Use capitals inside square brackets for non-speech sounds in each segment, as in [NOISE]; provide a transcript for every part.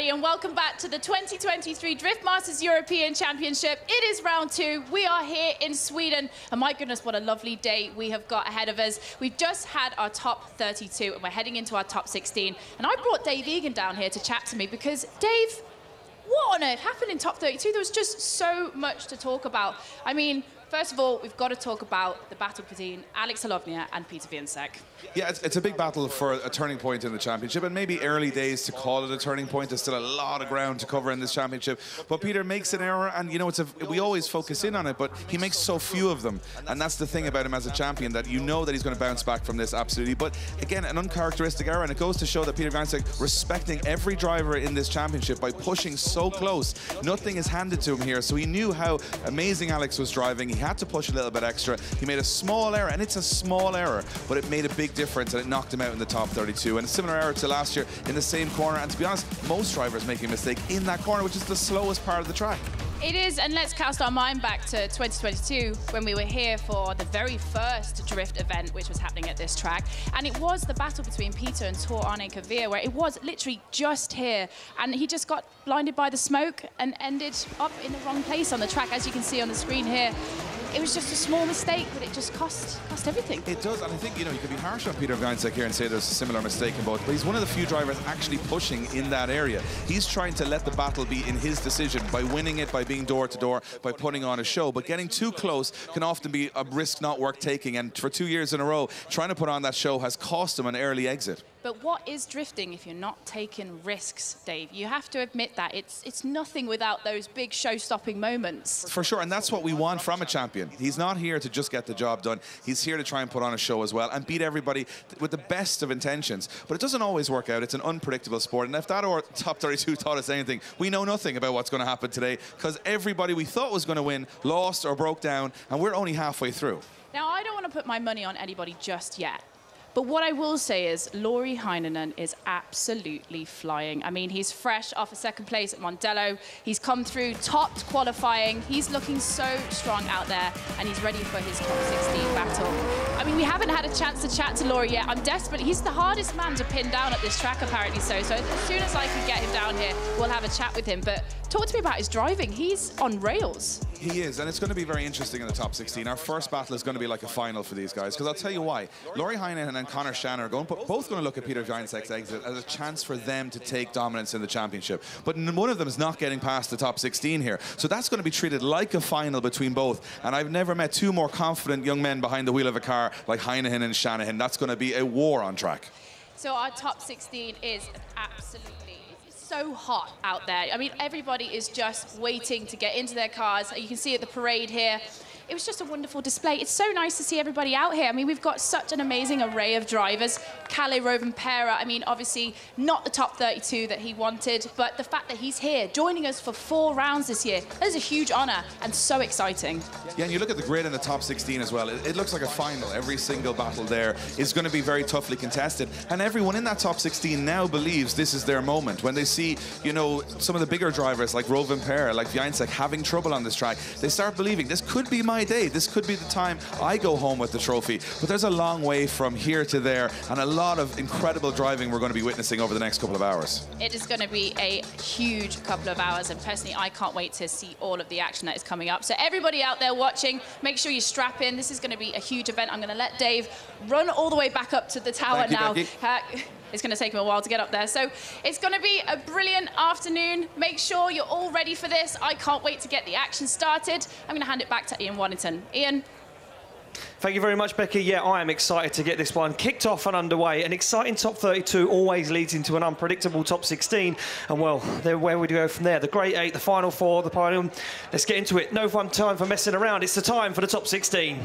everybody, and welcome back to the 2023 Drift Masters European Championship. It is round two. We are here in Sweden, and my goodness, what a lovely day we have got ahead of us. We've just had our top 32, and we're heading into our top 16. And I brought Dave Egan down here to chat to me because, Dave, what on earth happened in top 32? There was just so much to talk about. I mean, First of all, we've got to talk about the battle between Alex Holovnia and Peter Wieniawski. Yeah, it's, it's, a big battle for a turning point in the championship, and maybe early days to call it a turning point. There's still a lot of ground to cover in this championship. But Peter makes an error, and you know, it's a, we always focus in on it, but he makes so few of them, and that's the thing about him as a champion that you know that he's going to bounce back from this absolutely. But again, an uncharacteristic error, and it goes to show that Peter Wieniawski respecting every driver in this championship by pushing so close. Nothing is handed to him here, so he knew how amazing Alex was driving. Had to push a little bit extra. He made a small error, and it's a small error, but it made a big difference, and it knocked him out in the top 32. And a similar error to last year in the same corner. And to be honest, most drivers make a mistake in that corner, which is the slowest part of the track. It is, and let's cast our mind back to 2022 when we were here for the very first drift event, which was happening at this track. And it was the battle between Peter and Tor Arne Kavir, where it was literally just here. And he just got blinded by the smoke and ended up in the wrong place on the track, as you can see on the screen here it was just a small mistake, but it just cost cost everything. It does, and I think, you know, you could be harsh on Peter Wieniawski here and say there's a similar mistake in both, but he's one of the few drivers actually pushing in that area. He's trying to let the battle be in his decision by winning it, by being door-to-door, by putting on a show, but getting too close can often be a risk not worth taking, and for two years in a row, trying to put on that show has cost him an early exit. But what is drifting if you're not taking risks, Dave? You have to admit that. It's, it's nothing without those big show-stopping moments. For sure, and that's what we want from a champion. He's not here to just get the job done. He's here to try and put on a show as well and beat everybody with the best of intentions. But it doesn't always work out. It's an unpredictable sport. And if that or top 32 taught us anything, we know nothing about what's going to happen today because everybody we thought was going to win lost or broke down, and we're only halfway through. Now, I don't want to put my money on anybody just yet. But what I will say is Lauri Heinonen is absolutely flying. I mean, he's fresh off a second place at Mondello. He's come through topped qualifying. He's looking so strong out there, and he's ready for his top 16 battle. I mean, we haven't had a chance to chat to Lauri yet. I'm desperate. He's the hardest man to pin down at this track, apparently so. So as soon as I can get him down here, we'll have a chat with him. But talk to me about his driving. He's on rails. He is, and it's going to be very interesting in the top 16. Our first battle is going to be like a final for these guys, because I'll tell you why. Lauri Heinonen and Conor Shanahan are going, both going to look at Peter Wieniawski's exit as a chance for them to take dominance in the championship. But one of them is not getting past the top 16 here. So that's going to be treated like a final between both. And I've never met two more confident young men behind the wheel of a car like Heinonen and Shanahan. That's going to be a war on track. So our top 16 is absolutely so hot out there. I mean, everybody is just waiting to get into their cars. You can see at the parade here, it was just a wonderful display. It's so nice to see everybody out here. I mean, we've got such an amazing array of drivers. Kalle Rovanperä, I mean, obviously not the top 32 that he wanted, but the fact that he's here joining us for four rounds this year, that is a huge honor and so exciting. Yeah, and you look at the grid in the top 16 as well. It, it looks like a final. Every single battle there is going to be very toughly contested. And everyone in that top 16 now believes this is their moment. When they see, you know, some of the bigger drivers like Rovanperä, like Wieniawski having trouble on this track, they start believing this could be my my day. This could be the time I go home with the trophy. But there's a long way from here to there and a lot of incredible driving we're going to be witnessing over the next couple of hours. It is going to be a huge couple of hours and personally I can't wait to see all of the action that is coming up. So everybody out there watching, make sure you strap in. This is going to be a huge event. I'm going to let Dave run all the way back up to the tower Thank you, now. Uh, [LAUGHS] It's going to take him a while to get up there. So it's going to be a brilliant afternoon. Make sure you're all ready for this. I can't wait to get the action started. I'm going to hand it back to Ian Waddington. Ian. Thank you very much, Becky. Yeah, I am excited to get this one kicked off and underway. An exciting top 32 always leads into an unpredictable top 16. And well, where would we go from there? The Great Eight, the Final Four, the podium. Let's get into it. No fun time for messing around. It's the time for the top 16.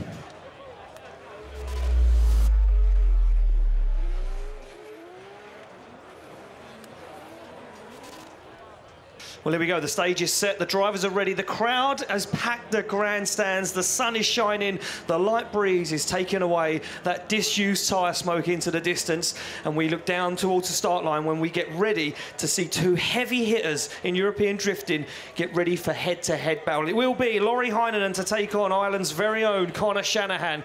Well, here we go. The stage is set. The drivers are ready. The crowd has packed the grandstands. The sun is shining. The light breeze is taking away that disused tyre smoke into the distance. And we look down towards the start line when we get ready to see two heavy hitters in European drifting get ready for head-to-head -head battle. It will be Lauri Heinonen to take on Ireland's very own Conor Shanahan.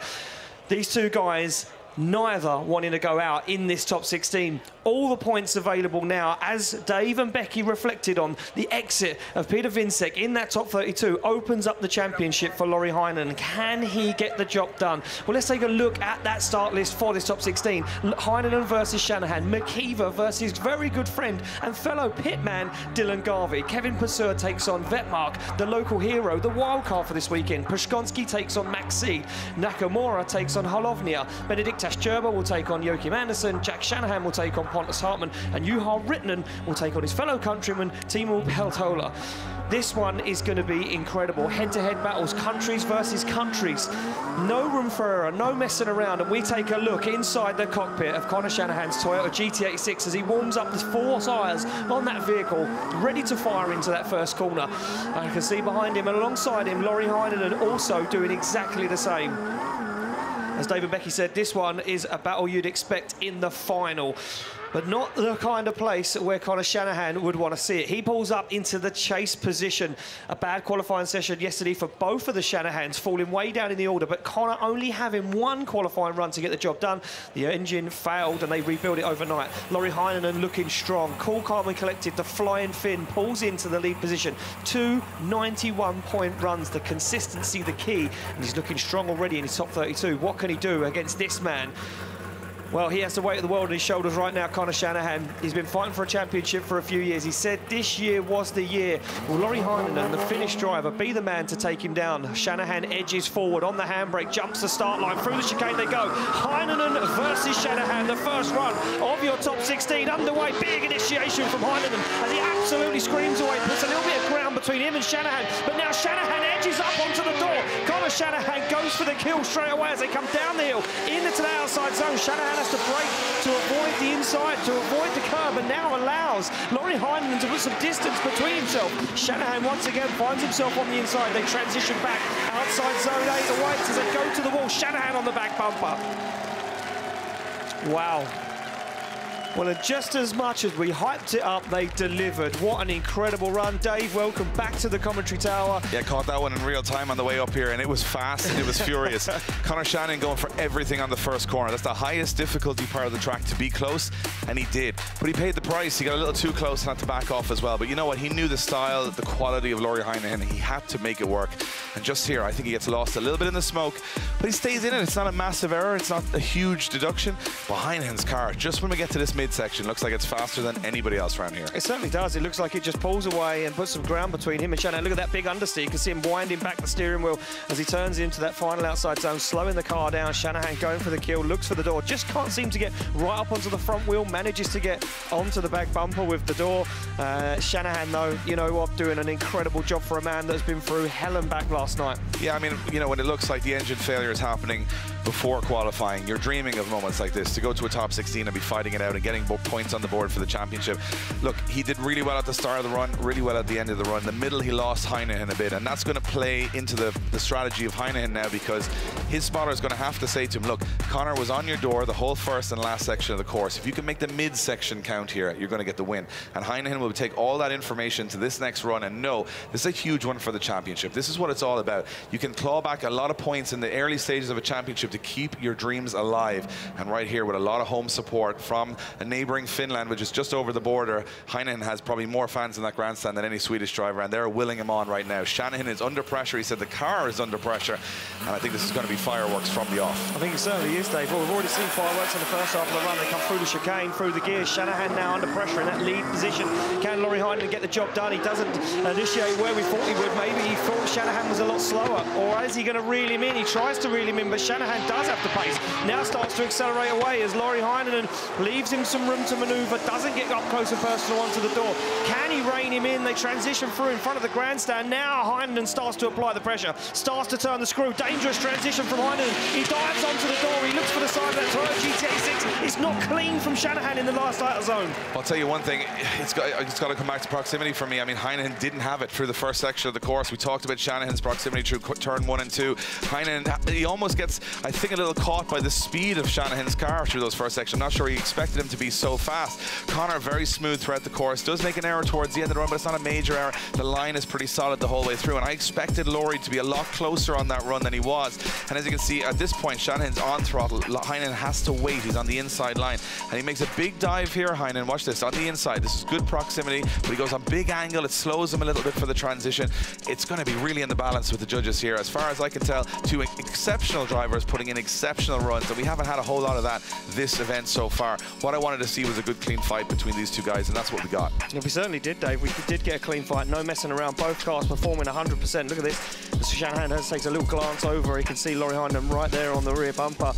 These two guys neither wanting to go out in this top 16. All the points available now as Dave and Becky reflected on the exit of Peter Vincek in that top 32 opens up the championship for Lauri Heinonen. Can he get the job done? Well, let's take a look at that start list for this top 16. Heinonen versus Shanahan, McKeever versus very good friend and fellow pitman Dylan Garvey. Kevin Pesur takes on Wettemark, the local hero, the wild card for this weekend. Przygoński takes on Makhseed. Nakamura takes on Holovnia. Benediktas Čirba will take on Joakim Andersson, Jack Shanahan will take on Pontus Hartman. And Juha Rintanen will take on his fellow countryman Teemu Peltola. This one is going to be incredible. Head-to-head -head battles, countries versus countries. No room for error, no messing around. And we take a look inside the cockpit of Conor Shanahan's Toyota GT86 as he warms up the four tyres on that vehicle, ready to fire into that first corner. And I can see behind him and alongside him, Lauri Heinonen also doing exactly the same. As David Becky said, this one is a battle you'd expect in the final but not the kind of place where Conor Shanahan would want to see it. He pulls up into the chase position. A bad qualifying session yesterday for both of the Shanahans, falling way down in the order, but Conor only having one qualifying run to get the job done. The engine failed and they rebuilt it overnight. Lauri Heinonen looking strong. Cool, calm and collected. The flying Finn pulls into the lead position. Two 91-point runs. The consistency, the key. And he's looking strong already in his top 32. What can he do against this man? Well, he has the weight of the world on his shoulders right now, Conor Shanahan. He's been fighting for a championship for a few years. He said this year was the year. Will Lauri Heinonen, the Finnish driver, be the man to take him down? Shanahan edges forward on the handbrake, jumps the start line. Through the chicane they go. Heinonen versus Shanahan, the first run of your top 16 underway. Big initiation from Heinonen as he absolutely screams away. Puts a little bit of ground between him and Shanahan. But now Shanahan edges up onto the door. Conor Shanahan goes for the kill straight away as they come down the hill into the outside zone. Shanahan has to brake to avoid the inside, to avoid the curb, and now allows Lauri Heinonen to put some distance between himself. Shanahan once again finds himself on the inside. They transition back outside zone 8. The Whites as they go to the wall. Shanahan on the back bumper. Wow. Well, just as much as we hyped it up, they delivered. What an incredible run. Dave, welcome back to the commentary tower. Yeah, caught that one in real time on the way up here, and it was fast and it was furious. [LAUGHS] Conor Shanahan going for everything on the first corner. That's the highest difficulty part of the track to be close, and he did. But he paid the price. He got a little too close and had to back off as well. But you know what? He knew the style, the quality of Lauri Heinonen. He had to make it work. And just here, I think he gets lost a little bit in the smoke, but he stays in it. It's not a massive error. It's not a huge deduction. Behind Heinonen's car, just when we get to this midsection, looks like it's faster than anybody else around here. It certainly does. It looks like it just pulls away and puts some ground between him and Shanahan. Look at that big understeer. You can see him winding back the steering wheel as he turns into that final outside zone, slowing the car down. Shanahan going for the kill, looks for the door, just can't seem to get right up onto the front wheel, manages to get onto the back bumper with the door. Uh, Shanahan, though, you know what, doing an incredible job for a man that's been through hell and back last night. Yeah, I mean, you know, when it looks like the engine failure is happening before qualifying, you're dreaming of moments like this, to go to a top 16 and be fighting it out and getting points on the board for the championship. Look, he did really well at the start of the run, really well at the end of the run. The middle, he lost Heinonen a bit, and that's going to play into the, the strategy of Heinonen now because his spotter is going to have to say to him, look, Conor was on your door the whole first and last section of the course. If you can make the mid-section count here, you're going to get the win. And Heinonen will take all that information to this next run and know this is a huge one for the championship. This is what it's all about. You can claw back a lot of points in the early stages of a championship to keep your dreams alive. And right here with a lot of home support from a neighbouring Finland, which is just over the border, Heinonen has probably more fans in that grandstand than any Swedish driver, and they're willing him on right now. Shanahan is under pressure. He said the car is under pressure, and I think this is going to be fireworks from the off. I think it certainly is, Dave. Well, we've already seen fireworks in the first half of the run. They come through the chicane, through the gears. Shanahan now under pressure in that lead position. Can Lauri Heinonen get the job done? He doesn't initiate where we thought he would. Maybe he thought Shanahan was a lot slower, or is he going to reel him in? He tries to reel him in, but Shanahan does have the pace. Now starts to accelerate away as Lauri Heinonen leaves him some room to manoeuvre, doesn't get up close and personal onto the door. Can he rein him in? They transition through in front of the grandstand. Now Heinonen starts to apply the pressure, starts to turn the screw. Dangerous transition from Heinonen. He dives onto the door. He looks for the side of that Toyota GT86. It's not clean from Shanahan in the last outer zone. I'll tell you one thing. It's got, it's got to come back to proximity for me. I mean, Heinonen didn't have it through the first section of the course. We talked about Shanahan's proximity through turn one and two. Heinonen, he almost gets, I I think a little caught by the speed of Shanahan's car through those first sections. I'm not sure he expected him to be so fast. Conor very smooth throughout the course. Does make an error towards the end of the run, but it's not a major error. The line is pretty solid the whole way through, and I expected Lauri to be a lot closer on that run than he was. And as you can see, at this point, Shanahan's on throttle. Heinonen has to wait. He's on the inside line, and he makes a big dive here. Heinonen, watch this on the inside. This is good proximity, but he goes on big angle. It slows him a little bit for the transition. It's going to be really in the balance with the judges here. As far as I can tell, two exceptional drivers putting in exceptional runs, and we haven't had a whole lot of that this event so far. What I wanted to see was a good, clean fight between these two guys, and that's what we got. Yeah, we certainly did, Dave. We did get a clean fight, no messing around. Both cars performing 100%. Look at this. Shanahan takes a little glance over, he can see Lauri Heinonen right there on the rear bumper.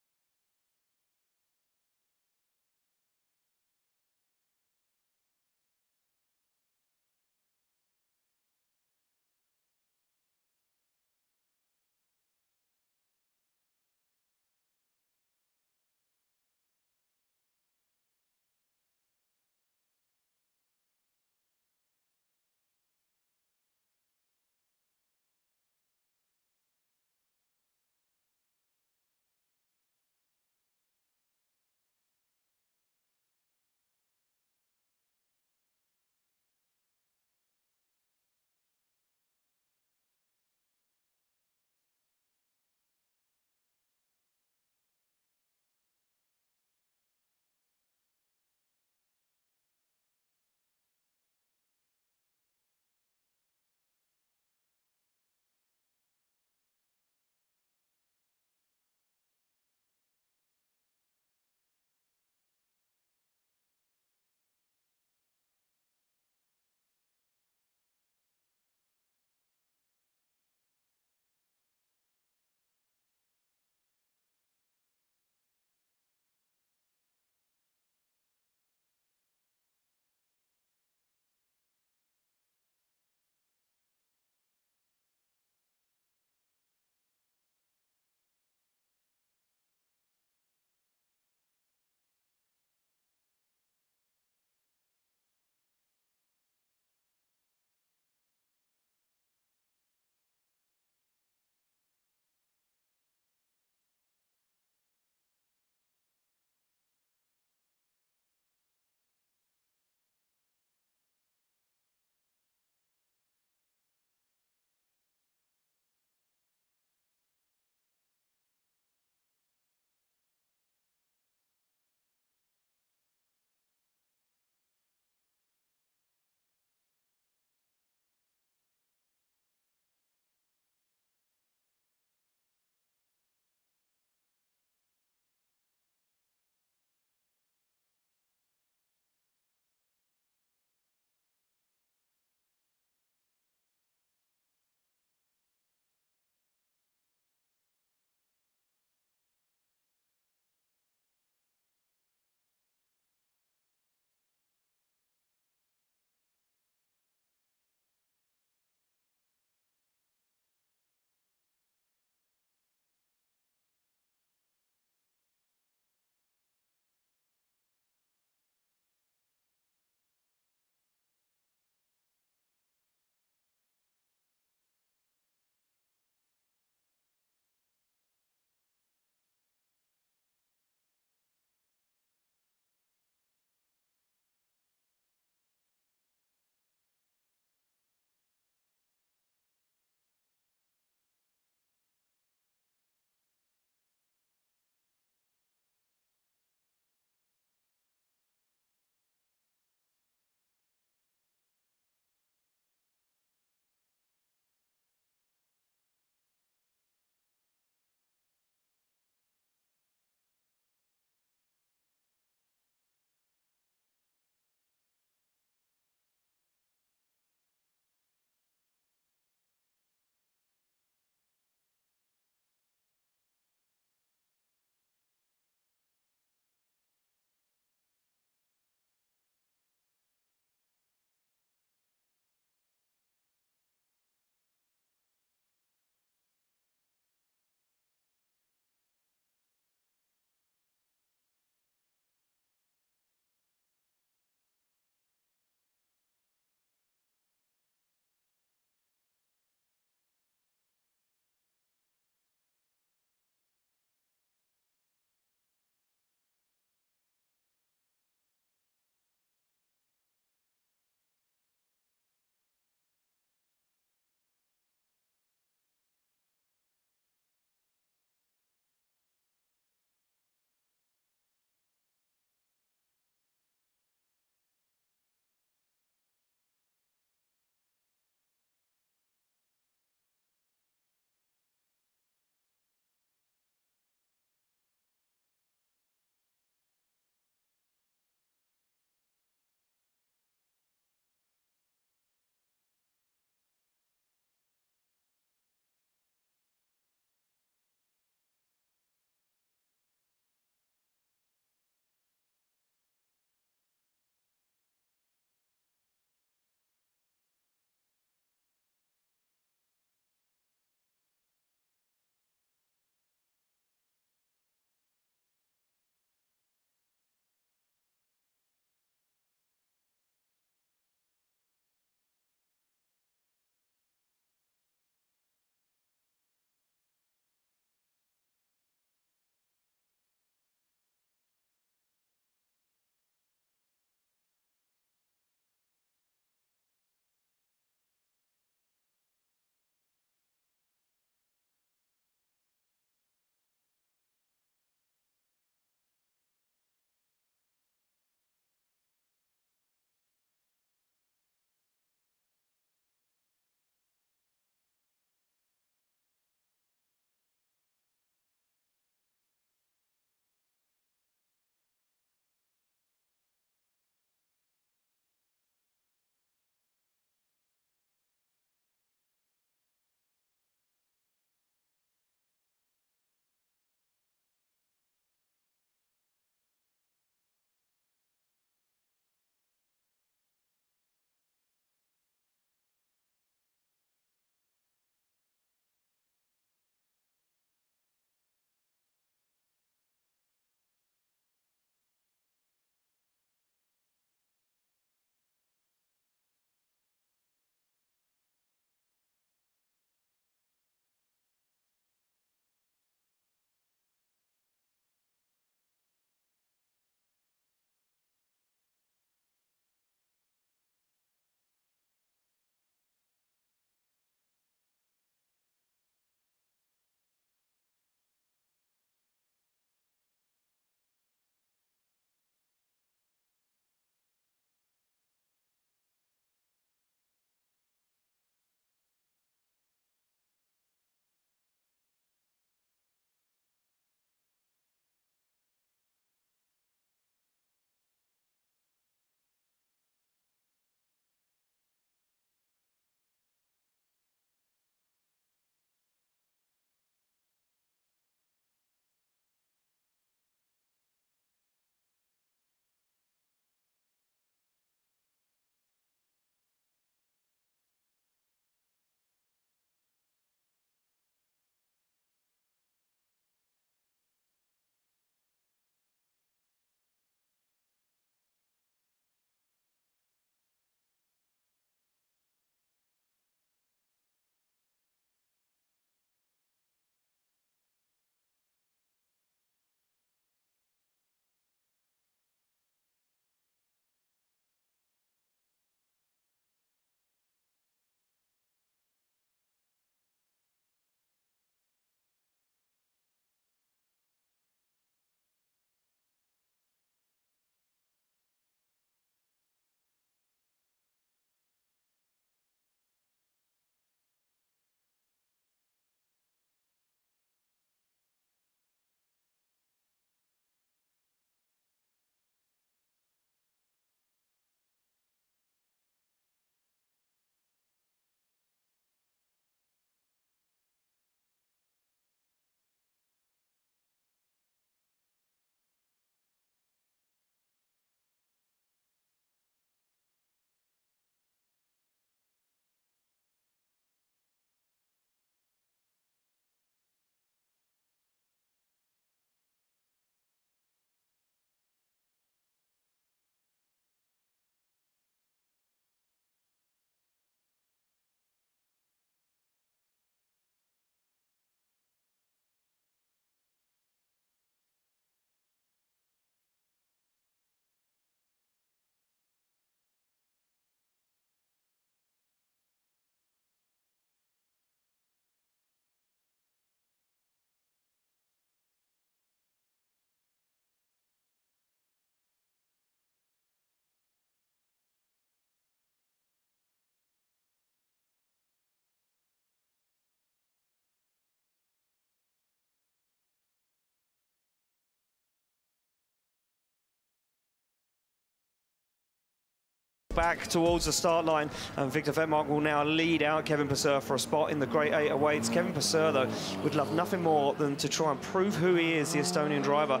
Back towards the start line. And Viktor Wettemark will now lead out Kevin Pesur for a spot in the Great Eight awaits. Kevin Pesur, though, would love nothing more than to try and prove who he is, the Estonian driver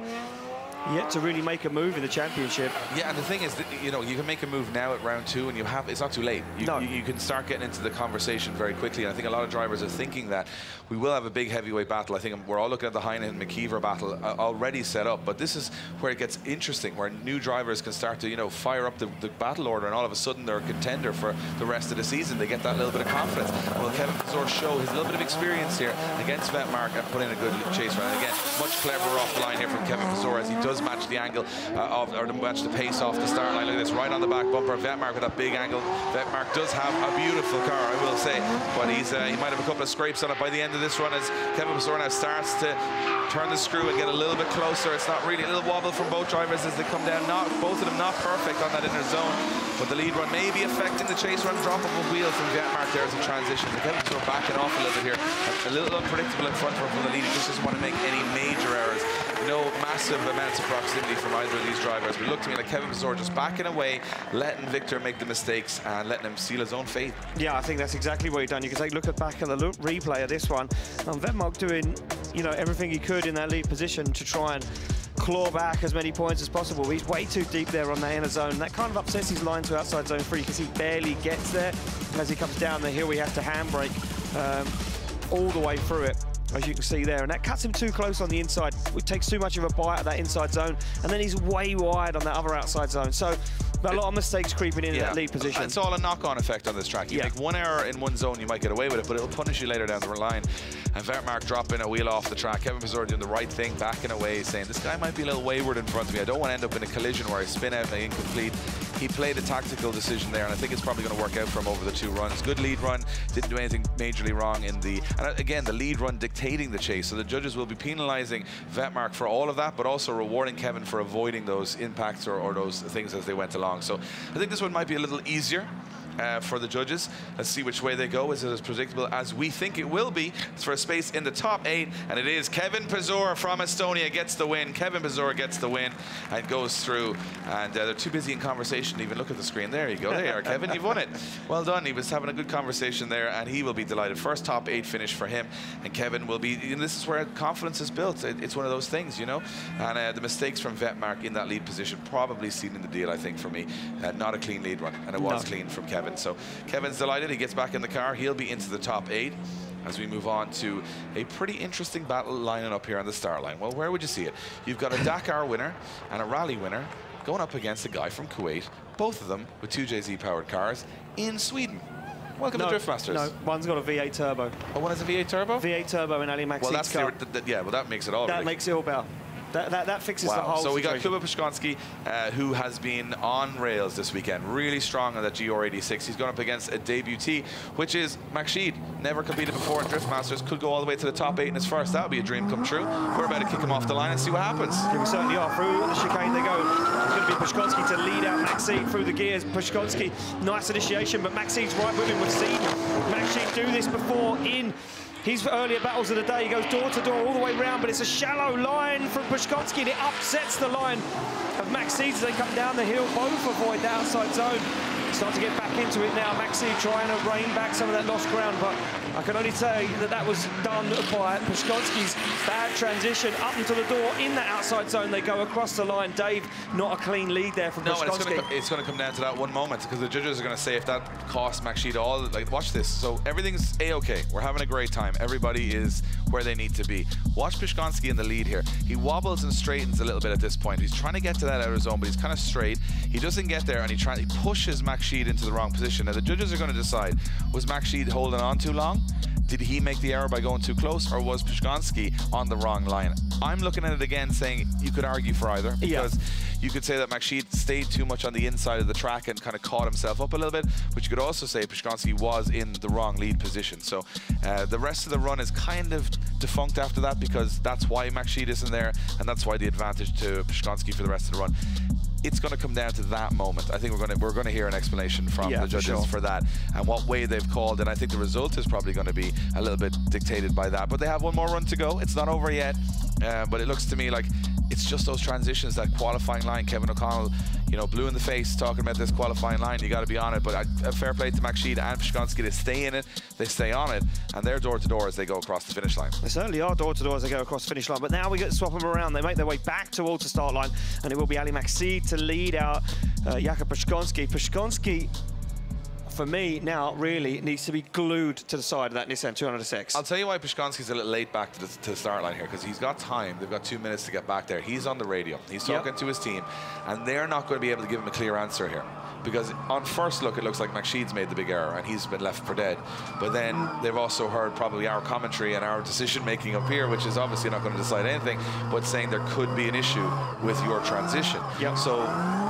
yet to really make a move in the championship. Yeah, and the thing is, that, you know, you can make a move now at round two, and you have it's not too late. You, no. you, you, can start getting into the conversation very quickly. And I think a lot of drivers are thinking that we will have a big heavyweight battle. I think we're all looking at the Heinonen McKeever battle uh, already set up, but this is where it gets interesting, where new drivers can start to, you know, fire up the, the battle order, and all of a sudden they're a contender for the rest of the season. They get that little bit of confidence. Well, Kevin Pesur show his little bit of experience here against Wettemark and put in a good chase run. And again, much cleverer off the line here from Kevin Pesur as he does match the angle uh, of, or to match the pace off the start line. Look at this, right on the back bumper. Wettemark with that big angle. Wettemark does have a beautiful car, I will say, but he's uh, he might have a couple of scrapes on it by the end of this run as Kevin Pesur now starts to turn the screw and get a little bit closer. It's not really a little wobble from both drivers as they come down. Not both of them not perfect on that inner zone, but the lead run may be affecting the chase run. Drop of a wheel from Wettemark there as a transition. The Kevin Pesur backing off a little bit here, a little unpredictable in front of him from the lead. He just doesn't want to make any major errors. No massive amounts of proximity from either of these drivers. But look to me like Kevin Pesur just backing away, letting Viktor make the mistakes and letting him seal his own fate. Yeah, I think that's exactly what he's done. You can take a look at back at the replay of this one. And Wettemark doing, you know, everything he could in that lead position to try and claw back as many points as possible. He's way too deep there on the inner zone. That kind of upsets his line to outside zone three because he barely gets there. As he comes down the hill, we have to handbrake um, all the way through it as you can see there. And that cuts him too close on the inside. It takes too much of a bite at that inside zone. And then he's way wide on that other outside zone. So a lot of mistakes creeping in, yeah. that lead position. It's all a knock-on effect on this track. You yeah. make one error in one zone, you might get away with it, but it'll punish you later down the line. And Wettemark dropping a wheel off the track. Kevin Pesur doing the right thing, backing away, saying, this guy might be a little wayward in front of me. I don't want to end up in a collision where I spin out and incomplete. He played a tactical decision there, and I think it's probably going to work out for him over the two runs. Good lead run, didn't do anything majorly wrong in the... And again, the lead run dictating the chase, so the judges will be penalising Wettemark for all of that, but also rewarding Kevin for avoiding those impacts or, or those things as they went along. So I think this one might be a little easier uh, for the judges. Let's see which way they go. Is it as predictable as we think it will be? It's for a space in the top eight, and it is Kevin Pesur from Estonia gets the win. Kevin Pesur gets the win and goes through. And uh, they're too busy in conversation to even look at the screen. There you go. There you are, Kevin. You've won it. Well done. He was having a good conversation there, and he will be delighted. First top eight finish for him, and Kevin will be. And this is where confidence is built. It, it's one of those things, you know. And uh, the mistakes from Wettemark in that lead position probably seen in the deal, I think, for me. Uh, not a clean lead run, and it was no. clean from Kevin. So Kevin's delighted. He gets back in the car. He'll be into the top eight as we move on to a pretty interesting battle lining up here on the start line. Well, where would you see it? You've got a Dakar winner and a rally winner going up against a guy from Kuwait, both of them with two JZ-powered cars in Sweden. Welcome no, to Driftmasters. No, one's got a V8 turbo. Oh, one has a V8 turbo? V8 turbo in Ali Max's well, that's car. The, the, yeah, well, that makes it all. That makes it all better. That, that, that fixes wow. the whole So we situation. got Kuba Przygoński, uh, who has been on rails this weekend. Really strong on that GR86. He's gone up against a debutee, which is Max Never competed before in Drift Masters. Could go all the way to the top eight in his first. That would be a dream come true. We're about to kick him off the line and see what happens. Yeah, we certainly are. Through the chicane they go. It's going to be Przygoński to lead out Makhseed through the gears. Przygoński, nice initiation, but Makhseed's right with him with Seed. Makhseed do this before in his earlier battles of the day. He goes door to door all the way round, but it's a shallow line from Przygoński, and it upsets the line of Makhseed's as they come down the hill. Both avoid the outside zone. Start to get back into it now. Maxi trying to rein back some of that lost ground, but I can only say that that was done by Przygoński's bad transition up into the door in the outside zone. They go across the line. Dave, not a clean lead there from no, Przygoński. it's going to come down to that one moment because the judges are going to say if that cost Makhseed all, like, watch this. So everything's A-okay. We're having a great time. Everybody is where they need to be. Watch Przygoński in the lead here. He wobbles and straightens a little bit at this point. He's trying to get to that outer zone, but he's kind of straight. He doesn't get there, and he, try, he pushes Makhseed into the wrong position. Now, the judges are going to decide, was Makhseed holding on too long? Did he make the error by going too close, or was Przygoński on the wrong line? I'm looking at it again saying you could argue for either, because yeah. you could say that Max stayed too much on the inside of the track and kind of caught himself up a little bit, but you could also say Przygoński was in the wrong lead position. So uh, the rest of the run is kind of defunct after that, because that's why Max isn't there, and that's why the advantage to Przygoński for the rest of the run it's going to come down to that moment. I think we're going to we're going to hear an explanation from yeah, the judges for, sure. for, that and what way they've called. And I think the result is probably going to be a little bit dictated by that. But they have one more run to go. It's not over yet, uh, but it looks to me like it's just those transitions, that qualifying line. Kevin O'Connell, you know, blue in the face talking about this qualifying line. You got to be on it. But a fair play to Makhseed and Przygoński. They stay in it, they stay on it, and they're door to door as they go across the finish line. They certainly are door to door as they go across the finish line. But now we get to swap them around. They make their way back towards the start line, and it will be Ali Makhseed to lead out uh, Jakub Przygoński. Przygoński for me now really needs to be glued to the side of that Nissan 206. I'll tell you why Przygoński's a little late back to the, to the start line here because he's got time. They've got two minutes to get back there. He's on the radio. He's talking yep. to his team, and they're not going to be able to give him a clear answer here because on first look it looks like Makhseed's made the big error and he's been left for dead. But then they've also heard probably our commentary and our decision making up here, which is obviously not going to decide anything, but saying there could be an issue with your transition. Yep. So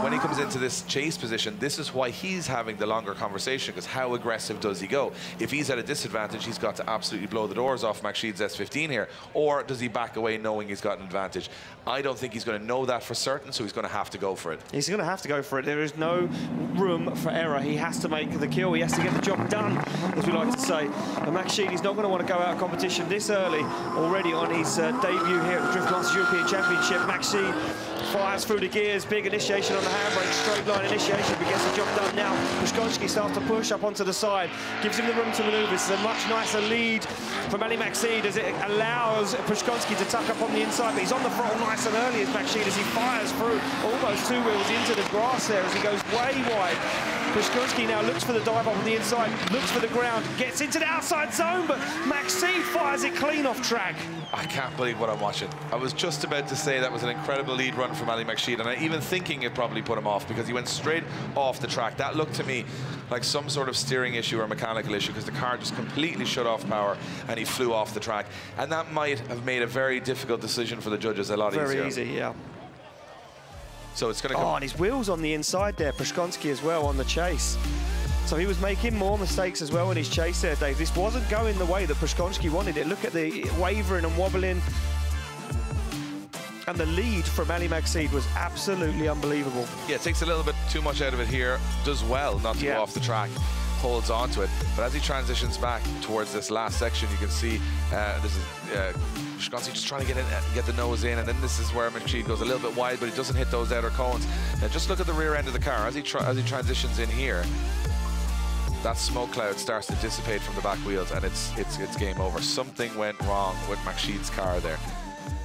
when he comes into this chase position, this is why he's having the longer conversation because how aggressive does he go? If he's at a disadvantage, he's got to absolutely blow the doors off Makhseed's S15 here, or does he back away knowing he's got an advantage? I don't think he's going to know that for certain, so he's going to have to go for it. He's going to have to go for it. There is no room for error. He has to make the kill. He has to get the job done, as we like to say. And Makhseed, he's not going to want to go out of competition this early already on his uh, debut here at the Drift Masters European Championship. Makhseed fires through the gears, big initiation on the handbrake, straight line initiation, but gets the job done now. Przygoński starts to push up onto the side, gives him the room to manoeuvre. Is a much nicer lead from Ali Makhseed as it allows Przygoński to tuck up on the inside, but he's on the throttle nice and early as Makhseed as he fires through almost two wheels into the grass there as he goes way wide. Przygoński now looks for the dive off on the inside, looks for the ground, gets into the outside zone, but Makhseed fires it clean off track. I can't believe what I'm watching. I was just about to say that was an incredible lead run from Ali Makhseed, and I, even thinking it probably put him off because he went straight off the track. That looked to me like some sort of steering issue or mechanical issue because the car just completely shut off power and he flew off the track. And that might have made a very difficult decision for the judges a lot very easier. Very easy, yeah. So it's going to Oh, and his wheels on the inside there. Przygoński as well on the chase. So he was making more mistakes as well in his chase there, Dave. This wasn't going the way that Przygoński wanted it. Look at the wavering and wobbling and the lead from Ali Makhseed was absolutely unbelievable. Yeah, it takes a little bit too much out of it here. Does well not to yeah. go off the track. Holds on to it. But as he transitions back towards this last section, you can see uh, this is uh, just trying to get in, uh, get the nose in, and then this is where Makhseed goes a little bit wide, but he doesn't hit those outer cones. Now just look at the rear end of the car as he as he transitions in here. That smoke cloud starts to dissipate from the back wheels, and it's it's it's game over. Something went wrong with Makhseed's car there.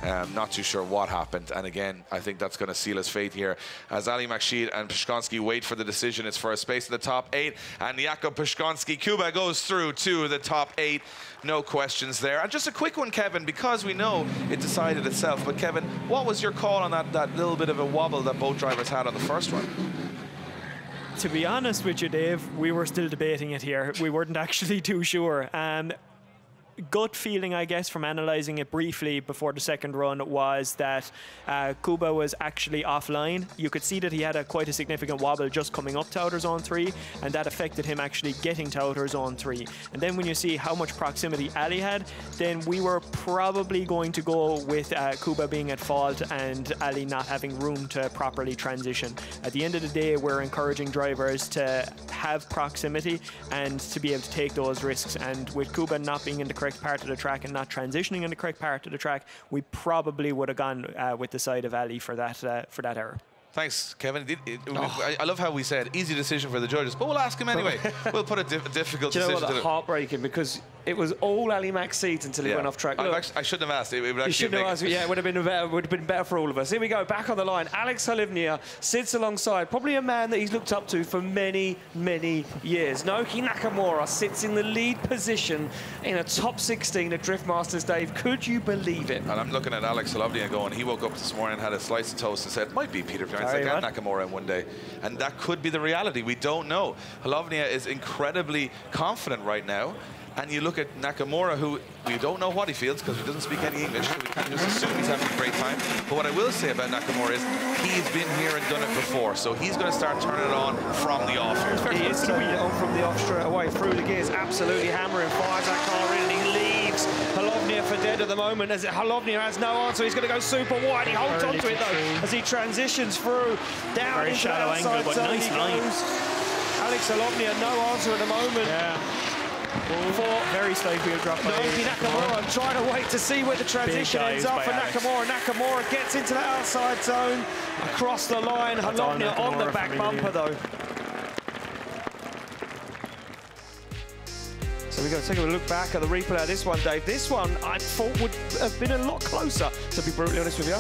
Um, not too sure what happened. And again, I think that's going to seal his fate here. As Ali Makhseed and Przygoński wait for the decision, it's for a space in the top eight. And Jakub Przygoński, Kuba goes through to the top eight. No questions there. And just a quick one, Kevin, because we know it decided itself. But Kevin, what was your call on that, that little bit of a wobble that both drivers had on the first one? To be honest with you, Dave, we were still debating it here. We weren't actually too sure. Um, gut feeling, I guess, from analysing it briefly before the second run was that uh, Kuba was actually offline. You could see that he had a quite a significant wobble just coming up to outer zone three, and that affected him actually getting to outer zone three. And then when you see how much proximity Ali had, then we were probably going to go with uh, Kuba being at fault and Ali not having room to properly transition. At the end of the day, we're encouraging drivers to have proximity and to be able to take those risks. And with Kuba not being in the correct part of the track and not transitioning in the correct part of the track, we probably would have gone uh, with the side of Ali for that uh, for that error. Thanks, Kevin. It, it, oh. I, love how we said easy decision for the judges, but we'll ask him anyway. [LAUGHS] we'll put a difficult Do you know what, heartbreaking because it was all Ali Makhseed until he yeah. went off track. Look, actually, I shouldn't have asked. It, it would you shouldn't have asked. Yeah, it would have been better. Would have been better for all of us. Here we go, back on the line. Alex Holovnia sits alongside probably a man that he's looked up to for many, many years. Naoki Nakamura sits in the lead position in a top 16 at Drift Masters. Dave, could you believe it? And I'm looking at Alex Holovnia going. He woke up this morning, had a slice of toast, and said, "Might be Peter Jones like Nakamura in one day," and that could be the reality. We don't know. Holovnia is incredibly confident right now. And you look at Nakamura, who we don't know what he feels because he doesn't speak any English, so we can't just assume he's having a great time. But what I will say about Nakamura is he's been here and done it before, so he's going to start turning it on from the off here. He is turning it on from the off straight away, through the gears, absolutely hammering, fires that car in, and he leaves Holovnia for dead at the moment. As Holovnia has no answer, he's going to go super wide. He holds onto it though as he transitions through down Very into shallow the outside angle, but nice line. Alex Holovnia, no answer at the moment. Yeah. Four, very slight wheel drop. by Naoki Nakamura trying to wait to see where the transition ends up by for Alex. Nakamura. Nakamura gets into that outside zone, across the line. That's all Holovnia on the back bumper though. So we're going to take a look back at the replay of this one, Dave. This one I thought would have been a lot closer, to be brutally honest with you.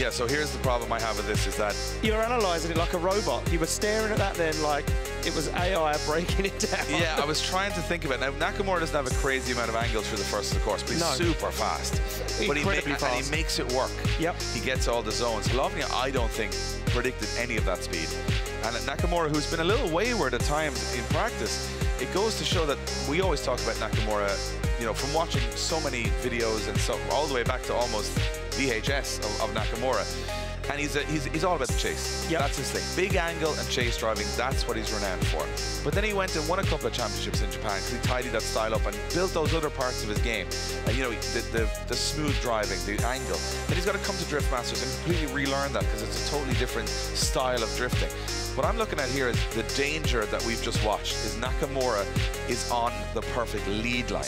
Yeah, so here's the problem I have with this is that You're analysing it like a robot. You were staring at that then like it was AI breaking it down. [LAUGHS] Yeah, I was trying to think of it. Now, Nakamura doesn't have a crazy amount of angles for the first of the course, but he's No. super fast. But he, ma- Incredibly and he makes it work. Yep. He gets all the zones. Holovnia, I don't think, predicted any of that speed. And Nakamura, who's been a little wayward at times in practice, it goes to show that we always talk about Nakamura, you know, from watching so many videos and so all the way back to almost VHS of, of Nakamura. And he's, a, he's, he's all about the chase. Yep. That's his thing. Big angle and chase driving, that's what he's renowned for. But then he went and won a couple of championships in Japan because he tidied that style up and built those other parts of his game. And, you know, the, the, the smooth driving, the angle. Then he's got to come to Drift Masters and completely relearn that because it's a totally different style of drifting. What I'm looking at here is the danger that we've just watched is Nakamura is on the perfect lead line.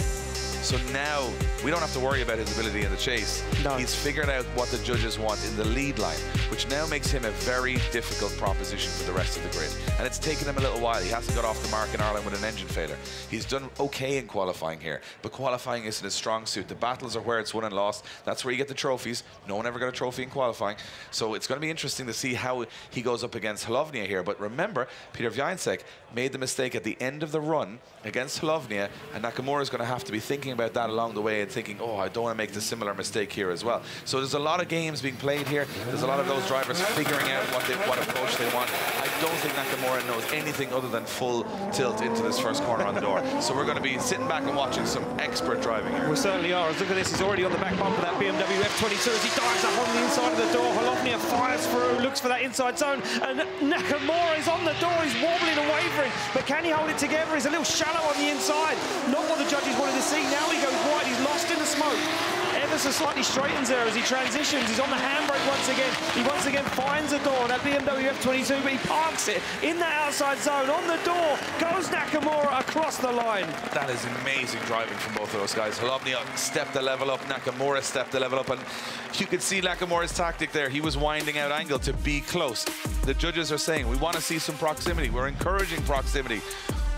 So now we don't have to worry about his ability in the chase. No. He's figured out what the judges want in the lead line, which now makes him a very difficult proposition for the rest of the grid. And it's taken him a little while. He hasn't got off the mark in Ireland with an engine failure. He's done okay in qualifying here, but qualifying isn't his strong suit. The battles are where it's won and lost. That's where you get the trophies. No one ever got a trophy in qualifying. So it's going to be interesting to see how he goes up against Holovnia here. But remember, Peter Więcek made the mistake at the end of the run against Holovnia, and Nakamura is going to have to be thinking about that along the way and thinking, oh, I don't want to make the similar mistake here as well. So there's a lot of games being played here. There's a lot of those drivers figuring out what they, what approach they want. I don't think Nakamura knows anything other than full tilt into this first corner on the door. So we're going to be sitting back and watching some expert driving here. We certainly are. Look at this, he's already on the back bumper of that BMW F22 as he dives up on the inside of the door. Holovnia fires through, looks for that inside zone, and Nakamura is on the door. He's wobbling and wavering, but can he hold it together? He's a little shallow on the inside. Not what the judges wanted to see. Now he goes wide. He's lost in the smoke. Ever so slightly straightens there as he transitions. He's on the handbrake once again. He once again finds the door. That BMW F22, but he parks it in the outside zone. On the door goes Nakamura across the line. That is amazing driving from both of those guys. Holovnia stepped the level up, Nakamura stepped the level up, and you could see Nakamura's tactic there. He was winding out angle to be close. The judges are saying, we want to see some proximity. We're encouraging proximity.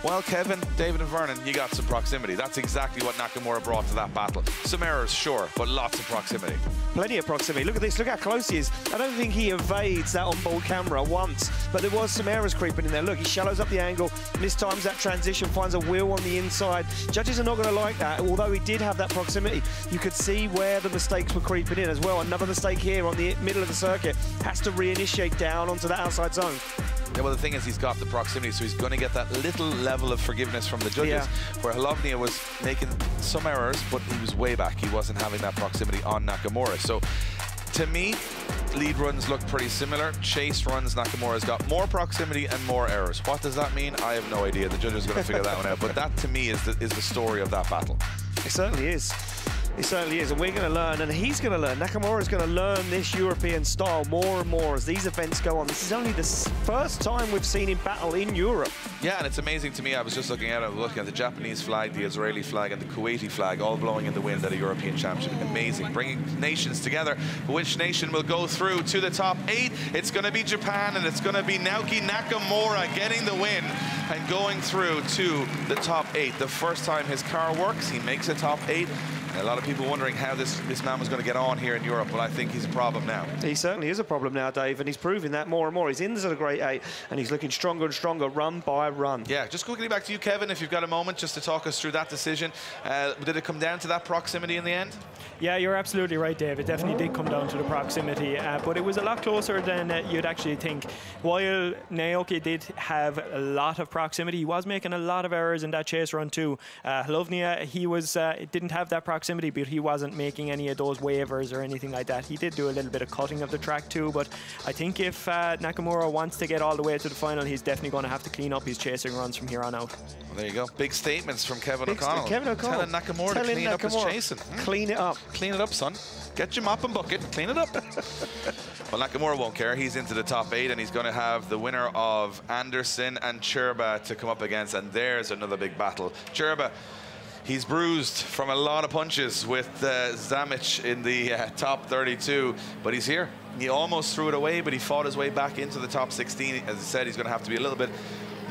Well, Kevin, David and Vernon, you got some proximity. That's exactly what Nakamura brought to that battle. Some errors, sure, but lots of proximity. Plenty of proximity. Look at this. Look how close he is. I don't think he evades that onboard camera once, but there was some errors creeping in there. Look, he shallows up the angle, mistimes that transition, finds a wheel on the inside. Judges are not going to like that. Although he did have that proximity, you could see where the mistakes were creeping in as well. Another mistake here on the middle of the circuit has to reinitiate down onto that outside zone. Yeah, well, the thing is, he's got the proximity, so he's going to get that little level of forgiveness from the judges. Yeah. Where Holovnia was making some errors, but he was way back. He wasn't having that proximity on Nakamura. So, to me, lead runs look pretty similar. Chase runs, Nakamura's got more proximity and more errors. What does that mean? I have no idea. The judges are going to figure that one out. But that, to me, is the, is the story of that battle. It certainly is. It certainly is, and we're going to learn, and he's going to learn. Nakamura is going to learn this European style more and more as these events go on. This is only the first time we've seen him battle in Europe. Yeah, and it's amazing to me. I was just looking at it, looking at the Japanese flag, the Israeli flag, and the Kuwaiti flag all blowing in the wind at a European Championship. Amazing, bringing nations together. Which nation will go through to the top eight? It's going to be Japan, and it's going to be Naoki Nakamura getting the win and going through to the top eight. The first time his car works, he makes a top eight. And a lot of people wondering how this, this man was going to get on here in Europe. Well, I think he's a problem now. He certainly is a problem now, Dave, and he's proving that more and more. He's in the great eight, and he's looking stronger and stronger run by run. Yeah, just quickly back to you, Kevin, if you've got a moment just to talk us through that decision. Uh, did it come down to that proximity in the end? Yeah, you're absolutely right, Dave. It definitely did come down to the proximity, uh, but it was a lot closer than uh, you'd actually think. While Naoki did have a lot of proximity, he was making a lot of errors in that chase run too. Uh, Holovnia, he was uh, didn't have that proximity proximity, but he wasn't making any of those wavers or anything like that. He did do a little bit of cutting of the track too, but I think if uh, Nakamura wants to get all the way to the final, he's definitely going to have to clean up his chasing runs from here on out. Well, there you go. Big statements from Kevin O'Connell. Kevin O'Connell. Telling Nakamura Telling to clean up his Nakamura, chasing. Hmm. Clean it up. Clean it up, son. Get your mop and bucket, clean it up. [LAUGHS] well, Nakamura won't care. He's into the top eight, and he's going to have the winner of Andersson and Čirba to come up against, and there's another big battle. Čirba, he's bruised from a lot of punches with uh, in the uh, top 32, but he's here. He almost threw it away, but he fought his way back into the top 16. As I said, he's going to have to be a little bit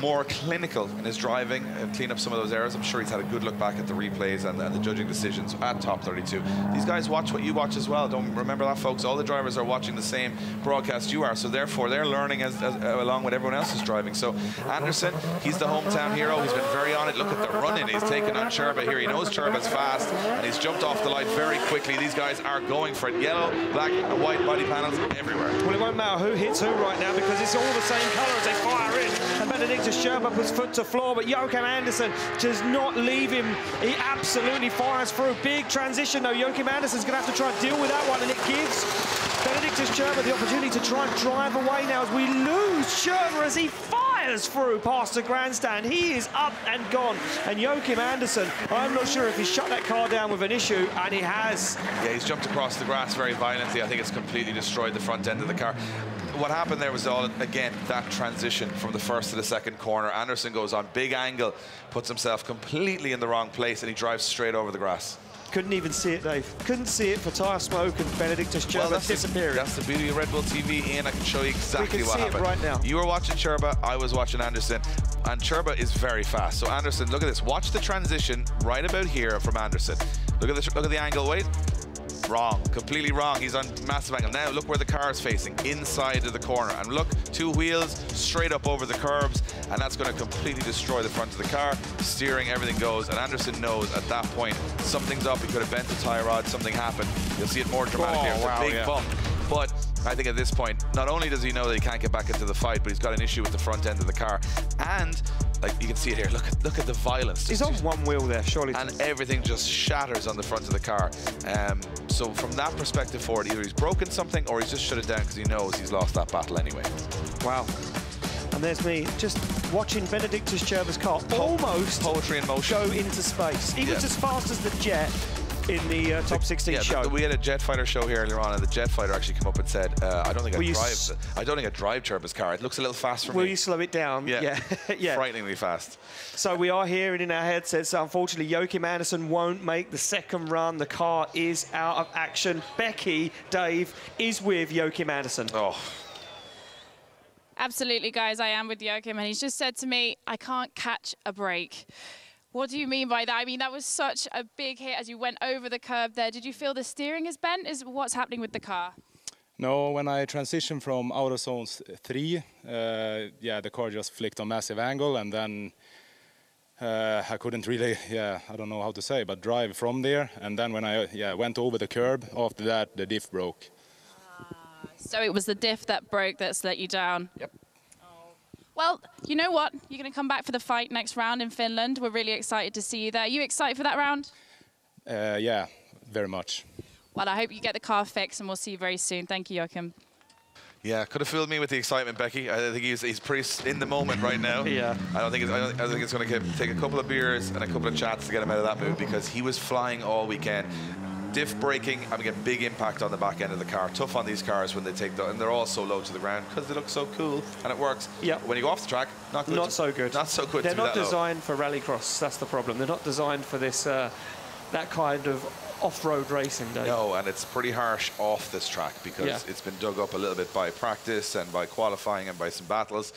more clinical in his driving and clean up some of those errors. I'm sure he's had a good look back at the replays and, and the judging decisions at top 32. These guys watch what you watch as well. Don't remember that, folks. All the drivers are watching the same broadcast you are, so therefore they're learning as, as uh, along with everyone else is driving. So Andersson, he's the hometown hero. He's been very on it. Look at the running. He's taken on Čirba here. He knows Čirba's fast, and he's jumped off the line very quickly. These guys are going for it. Yellow, black, and white body panels everywhere. Well, it won't matter who hits who right now because it's all the same colour as they fire in. And Benediktas Čirba puts foot to floor, but Joakim Andersson does not leave him. He absolutely fires through. A big transition, though. Joakim Andersson's going to have to try and deal with that one, and it gives Benediktas Čirba the opportunity to try and drive away now as we lose Čirba as he fires through past the grandstand. He is up and gone. And Joakim Andersson, I'm not sure if he shut that car down with an issue, and he has. Yeah, he's jumped across the grass very violently. I think it's completely destroyed the front end of the car. What happened there was all, again, that transition from the first to the second corner. Andersson goes on big angle, puts himself completely in the wrong place, and he drives straight over the grass. Couldn't even see it, Dave. Couldn't see it for tyre smoke and Benediktas Čirba that's disappearing. The, that's the beauty of Red Bull TV, Ian. I can show you exactly we can what see it happened. right now. You were watching Čirba, I was watching Andersson, and Čirba is very fast. So Andersson, look at this. Watch the transition right about here from Andersson. Look at the look at the angle. Wait. Wrong, completely wrong. He's on massive angle. Now look where the car is facing, inside of the corner. And look, two wheels straight up over the curbs, and that's going to completely destroy the front of the car. Steering, everything goes. And Andersson knows at that point something's up. He could have bent the tie rod, something happened. You'll see it more dramatic Oh, here. It's wow, a big yeah. bump. But I think at this point, not only does he know that he can't get back into the fight, but he's got an issue with the front end of the car. And like you can see it here. Look at look at the violence. He's on one wheel there, surely. and everything just shatters on the front of the car. Um, so from that perspective forward, either he's broken something or he's just shut it down because he knows he's lost that battle anyway. Wow. And there's me just watching Benediktas Čirba's car almost Poetry in motion. go into space. He was Yeah. as fast as the jet in the uh, top 16 Yeah, show. the- we had a jet fighter show here earlier on, and the jet fighter actually came up and said, uh, "I don't think I Will you drive. s- I don't think I drive Čirba's car. It looks a little fast for Will me." you slow it down? yeah, Yeah. [LAUGHS] yeah. frighteningly fast. So we are hearing in our headsets, unfortunately, Joakim Andersson won't make the second run. The car is out of action. Becky, Dave, is with Joakim Andersson. Oh, Absolutely, guys, I am with Joakim, and he's just said to me, I can't catch a break. What do you mean by that? I mean, that was such a big hit as you went over the curb there. Did you feel the steering is bent? Is what's happening with the car? No, when I transitioned from out of zones three, uh, yeah, the car just flicked on massive angle, and then uh, I couldn't really, yeah, I don't know how to say, but drive from there. And then when I, yeah, went over the curb, after that the diff broke. So it was the diff that broke that's let you down. Yep. Well, you know what? You're going to come back for the fight next round in Finland. We're really excited to see you there. You excited for that round? Uh, yeah, very much. Well, I hope you get the car fixed, and we'll see you very soon. Thank you, Joakim. yeah, could have fooled me with the excitement, Becky. I think he's he's pretty in the moment right now. [LAUGHS] Yeah. I don't think it's, I, don't, I think it's going to take a couple of beers and a couple of chats to get him out of that mood because he was flying all weekend. Diff braking, having a big impact on the back end of the car. Tough on these cars when they take the, and they're all so low to the ground because they look so cool and it works. Yeah. When you go off the track, not good. Not to- so good. Not so good. They're not that low. designed for rallycross. That's the problem. They're not designed for this, uh, that kind of off-road racing, Dave. No, and it's pretty harsh off this track because Yeah. it's been dug up a little bit by practice and by qualifying and by some battles.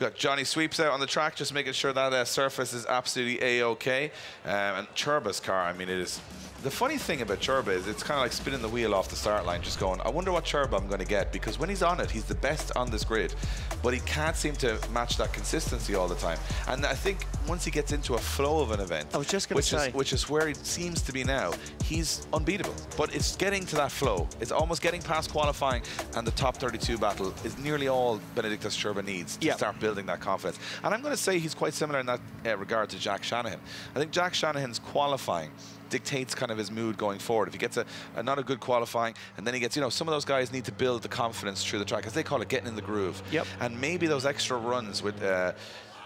We've got Johnny Sweeps out on the track, just making sure that uh, surface is absolutely a-okay. Um, and Čirba's car, I mean, it is. The funny thing about Čirba is it's kind of like spinning the wheel off the start line, just going, I wonder what Čirba I'm going to get because when he's on it, he's the best on this grid, but he can't seem to match that consistency all the time. And I think once he gets into a flow of an event, I was just say. is which is where he seems to be now. He's unbeatable, but it's getting to that flow. It's almost getting past qualifying, and the top 32 battle is nearly all Benediktas Čirba needs to Yeah. start building that confidence. And I'm going to say he's quite similar in that uh, regard to Jack Shanahan. I think Jack Shanahan's qualifying dictates kind of his mood going forward. If he gets a, a not a good qualifying, and then he gets, you know, some of those guys need to build the confidence through the track, as they call it, getting in the groove. Yep. And maybe those extra runs with. Uh,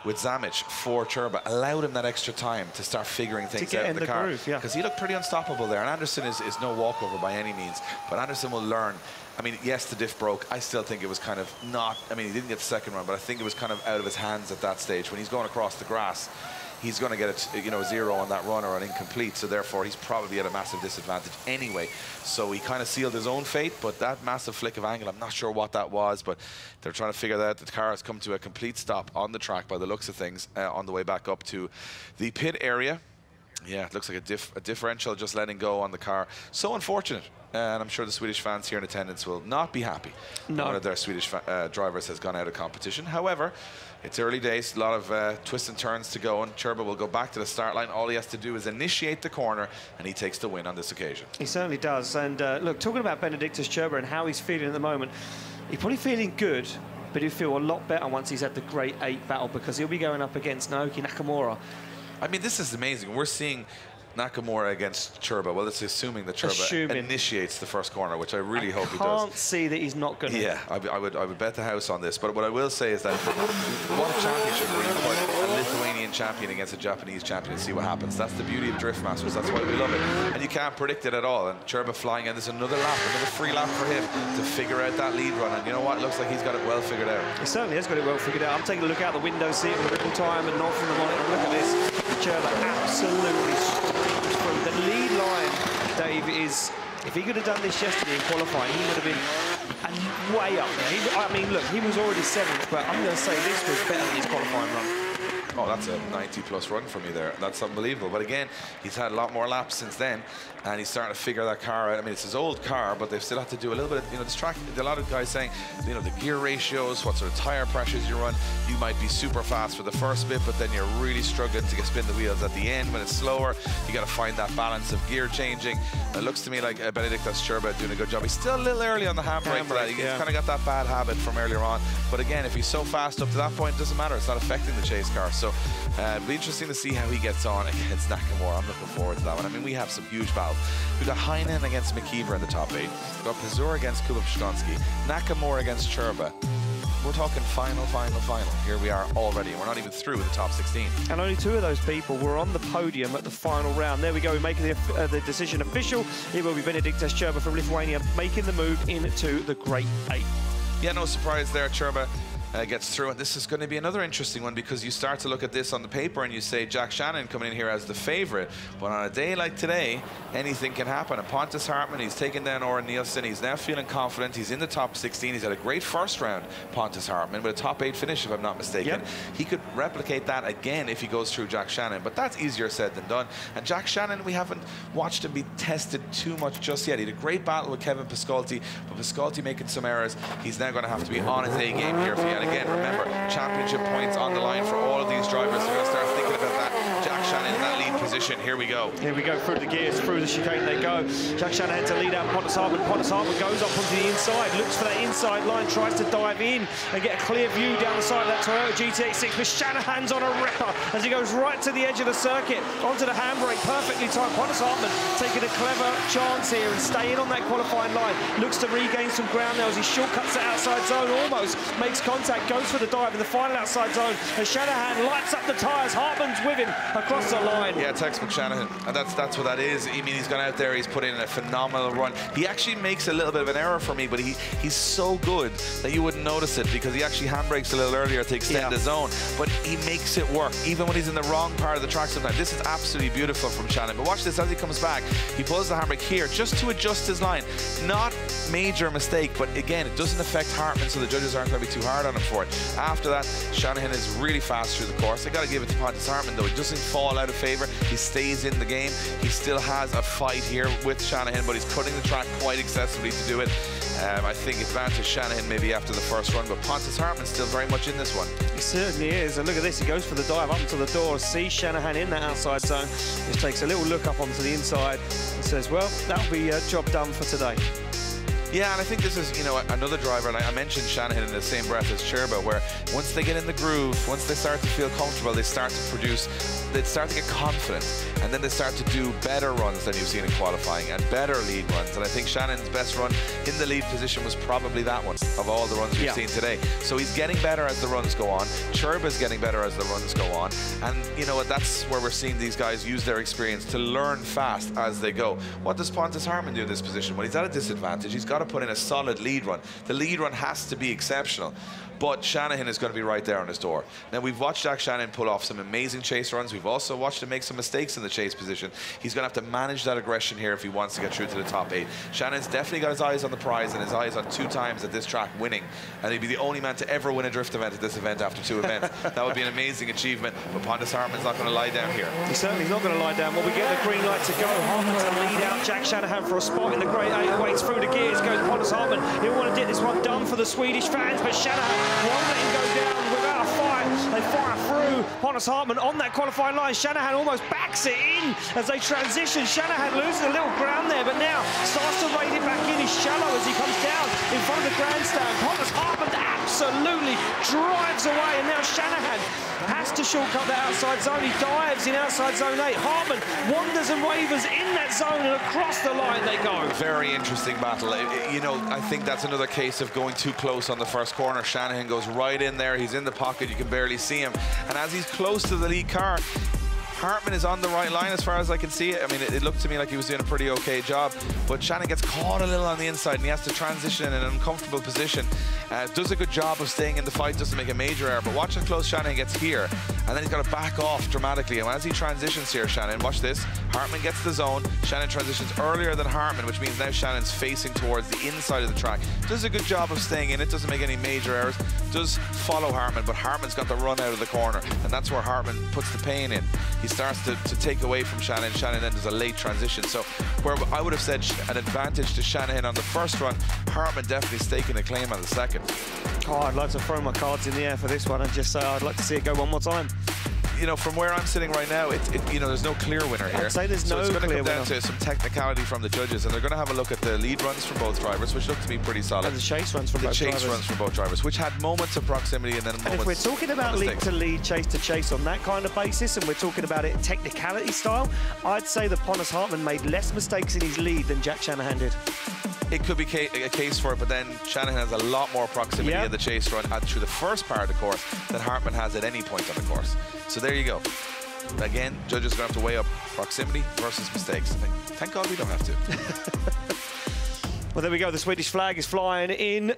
with Zamic for Čirba allowed him that extra time to start figuring things get out in the, the car groove, yeah. because he looked pretty unstoppable there. And Andersson is, is no walkover by any means, but Andersson will learn. I mean, yes, the diff broke. I still think it was kind of not. I mean, he didn't get the second run, but I think it was kind of out of his hands at that stage when he's going across the grass. He's going to get a you know a zero on that run or an incomplete, so therefore he's probably at a massive disadvantage anyway. So he kind of sealed his own fate. But that massive flick of angle, I'm not sure what that was, but they're trying to figure that out. The car has come to a complete stop on the track by the looks of things uh, on the way back up to the pit area. Yeah, it looks like a, diff a differential just letting go on the car. So unfortunate. Uh, and I'm sure the Swedish fans here in attendance will not be happy. No. One of their Swedish uh, drivers has gone out of competition. However, it's early days, a lot of uh, twists and turns to go, and Čirba will go back to the start line. All he has to do is initiate the corner, and he takes the win on this occasion. He certainly does. And uh, look, talking about Benediktas Čirba and how he's feeling at the moment, he's probably feeling good, but he'll feel a lot better once he's had the Great Eight battle because he'll be going up against Naoki Nakamura. I mean, this is amazing. We're seeing Nakamura against Čirba. Well, it's assuming that Čirba Assuming. initiates the first corner, which I really I hope he does. I can't see that he's not going to. Yeah, I, I would I would bet the house on this. But what I will say is that what a championship where you put a Lithuanian champion against a Japanese champion and see what happens. That's the beauty of Drift Masters. That's why we love it. And you can't predict it at all. And Čirba flying in, there's another lap, another free lap for him to figure out that lead run. And you know what? It looks like he's got it well figured out. He certainly has got it well figured out. I'm taking a look out the window, seeing the ripple time and nod from the monitor. Look at this. Čirba absolutely streams from the lead line. Dave is, if he could have done this yesterday in qualifying, he would have been way up there. He, I mean, look, he was already seventh, but I'm going to say this was better than his qualifying run. Oh, that's a 90 plus run for me there. That's unbelievable. But again, he's had a lot more laps since then, and he's starting to figure that car out. I mean, it's his old car, but they've still had to do a little bit of, you know, this track, a lot of guys saying, you know, the gear ratios, what sort of tire pressures you run. You might be super fast for the first bit, but then you're really struggling to get spin the wheels at the end when it's slower. You got to find that balance of gear changing. It looks to me like uh, Benediktas Čirba doing a good job. He's still a little early on the handbrake. Handbrake, He's yeah. kind of got that bad habit from earlier on. But again, if he's so fast up to that point, it doesn't matter. It's not affecting the chase car. So uh, it'll be interesting to see how he gets on against Nakamura. I'm looking forward to that one. I mean, we have some huge battles. We've got Heinonen against McKeever in the top eight. We've got Pesur against Kuba Przygoński. Nakamura against Čirba. We're talking final, final, final. Here we are already. We're not even through with the top 16. And only two of those people were on the podium at the final round. There we go, we're making the, uh, the decision official. It will be Benediktas Čirba from Lithuania making the move into the Great Eight. Yeah, no surprise there. Čirba uh, gets through. And this is going to be another interesting one because you start to look at this on the paper and you say Jack Shanahan coming in here as the favourite. But on a day like today, anything can happen. And Pontus Hartman, he's taken down Oren Nielsen. He's now feeling confident. He's in the top 16. He's had a great first round, Pontus Hartman, with a top eight finish, if I'm not mistaken. Yep. He could replicate that again if he goes through Jack Shanahan. But that's easier said than done. And Jack Shanahan, we haven't watched him be tested too much just yet. He had a great battle with Kevin Piscolti, but Piscolti making some errors. He's now going to have to be on his A game here for. And again, remember, championship points on the line for all of these drivers. They're going to start thinking about that. Jack Shanahan in that lead position. Here we go. Here we go through the gears, through the chicane they go. Jack Shanahan to lead out Pontus Hartman. Pontus Hartman goes up onto the inside, looks for that inside line, tries to dive in and get a clear view down the side of that Toyota GT86. But Shanahan's on a ripper as he goes right to the edge of the circuit, onto the handbrake, perfectly timed. Pontus Hartman taking a clever chance here and staying on that qualifying line. Looks to regain some ground now as he shortcuts the outside zone, almost makes contact, goes for the dive in the final outside zone. And Shanahan lights up the tyres. Hartman's with him across the line. Yeah, textbook Shanahan, and that's that's what that is. I mean, he's gone out there, he's put in a phenomenal run. He actually makes a little bit of an error for me, but he he's so good that you wouldn't notice it because he actually handbrakes a little earlier to extend Yeah. the zone. But he makes it work, even when he's in the wrong part of the track sometimes. This is absolutely beautiful from Shanahan. But watch this as he comes back. He pulls the handbrake here just to adjust his line. Not major mistake, but again, it doesn't affect Hartman, so the judges aren't going to be too hard on him for it. After that, Shanahan is really fast through the course. I got to give it to Pontus Hartman, though. He doesn't fall out of favour. He stays in the game. He still has a fight here with Shanahan, but he's putting the track quite excessively to do it. Um, I think advantage Shanahan maybe after the first run, but Pontus Hartman still very much in this one. He certainly is. And look at this. He goes for the dive up to the door, sees Shanahan in that outside zone. Just takes a little look up onto the inside and says, well, that'll be a job done for today. Yeah, and I think this is, you know, another driver, and I mentioned Shanahan in the same breath as Čirba, where once they get in the groove, once they start to feel comfortable, they start to produce, they start to get confident, and then they start to do better runs than you've seen in qualifying, and better lead runs. And I think Shanahan's best run in the lead position was probably that one of all the runs we've Yeah. seen today. So he's getting better as the runs go on. Čirba's getting better as the runs go on. And you know what? That's where we're seeing these guys use their experience to learn fast as they go. What does Pontus Hartman do in this position? Well, he's at a disadvantage. He's got to put in a solid lead run. The lead run has to be exceptional. But Shanahan is going to be right there on his door. Now, we've watched Jack Shanahan pull off some amazing chase runs. We've also watched him make some mistakes in the chase position. He's going to have to manage that aggression here if he wants to get through to the top eight. Shanahan's definitely got his eyes on the prize and his eyes on two times at this track winning. And he'd be the only man to ever win a drift event at this event after two events. [LAUGHS] that would be an amazing achievement. But Pontus Hartman's not going to lie down here. He certainly is not going to lie down. Well, we get the green light to go. Hartman to lead out Jack Shanahan for a spot in the Great Eight. Waits through the gears, goes Pontus Hartman. He'll want to get this one done for the Swedish fans, but Shanahan won't let him go down without a fight. They fire through Pontus Hartman on that qualifying line. Shanahan almost backs it in as they transition. Shanahan loses a little ground there, but now starts to raid it back in. He's shallow as he comes down in front of the grandstand. Pontus Hartman absolutely drives away, and now Shanahan has to shortcut that outside zone. He dives in outside zone 8. Hartman wanders and wavers in that zone, and across the line they go. Very interesting battle. It- you know, I think that's another case of going too close on the first corner. Shanahan goes right in there. He's in the pocket. You can barely see him. And as he's close to the lead car, Hartman is on the right line as far as I can see it. I mean, it, it looked to me like he was doing a pretty okay job, but Shanahan gets caught a little on the inside and he has to transition in an uncomfortable position. Uh, does a good job of staying in the fight, doesn't make a major error, but watch how close Shanahan gets here, and then he's got to back off dramatically. And as he transitions here, Shanahan, watch this. Hartman gets the zone. Shanahan transitions earlier than Hartman, which means now Shanahan's facing towards the inside of the track. Does a good job of staying in it, doesn't make any major errors. Does follow Hartman, but Hartman's got the run out of the corner, and that's where Hartman puts the pain in. He starts to, to take away from Shanahan. Shanahan then does a late transition. So where I would have said an advantage to Shanahan on the first run, Hartman definitely staking a claim on the second. Oh, I'd like to throw my cards in the air for this one and just say I'd like to see it go one more time. You know, from where I'm sitting right now, it, it you know, there's no clear winner here. I'd say there's so no it's going to come down winner. to some technicality from the judges, and they're going to have a look at the lead runs from both drivers, which look to be pretty solid. And the chase runs from the both chase drivers. runs from both drivers, which had moments of proximity and then And moments. if we're talking about lead to lead, chase to chase on that kind of basis, and we're talking about it technicality style, I'd say that Pontus Hartman made less mistakes in his lead than Jack Shanahan did. It could be ca- a case for it, but then Shanahan has a lot more proximity Yeah. in the chase run at, through the first part of the course than Hartman has at any point on the course. So there you go. Again, judges are going to have to weigh up proximity versus mistakes. Thank, thank God we don't have to. [LAUGHS] Well, there we go. The Swedish flag is flying in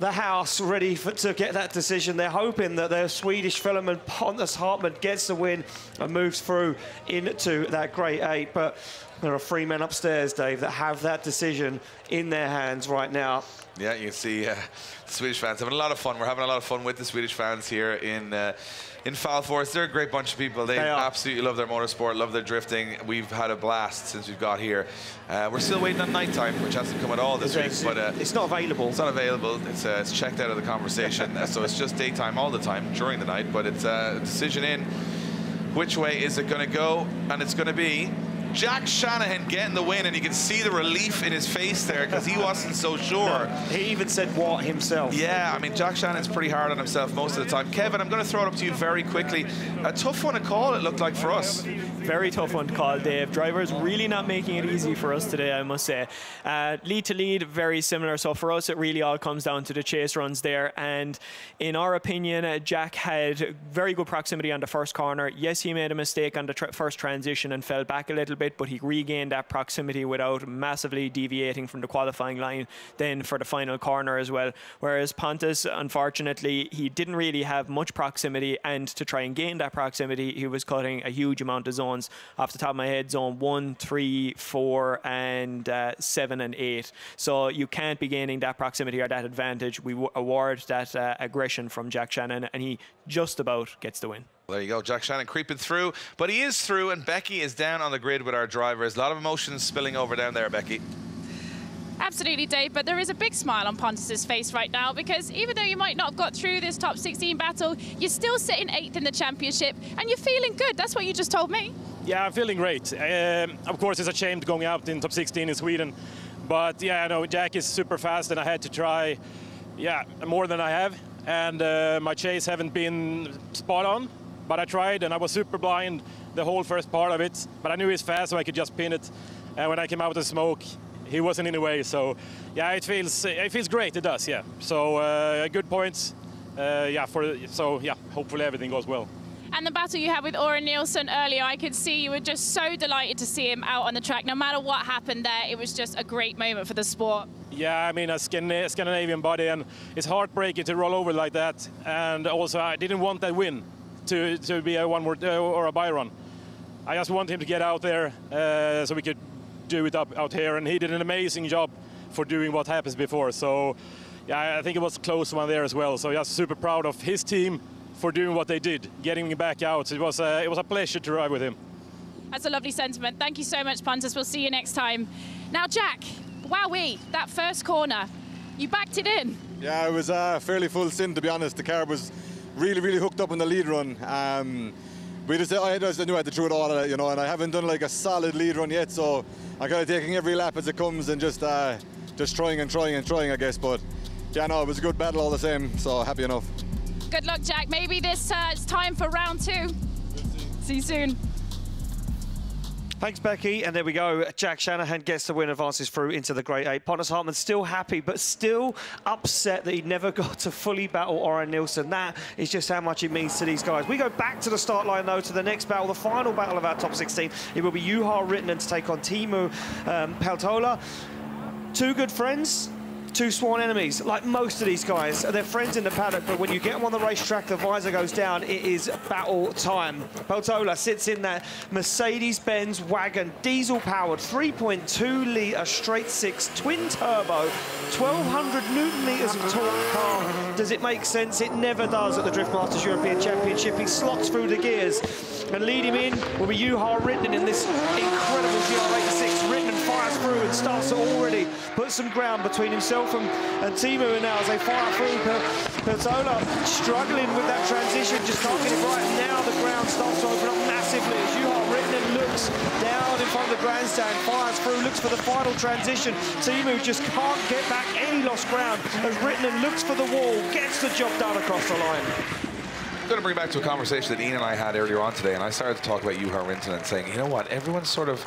the house, ready for, to get that decision. They're hoping that their Swedish filament Pontus Hartman gets the win and moves through into that great eight. But there are three men upstairs, Dave, that have that decision in their hands right now. Yeah, you can see uh, the Swedish fans having a lot of fun. We're having a lot of fun with the Swedish fans here in uh, in Fallfors. They're a great bunch of people. They, They absolutely love their motorsport, love their drifting. We've had a blast since we've got here. Uh, we're still waiting on nighttime, which hasn't come at all this week, but uh, it's not available. it's not available. It's, uh, it's checked out of the conversation, [LAUGHS] so it's just daytime all the time during the night. But it's uh, a decision in. Which way is it going to go? And it's going to be Jack Shanahan getting the win, and you can see the relief in his face there because he wasn't so sure. He even said what himself. Yeah, I mean, Jack Shanahan's pretty hard on himself most of the time. Kevin, I'm going to throw it up to you very quickly. A tough one to call, it looked like for us. Very tough one to call, Dave. Drivers really not making it easy for us today, I must say. Uh, lead to lead, very similar. So for us, it really all comes down to the chase runs there. And in our opinion, uh, Jack had very good proximity on the first corner. Yes, he made a mistake on the tr- first transition and fell back a little bit, but he regained that proximity without massively deviating from the qualifying line then for the final corner as well. Whereas Pontus, unfortunately, he didn't really have much proximity, and to try and gain that proximity, he was cutting a huge amount of zones. Off the top of my head, zone one, three, four, and uh, seven and eight. So you can't be gaining that proximity or that advantage. We award that uh, aggression from Jack Shanahan, and he just about gets the win. There you go, Jack Shanahan creeping through, but he is through, and Becky is down on the grid with our drivers. A lot of emotions spilling over down there, Becky. Absolutely, Dave, but there is a big smile on Pontus's face right now because even though you might not have got through this top 16 battle, you're still sitting eighth in the championship and you're feeling good. That's what you just told me. Yeah, I'm feeling great. Um, of course, it's a shame going out in top 16 in Sweden, But yeah, I know Jack is super fast, and I had to try, yeah, more than I have. And uh, my chase haven't been spot on, but I tried, and I was super blind the whole first part of it. But I knew he's fast, so I could just pin it. And when I came out of the smoke, he wasn't in the way. So yeah, it feels it feels great. It does, yeah. So uh, good points. Uh, yeah, for so yeah, hopefully everything goes well. And the battle you had with Oren Nielsen earlier, I could see you were just so delighted to see him out on the track. No matter what happened there, it was just a great moment for the sport. Yeah, I mean, a Scandinavian body, and it's heartbreaking to roll over like that. And also, I didn't want that win to, to be a one more, uh, or a Byron. I just want him to get out there uh, so we could do it up out here. And he did an amazing job for doing what happens before. So, yeah, I think it was a close one there as well. So, just super proud of his team for doing what they did, getting me back out. It was a, it was a pleasure to ride with him. That's a lovely sentiment. Thank you so much, Pontus. We'll see you next time. Now, Jack, wowee, that first corner, you backed it in. Yeah, it was a fairly full sin, to be honest. The car was really, really hooked up in the lead run. Um, we just, I just knew I had to throw it all at it, you know, and I haven't done like a solid lead run yet, so I'm kind of taking every lap as it comes and just, uh, just trying and trying and trying, I guess. But yeah, no, it was a good battle all the same, so happy enough. Good luck, Jack. Maybe this uh, it's time for round two. See you soon. Thanks, Becky. And there we go. Jack Shanahan gets the win, advances through into the Great Eight. Pontus Hartman still happy, but still upset that he never [LAUGHS] got to fully battle Oren Nielsen. That is just how much it means to these guys. We go back to the start line, though, to the next battle, the final battle of our top 16. It will be Juha Rintanen to take on Teemu um, Peltola. Two good friends, two sworn enemies. Like most of these guys, they're friends in the paddock, but when you get them on the racetrack, the visor goes down. It is battle time. Peltola sits in that Mercedes-Benz wagon, diesel-powered, 3.2-litre straight six, twin turbo, 1,200 newton meters of torque car. Does it make sense? It never does at the Drift Masters European Championship. He slots through the gears. And lead him in will be Juha Rintanen in this incredible GR86. Through and starts to already put some ground between himself and, and Teemu now as they fire through. Peltola struggling with that transition, just can't get it right. Now the ground starts to open up massively as Juha Rintanen looks down in front of the grandstand, fires through, looks for the final transition. Teemu just can't get back any lost ground as Rintanen looks for the wall, gets the job done across the line. I'm going to bring back to a conversation that Ian and I had earlier on today, and I started to talk about Juha Rintanen and saying, you know what, everyone's sort of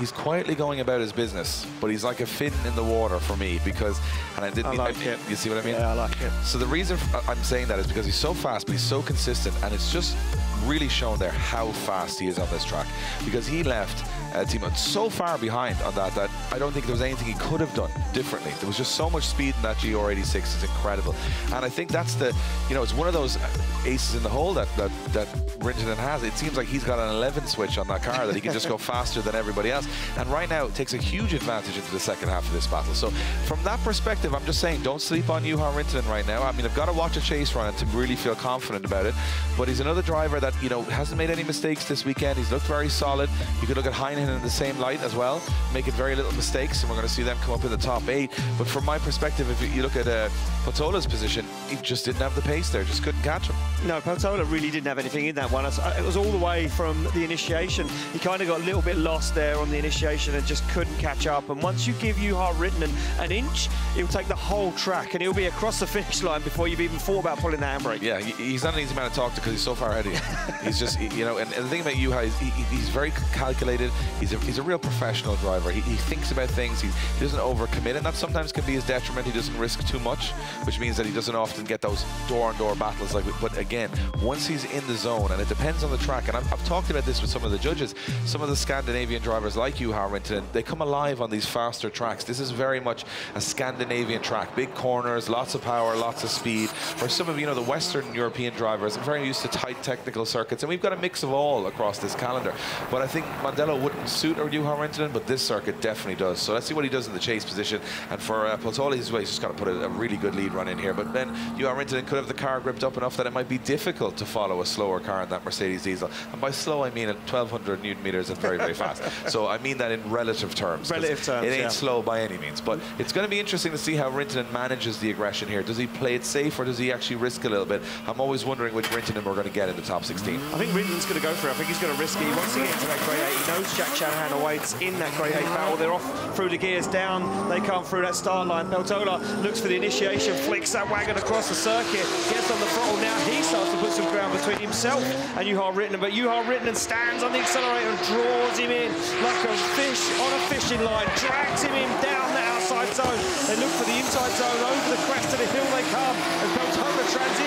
he's quietly going about his business, but he's like a fin in the water for me because, and I didn't. I like I, it. You see what I mean? Yeah, I like it. So the reason I'm saying that is because he's so fast, but he's so consistent, and it's just really shown there how fast he is on this track because he left uh, team so far behind on that that I don't think there was anything he could have done differently. There was just so much speed in that GR86. It's incredible, and I think that's the, you know, it's one of those aces in the hole that that that Rintanen has. It seems like he's got an 11 switch on that car that he can just go [LAUGHS] faster than everybody else. And right now, it takes a huge advantage into the second half of this battle. So from that perspective, I'm just saying, don't sleep on Juha Rintanen right now. I mean, I've got to watch a chase run to really feel confident about it. But he's another driver that, you know, hasn't made any mistakes this weekend. He's looked very solid. You could look at Heinonen in the same light as well, making very little mistakes, and we're going to see them come up in the top eight. But from my perspective, if you look at uh, Peltola's position, he just didn't have the pace there, just couldn't catch him. No, Peltola really didn't have anything in that one. It was all the way from the initiation. He kind of got a little bit lost there on the initiation and just couldn't catch up. And once you give Juha Rintanen an inch, he'll take the whole track and he'll be across the finish line before you've even thought about pulling the handbrake. Yeah, he's not an easy man to talk to because he's so far ahead of you. [LAUGHS] he's just, you know, and, and, the thing about Juha is he, he's very calculated. He's a, he's a real professional driver. He, he thinks about things. He, doesn't overcommit, and that sometimes can be his detriment. He doesn't risk too much, which means that he doesn't often get those door-on-door -door battles. Like, but again, once he's in the zone, and it depends on the track. And I've, I've talked about this with some of the judges. Some of the Scandinavian drivers, like Juha Rintanen, they come alive on these faster tracks. This is very much a Scandinavian track. Big corners, lots of power, lots of speed. For some of you know the Western European drivers I'm very used to tight technical circuits, and we've got a mix of all across this calendar. But I think Mondello wouldn't suit or new Rintanen, but this circuit definitely does. So let's see what he does in the chase position. And for uh, Peltola, he's, well, he's just got to put a, a, really good lead run in here. But then Juha Rintanen could have the car gripped up enough that it might be difficult to follow a slower car in that Mercedes diesel. And by slow, I mean at 1,200 newton meters and very, very fast. [LAUGHS] so I mean that in relative terms. Relative terms, It ain't yeah. slow by any means. But it's going to be interesting to see how Rintanen manages the aggression here. Does he play it safe or does he actually risk a little bit? I'm always wondering which Rintanen we're going to get in the top 16. 16. I think Rintanen's going to go for it. I think he's going to risk it. He wants to get into that grey 8. He knows Jack Shanahan awaits in that grey 8 battle. They're off through the gears down. They come through that start line. Peltola looks for the initiation, flicks that wagon across the circuit, gets on the throttle. Now he starts to put some ground between himself and Juha Rintanen. But Juha Rintanen stands on the accelerator and draws him in like a fish on a fishing line, drags him in down the outside zone. They look for the inside zone. Over the crest of the hill they come. And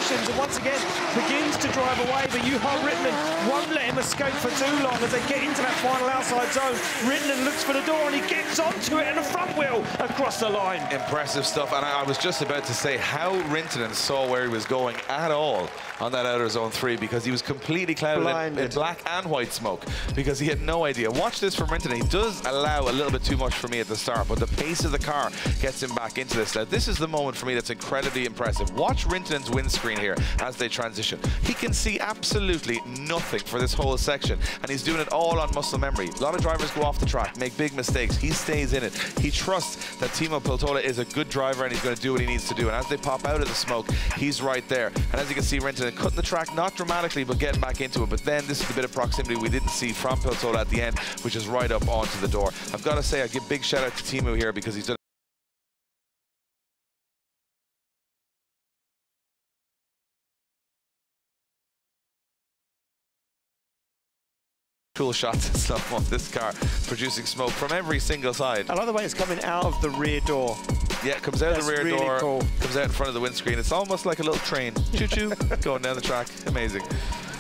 Peltola transitions and once again begins to drive away. But Juha Rintanen won't let him escape for too long as they get into that final outside zone. Rintanen looks for the door and he gets onto it and a front wheel across the line. Impressive stuff, and I, I was just about to say how Rintanen saw where he was going at all on that outer zone three because he was completely clouded in, in black and white smoke because he had no idea. Watch this from Rintanen. He does allow a little bit too much for me at the start, but the pace of the car gets him back into this. Now, this is the moment for me that's incredibly impressive. Watch Rintanen's windscreen here as they transition. He can see absolutely nothing for this whole section, and he's doing it all on muscle memory. A lot of drivers go off the track, make big mistakes. He stays in it. He trusts that Teemu Peltola is a good driver and he's going to do what he needs to do. And as they pop out of the smoke, he's right there. And as you can see, Rintanen cutting the track, not dramatically, but getting back into it. But then this is the bit of proximity we didn't see from Peltola at the end, which is right up onto the door. I've got to say, I give big shout out to Teemu here because he's done cool shots and stuff on this car, producing smoke from every single side. I like the way it's coming out of the rear door. Yeah, it comes out of That's the rear really door, cool. comes out in front of the windscreen. It's almost like a little train, choo-choo, [LAUGHS] going down the track. Amazing.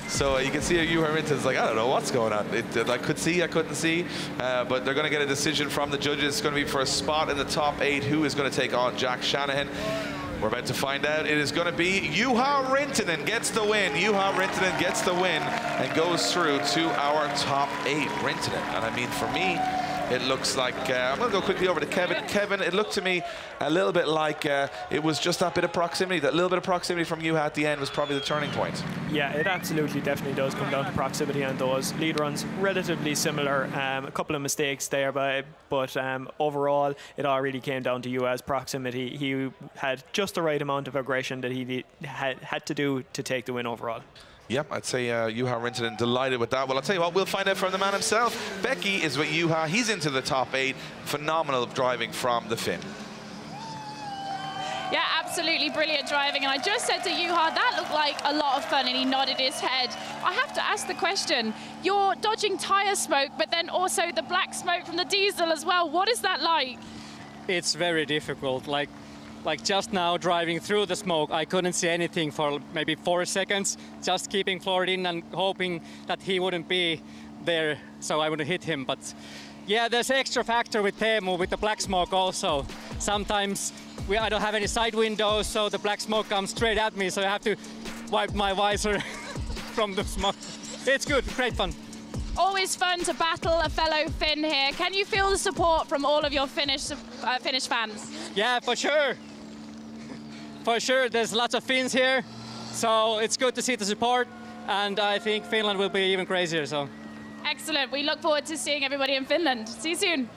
So uh, you can see how Juha Rintanen's like, I don't know what's going on. It, it- I could see, I couldn't see, uh, but they're going to get a decision from the judges. It's going to be for a spot in the top eight. Who is going to take on Jack Shanahan? We're about to find out. It is going to be Juha Rintanen gets the win. Juha Rintanen gets the win and goes through to our top eight. Rintanen, and I mean, for me, it looks like uh, I'm going to go quickly over to Kevin. Kevin, it looked to me a little bit like uh, it was just that bit of proximity. That little bit of proximity from Juha at the end was probably the turning point. Yeah, it absolutely definitely does come down to proximity and those lead runs relatively similar. Um, a couple of mistakes there, but but um, overall it all really came down to you as proximity. He had just the right amount of aggression that he had had to do to take the win overall. Yep, I'd say uh, Juha Rintanen delighted with that. Well, I'll tell you what, we'll find out from the man himself. Becky is with Juha. He's into the top eight. Phenomenal of driving from the Finn. Yeah, absolutely brilliant driving. And I just said to Juha, that looked like a lot of fun, and he nodded his head. I have to ask the question you're dodging tyre smoke, but then also the black smoke from the diesel as well. What is that like? it's very difficult. Like, like just now driving through the smoke, I couldn't see anything for maybe four seconds. Just keeping Floyd in and hoping that he wouldn't be there, so I wouldn't hit him. But yeah, there's extra factor with Teemu with the black smoke also. Sometimes we, I don't have any side windows, so the black smoke comes straight at me, so I have to wipe my visor [LAUGHS] from the smoke. It's good, great fun. Always fun to battle a fellow Finn here. Can you feel the support from all of your Finnish uh, Finnish fans? Yeah, for sure. For sure, there's lots of Finns here, so it's good to see the support, and I think Finland will be even crazier. So. Excellent. We look forward to seeing everybody in Finland. See you soon.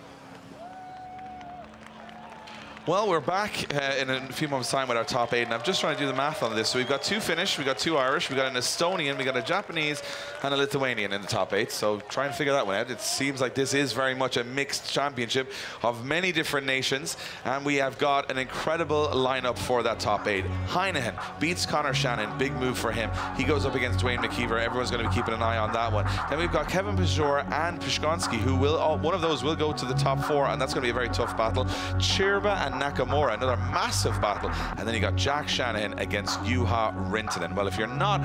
Well, we're back uh, in a few moments' time with our top eight, and I'm just trying to do the math on this. So we've got two Finnish, we've got two Irish, we've got an Estonian, we've got a Japanese, and a Lithuanian in the top eight. So try and figure that one out. It seems like this is very much a mixed championship of many different nations, and we have got an incredible lineup for that top eight. Heinonen beats Conor Shanahan, big move for him. He goes up against Duane McKeever. Everyone's going to be keeping an eye on that one. Then we've got Kevin Pesur and Przygoński, who will all, one of those will go to the top four, and that's going to be a very tough battle. Čirba and Nakamura, another massive battle. And then you got Jack Shanahan against Juha Rintanen. Well, if you're not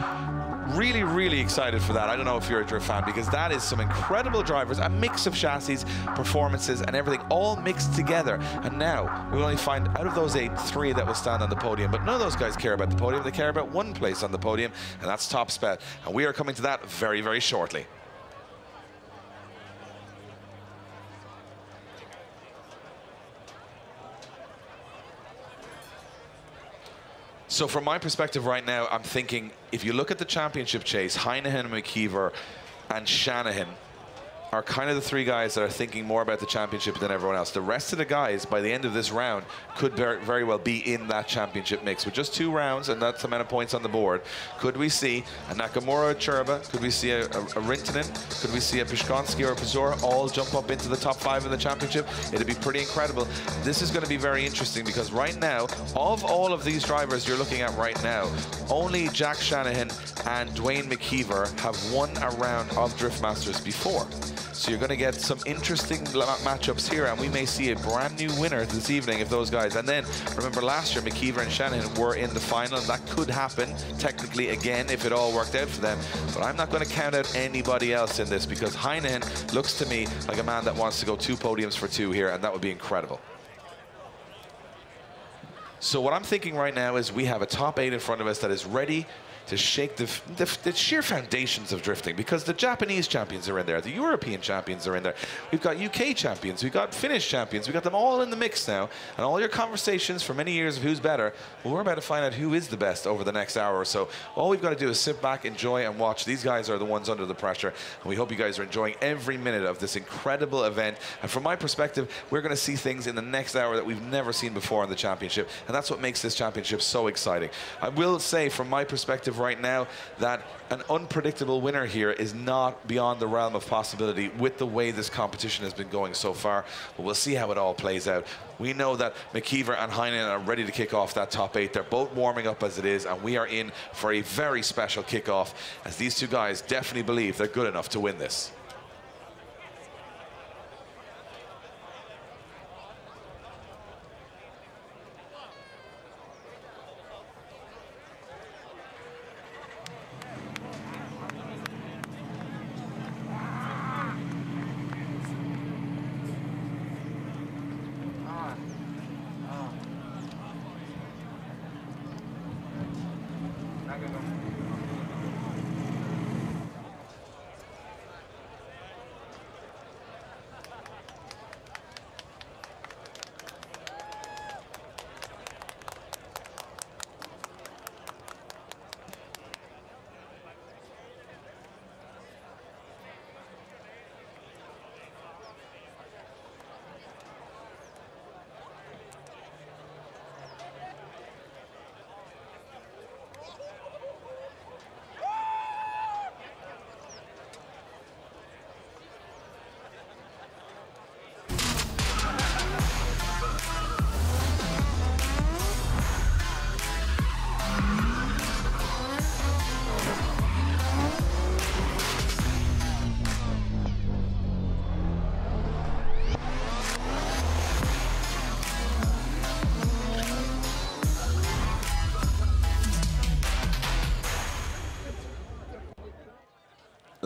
really, really excited for that, I don't know if you're a Drift fan, because that is some incredible drivers, a mix of chassis, performances, and everything all mixed together. And now we'll only find out of those eight, three that will stand on the podium. But none of those guys care about the podium. They care about one place on the podium, and that's top spec. And we are coming to that very, very shortly. So from my perspective right now, I'm thinking if you look at the championship chase, Heinonen, McKeever, and Shanahan, are kind of the three guys that are thinking more about the championship than everyone else. The rest of the guys, by the end of this round, could very well be in that championship mix. With just two rounds and that's the amount of points on the board, could we see a Nakamura, a Čirba, could we see a, a, a Rintanen, could we see a Przygoński or a Pizora all jump up into the top five in the championship? It'd be pretty incredible. This is going to be very interesting because right now, of all of these drivers you're looking at right now, only Jack Shanahan and Duane McKeever have won a round of Drift Masters before. So you're going to get some interesting matchups here, and we may see a brand new winner this evening if those guys. And then remember last year, McKeever and Shanahan were in the final, and that could happen technically again if it all worked out for them. But I'm not going to count out anybody else in this because Heinen looks to me like a man that wants to go two podiums for two here, and that would be incredible. So what I'm thinking right now is we have a top eight in front of us that is ready to shake the, the, the, sheer foundations of drifting because the Japanese champions are in there, the European champions are in there. We've got UK champions, we've got Finnish champions, we've got them all in the mix now. And all your conversations for many years of who's better, well, we're about to find out who is the best over the next hour or so. All we've got to do is sit back, enjoy, and watch. These guys are the ones under the pressure. And we hope you guys are enjoying every minute of this incredible event. And from my perspective, we're going to see things in the next hour that we've never seen before in the championship. And that's what makes this championship so exciting. I will say, from my perspective, right now that an unpredictable winner here is not beyond the realm of possibility with the way this competition has been going so far. But we'll see how it all plays out. We know that McKeever and Heinen are ready to kick off that top eight. They're both warming up as it is, and we are in for a very special kickoff as these two guys definitely believe they're good enough to win this.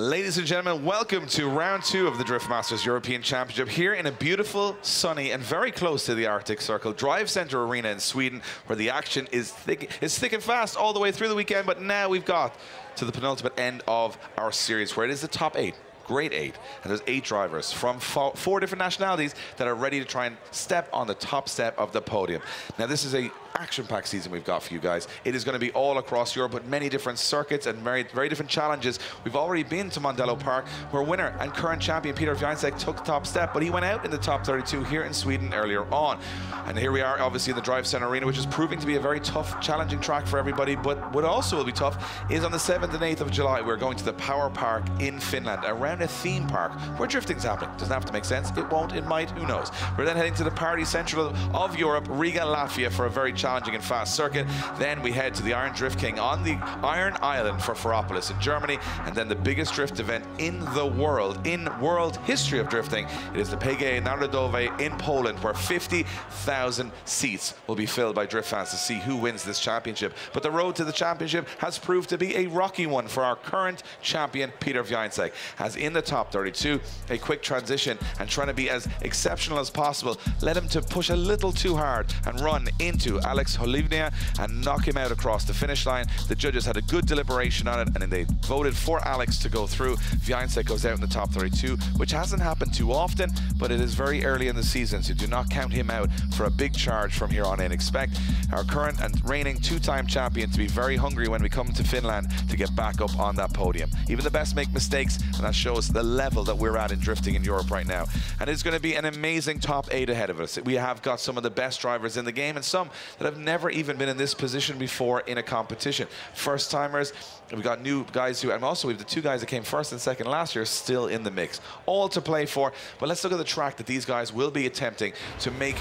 Ladies and gentlemen, welcome to round two of the Drift Masters European Championship here in a beautiful, sunny, and very close to the Arctic Circle Drivecenter Arena in Sweden, where the action is thick, is thick and fast all the way through the weekend. But now we've got to the penultimate end of our series, where it is the top eight great eight. And there's eight drivers from four different nationalities that are ready to try and step on the top step of the podium. Now, this is a action-packed season we've got for you guys. It is going to be all across Europe with many different circuits and very, very different challenges. We've already been to Mondello Park, where winner and current champion Peter Więcek took the top step, but he went out in the top 32 here in Sweden earlier on. And here we are, obviously, in the Drivecenter Arena, which is proving to be a very tough, challenging track for everybody. But what also will be tough is on the 7th and 8th of July, we're going to the Power Park in Finland, around a theme park where drifting's happening. Doesn't have to make sense. It won't, it might, who knows. We're then heading to the Party Central of Europe, Riga, Latvia, for a very challenging and fast circuit. Then we head to the Iron Drift King on the Iron Island for Ferropolis in Germany. And then the biggest drift event in the world, in world history of drifting, it is the PGE Narodowy in Poland, where 50,000 seats will be filled by drift fans to see who wins this championship. But the road to the championship has proved to be a rocky one for our current champion, Peter Więcek. As in the top 32, a quick transition and trying to be as exceptional as possible led him to push a little too hard and run into Alex Holovnia and knock him out across the finish line. The judges had a good deliberation on it and then they voted for Alex to go through. Więcek goes out in the top 32, which hasn't happened too often, but it is very early in the season, so do not count him out for a big charge from here on in. Expect our current and reigning two-time champion to be very hungry when we come to Finland to get back up on that podium. Even the best make mistakes, and that shows the level that we're at in drifting in Europe right now. And it's going to be an amazing top eight ahead of us. We have got some of the best drivers in the game and some that have never even been in this position before in a competition. First timers, we've got new guys who, and also we have the two guys that came first and second last year still in the mix. All to play for, but let's look at the track that these guys will be attempting to make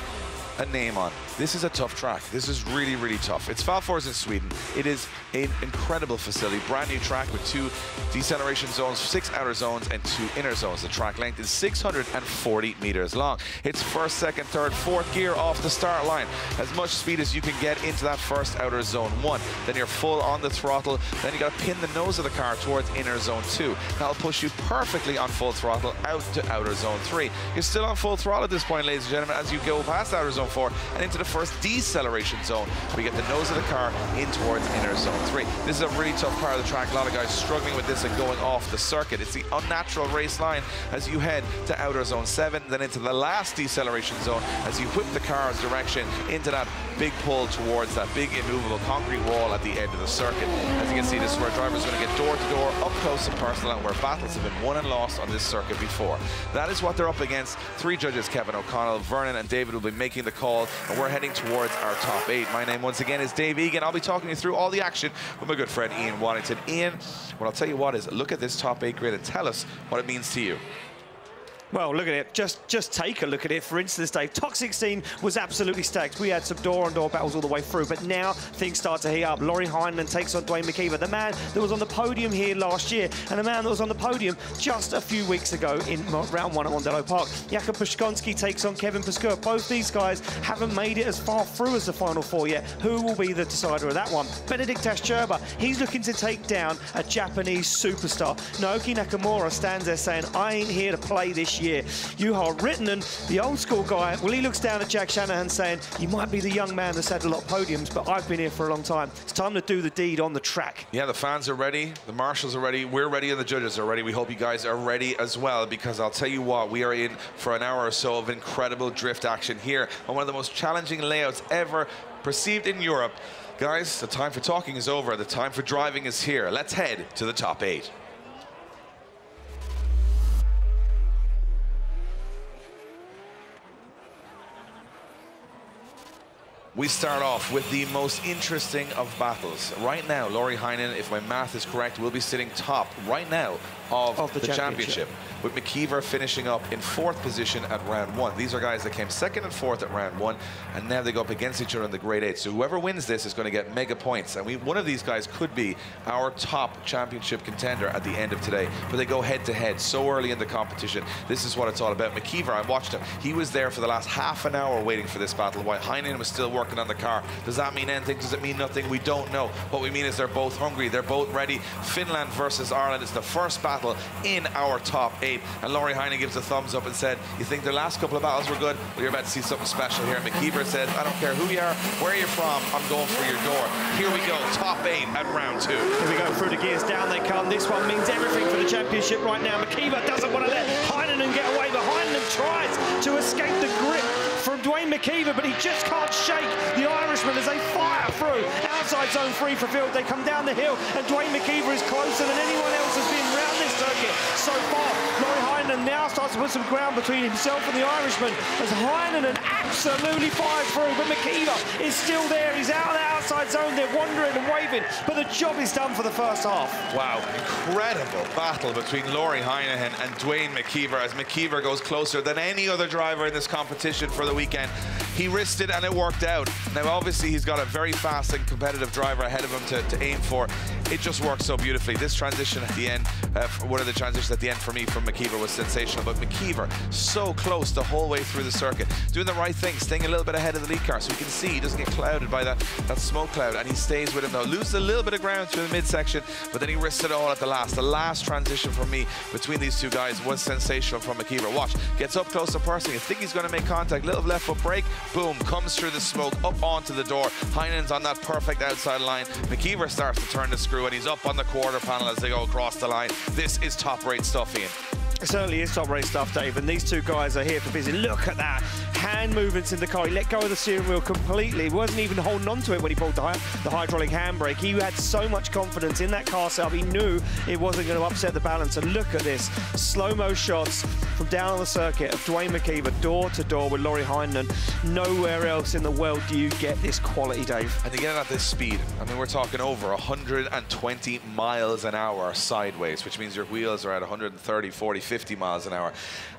a name on. This is a tough track. This is really, really tough. It's Fallfors in Sweden. It is an incredible facility. Brand new track with two deceleration zones, six outer zones, and two inner zones. The track length is 640 meters long. It's first, second, third, fourth gear off the start line. As much speed as you can get into that first outer zone one. Then you're full on the throttle. Then you got pin the nose of the car towards inner zone two. That'll push you perfectly on full throttle out to outer zone three. You're still on full throttle at this point, ladies and gentlemen, as you go past outer zone four and into the first deceleration zone. We get the nose of the car in towards inner zone three. This is a really tough part of the track. A lot of guys struggling with this and going off the circuit. It's the unnatural race line as you head to outer zone seven, then into the last deceleration zone as you whip the car's direction into that big pull towards that big immovable concrete wall at the end of the circuit. As you can see, this is where drivers are going to get door to door, up close and personal, and where battles have been won and lost on this circuit before. That is what they're up against. Three judges, Kevin O'Connell, Vernon, and David will be making the call, and we're heading towards our top eight. My name once again is Dave Egan. I'll be talking you through all the action with my good friend Ian Waddington. Ian, what I'll tell you what is, look at this top eight grid and tell us what it means to you. Well, look at it. Just just take a look at it. For instance, Dave, Top 16 was absolutely stacked. We had some door-on-door battles all the way through, but now things start to heat up. Lauri Heinonen takes on Duane McKeever, the man that was on the podium here last year, and the man that was on the podium just a few weeks ago in round one at Mondello Park. Jakub Przygoński takes on Kevin Pesur. Both these guys haven't made it as far through as the Final Four yet. Who will be the decider of that one? Benediktas Čirba, he's looking to take down a Japanese superstar. Naoki Nakamura stands there saying, I ain't here to play this year. Juha Rintanen, the old school guy, well, he looks down at Jack Shanahan saying, you might be the young man that's had a lot of podiums, but I've been here for a long time. It's time to do the deed on the track. Yeah, the fans are ready, the marshals are ready, we're ready, and the judges are ready. We hope you guys are ready as well, because I'll tell you what, we are in for an hour or so of incredible drift action here on one of the most challenging layouts ever perceived in Europe. Guys, the time for talking is over. The time for driving is here. Let's head to the top eight. We start off with the most interesting of battles. Right now, Lauri Heinonen, if my math is correct, will be sitting top right now of, Of the the, championship. championship. With McKeever finishing up in fourth position at round one. These are guys that came second and fourth at round one, and now they go up against each other in the grade eight. So whoever wins this is going to get mega points. And we, one of these guys could be our top championship contender at the end of today. But they go head to head so early in the competition. This is what it's all about. McKeever, I watched him. He was there for the last half an hour waiting for this battle while Heinen was still working on the car. Does that mean anything? Does it mean nothing? We don't know. What we mean is they're both hungry. They're both ready. Finland versus Ireland is the first battle in our top eight. And Lauri Heine gives a thumbs up and said, you think the last couple of battles were good? Well, you're about to see something special here. McKeever says, I don't care who you are, where you're from, I'm going for your door. Here we go, top eight at round two. Here we go through the gears, down they come. This one means everything for the championship right now. McKeever doesn't want to let Heinonen get away, but Heinonen tries to escape the grip from Duane McKeever, but he just can't shake the Irishman as they fire through. Outside zone three for field, they come down the hill, and Duane McKeever is closer than anyone else has been round circuit so far. Lauri Heinonen now starts to put some ground between himself and the Irishman as Heinonen absolutely fires through, but McKeever is still there. He's out of the outside zone. They're wandering and waving, but the job is done for the first half. Wow, incredible battle between Lauri Heinonen and Duane McKeever as McKeever goes closer than any other driver in this competition for the weekend. He risked it and it worked out. Now, obviously, he's got a very fast and competitive driver ahead of him to, to aim for. It just worked so beautifully. This transition at the end, uh, one of the transitions at the end for me from McKeever was sensational. But McKeever, so close the whole way through the circuit, doing the right thing, staying a little bit ahead of the lead car so we can see he doesn't get clouded by that, that smoke cloud. And he stays with him though. Loses a little bit of ground through the midsection, but then he risks it all at the last. The last transition for me between these two guys was sensational from McKeever. Watch, gets up close to Persing. I think he's going to make contact. Little left foot brake, boom, comes through the smoke, up onto the door. Heinen's on that perfect outside line. McKeever starts to turn the screw, and he's up on the quarter panel as they go across the line. This is top rate stuff, Ian. It certainly is top rate stuff, Dave, and these two guys are here for busy. Look at that. Hand movements in the car. He let go of the steering wheel completely. He Wasn't even holding on to it when he pulled the, the hydraulic handbrake. He had so much confidence in that car setup. He knew it wasn't going to upset the balance. And look at this. Slow-mo shots from down on the circuit of Duane McKeever, door to door with Lauri Heinonen. Nowhere else in the world do you get this quality, Dave. And to get it at this speed, I mean, we're talking over 120 miles an hour sideways, which means your wheels are at 130, 40, 50 miles an hour.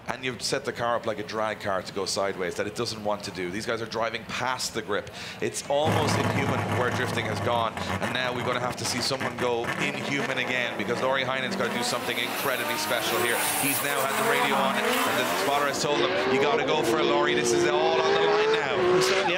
And you've set the car up like a drag car to go sideways that it doesn't want to do. These guys are driving past the grip. It's almost inhuman where drifting has gone. And now we're going to have to see someone go inhuman again because Lauri Heinen's got to do something incredibly special here. He's now had the radio on and the spotter has told him, you got to go for it, Lauri. This is all on the line now.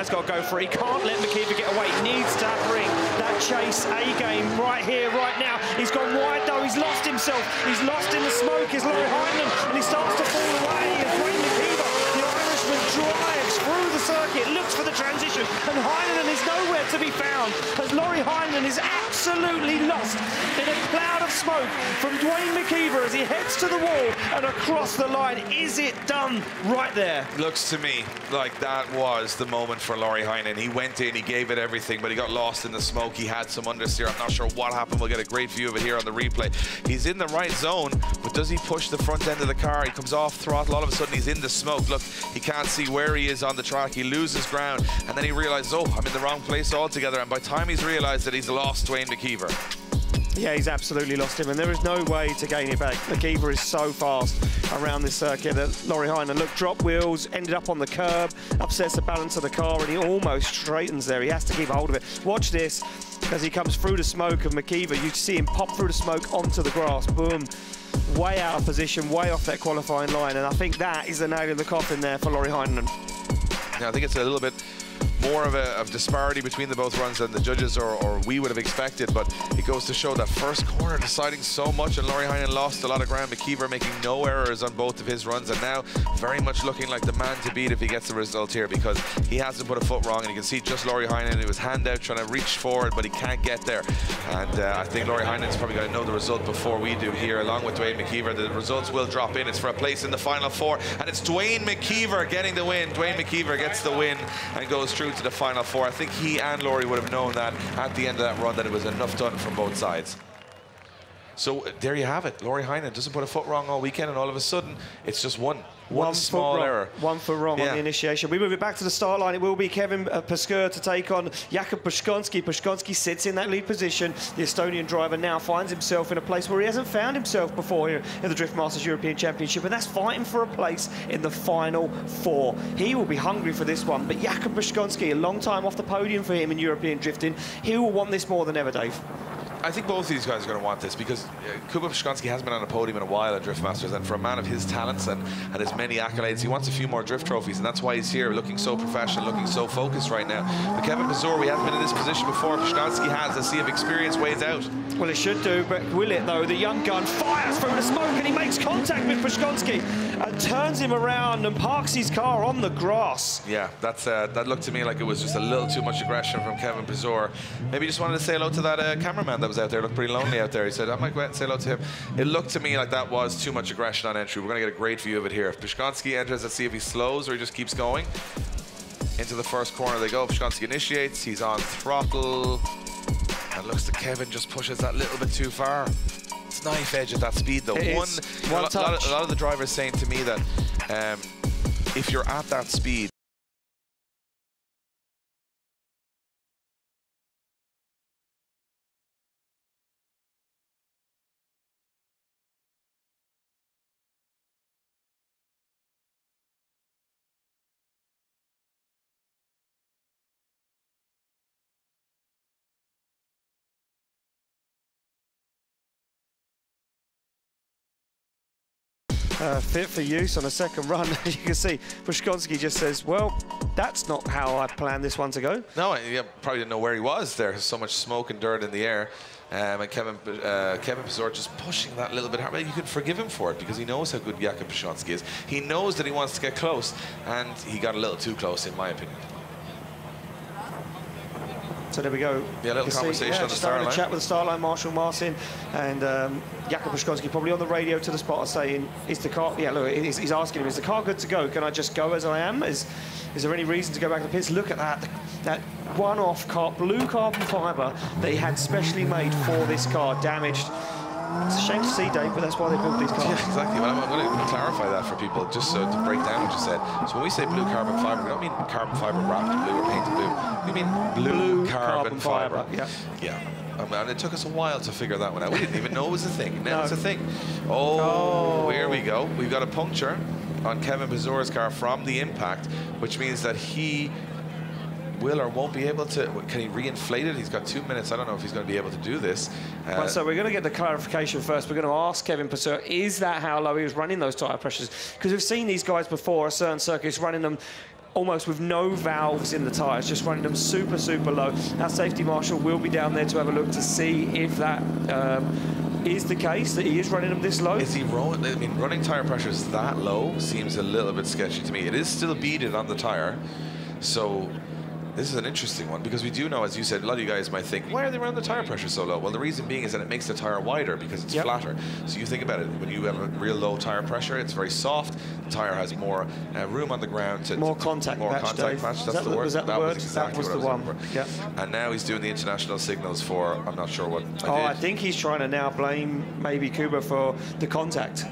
Has got to go for it. He can't let McKeever get away. He needs to bring that chase A game right here, right now. He's gone wide though. He's lost himself. He's lost in the smoke. Is Lauri Heinen, and he starts to fall away. And Duane McKeever, the Irishman, drives through the circuit, looks for the transition, and Heinen is nowhere to be found. As Lauri Heinen is absolutely lost in a cloud of smoke from Duane McKeever as he heads to the wall and across the line. Is it done right there? Looks to me like that was the moment for Lauri Heinen. He went in, he gave it everything, but he got lost in the smoke. He had some understeer. I'm not sure what happened. We'll get a great view of it here on the replay. He's in the right zone, but does he push the front end of the car? He comes off throttle. All of a sudden, he's in the smoke. Look, he can't see where he is on the track. He loses ground, and then he realizes, oh, I'm in the wrong place altogether. And by the time he's realized that he's lost Duane McKeever. Yeah, he's absolutely lost him, and there is no way to gain it back. McKeever is so fast around this circuit that Lauri Heinen, look, drop wheels, ended up on the curb, upsets the balance of the car, and he almost straightens there. He has to keep hold of it. Watch this, as he comes through the smoke of McKeever, you see him pop through the smoke onto the grass, boom. Way out of position, way off that qualifying line, and I think that is the nail in the coffin there for Lauri Heinen. Yeah, I think it's a little bit more of a of disparity between the both runs than the judges or, or we would have expected, but it goes to show that first corner deciding so much, and Lauri Heinen lost a lot of ground. McKeever making no errors on both of his runs, and now very much looking like the man to beat if he gets the result here, because he hasn't put a foot wrong, and you can see just Lauri Heinen, he was hand out trying to reach forward, but he can't get there. And uh, I think Lauri Heinen's probably going to know the result before we do here, along with Duane McKeever. The results will drop in. It's for a place in the final four, and it's Duane McKeever getting the win. Duane McKeever gets the win and goes through to the final four. I think he and Lauri would have known that at the end of that run that it was enough done from both sides. So uh, there you have it. Lauri Heinen doesn't put a foot wrong all weekend, and all of a sudden, it's just one. One, One small wrong, error. One for wrong Yeah. on the initiation. We move it back to the start line. It will be Kevin uh, to take on Jakub Przygoński. Przygoński sits in that lead position. The Estonian driver now finds himself in a place where he hasn't found himself before here in the Drift Masters European Championship, and that's fighting for a place in the final four. He will be hungry for this one, but Jakub Przygoński, a long time off the podium for him in European drifting, he will want this more than ever, Dave. I think both of these guys are going to want this because uh, Kuba Przygoński hasn't been on a podium in a while at Drift Masters, and for a man of his talents and, and his many accolades, he wants a few more drift trophies, and that's why he's here, looking so professional, looking so focused right now. But Kevin Pesur, we haven't been in this position before. Przygoński has. Let's see if experience weighs out. Well, it should do, but will it though? The young gun fires through the smoke and he makes contact with Przygoński and turns him around and parks his car on the grass. Yeah, that's uh, that looked to me like it was just a little too much aggression from Kevin Pesur. Maybe he just wanted to say hello to that uh, cameraman that was out there. Looked pretty lonely out there. He said, I might go out and say hello to him. It looked to me like that was too much aggression on entry. We're going to get a great view of it here. If Przygoński enters, let's see if he slows or he just keeps going. Into the first corner they go. Przygoński initiates. He's on throttle. And looks to Kevin just pushes that little bit too far. It's knife edge at that speed though. It One, is. a, One lot, a lot of- a lot of the drivers saying to me that um, if you're at that speed, uh, fit for use on a second run. [LAUGHS] As you can see, Przygoński just says, well, that's not how I planned this one to go. No, he probably didn't know where he was. there. There's so much smoke and dirt in the air. Um, and Kevin uh, Kevin Pesur just pushing that little bit hard. You can forgive him for it because he knows how good Jakub Przygoński is. He knows that he wants to get close, and he got a little too close, in my opinion. So there we go. Yeah, a little conversation yeah, on the just start line. a chat with the start line, Marshall Martin, and um, Jakub Przygoński probably on the radio to the spotter saying, "Is the car? Yeah, look, he's, he's asking him, is the car good to go? Can I just go as I am? Is is there any reason to go back to the pits? Look at that, that one-off car, blue carbon fibre that he had specially made for this car, damaged." It's a shame to see, Dave, but that's why they built these cars. Yeah, exactly. Well, I'm, I'm going to clarify that for people, just so to break down what you said. So when we say blue carbon fibre, we don't mean carbon fibre wrapped in blue or painted blue. We mean blue, Blue carbon, carbon fibre, fibre. yeah. Yeah. Um, and it took us a while to figure that one out. We didn't even know it was a thing. Now No. it's a thing. Oh, here we go. We've got a puncture on Kevin Pesur's car from the impact, which means that he will or won't be able to. Can he reinflate it? He's got two minutes. I don't know if he's going to be able to do this. Uh, Right, so we're going to get the clarification first. We're going to ask Kevin Pesur, is that how low he was running those tyre pressures? Because we've seen these guys before, a certain circuits, running them almost with no valves in the tyres, just running them super, super low. Our safety marshal will be down there to have a look to see if that um, is the case, that he is running them this low. Is he rolling? I mean, running tire pressures that low seems a little bit sketchy to me. It is still beaded on the tire, so this is an interesting one because we do know, as you said, a lot of you guys might think, why are they running the tire pressure so low? Well, the reason being is that it makes the tire wider because it's Yep. flatter. So you think about it, when you have a real low tire pressure, it's very soft. The tire has more uh, room on the ground to More to- contact more patch, contact Dave. patch. That's that the word. was that the word? That exactly was what I the one. looking for. Yep. And now he's doing the international signals for I'm not sure what. I Oh, did. I think he's trying to now blame maybe Kuba for the contact.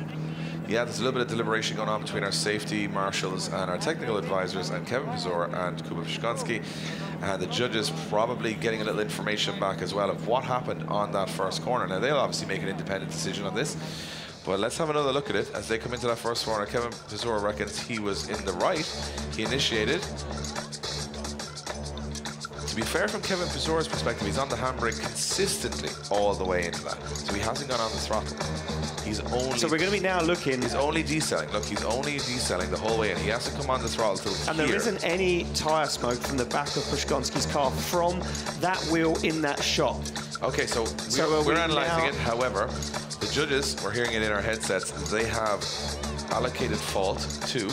Yeah, there's a little bit of deliberation going on between our safety marshals and our technical advisors and Kevin Pesur and Kuba Przygoński. And uh, the judges probably getting a little information back as well of what happened on that first corner. Now, they'll obviously make an independent decision on this. But let's have another look at it as they come into that first corner. Kevin Pesur reckons he was in the right. He initiated. To be fair from Kevin Pesur's perspective, he's on the handbrake consistently all the way into that. So he hasn't gone on the throttle. He's only So we're going to be now looking, He's only decelling. Look, he's only decelling the whole way, and he has to come on the throttle till and here. there isn't any tyre smoke from the back of Przygoński's car from that wheel in that shot. Okay, so we're, So we're we analysing it. However, the judges, we're hearing it in our headsets, they have allocated fault to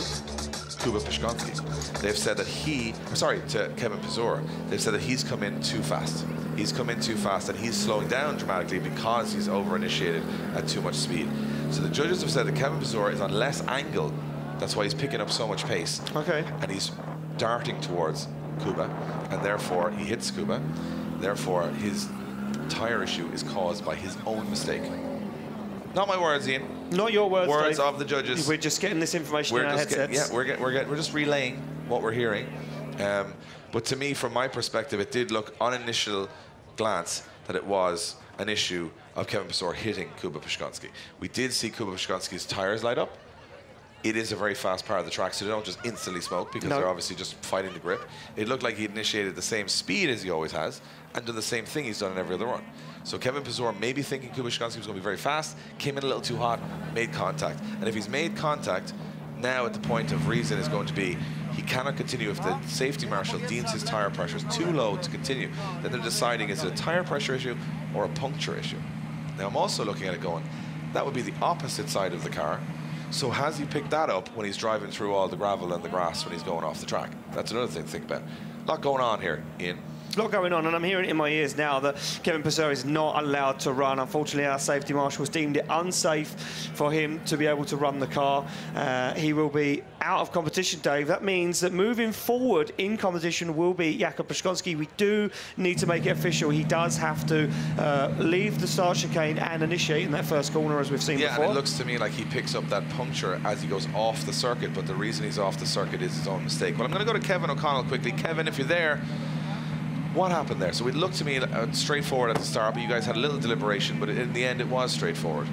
Kuba Przygoński. They've said that he, sorry, to Kevin Pesur, they've said that he's come in too fast. He's come in too fast and he's slowing down dramatically because he's over-initiated at too much speed. So the judges have said that Kevin Pesur is on less angle. That's why he's picking up so much pace. Okay. And he's darting towards Kuba, and therefore he hits Kuba. Therefore, his tire issue is caused by his own mistake. Not my words, Ian. Not your words, Words Dave. of the judges. We're just getting this information We're in our headsets. getting, yeah, we're, get, we're, get, we're just relaying what we're hearing. Um, but to me, from my perspective, it did look on initial glance that it was an issue of Kevin Pesur hitting Kuba Przygoński. We did see Kuba Przygoński's tires light up. It is a very fast part of the track, so they don't just instantly smoke because No. they're obviously just fighting the grip. It looked like he initiated the same speed as he always has and done the same thing he's done in every other run. So Kevin Pesur may be thinking Kuba Przygoński was going to be very fast, came in a little too hot, made contact. And if he's made contact, now at the point of reason is going to be he cannot continue if the safety marshal deems his tire pressure is too low to continue. Then they're deciding is it a tire pressure issue or a puncture issue. Now I'm also looking at it going, that would be the opposite side of the car. So has he picked that up when he's driving through all the gravel and the grass when he's going off the track? That's another thing to think about. A lot going on here, Ian. A lot going on, and I'm hearing it in my ears now that Kevin Pesur is not allowed to run. Unfortunately, our safety marshals deemed it unsafe for him to be able to run the car. Uh, he will be out of competition, Dave. That means that moving forward in competition will be Jakub Przygoński. We do need to make it official. He does have to uh, leave the start chicane and initiate in that first corner, as we've seen Yeah, before. and it looks to me like he picks up that puncture as he goes off the circuit, but the reason he's off the circuit is his own mistake. Well, I'm going to go to Kevin O'Connell quickly. Kevin, if you're there, what happened there? So it looked to me uh, straightforward at the start, but you guys had a little deliberation, but in the end, it was straightforward.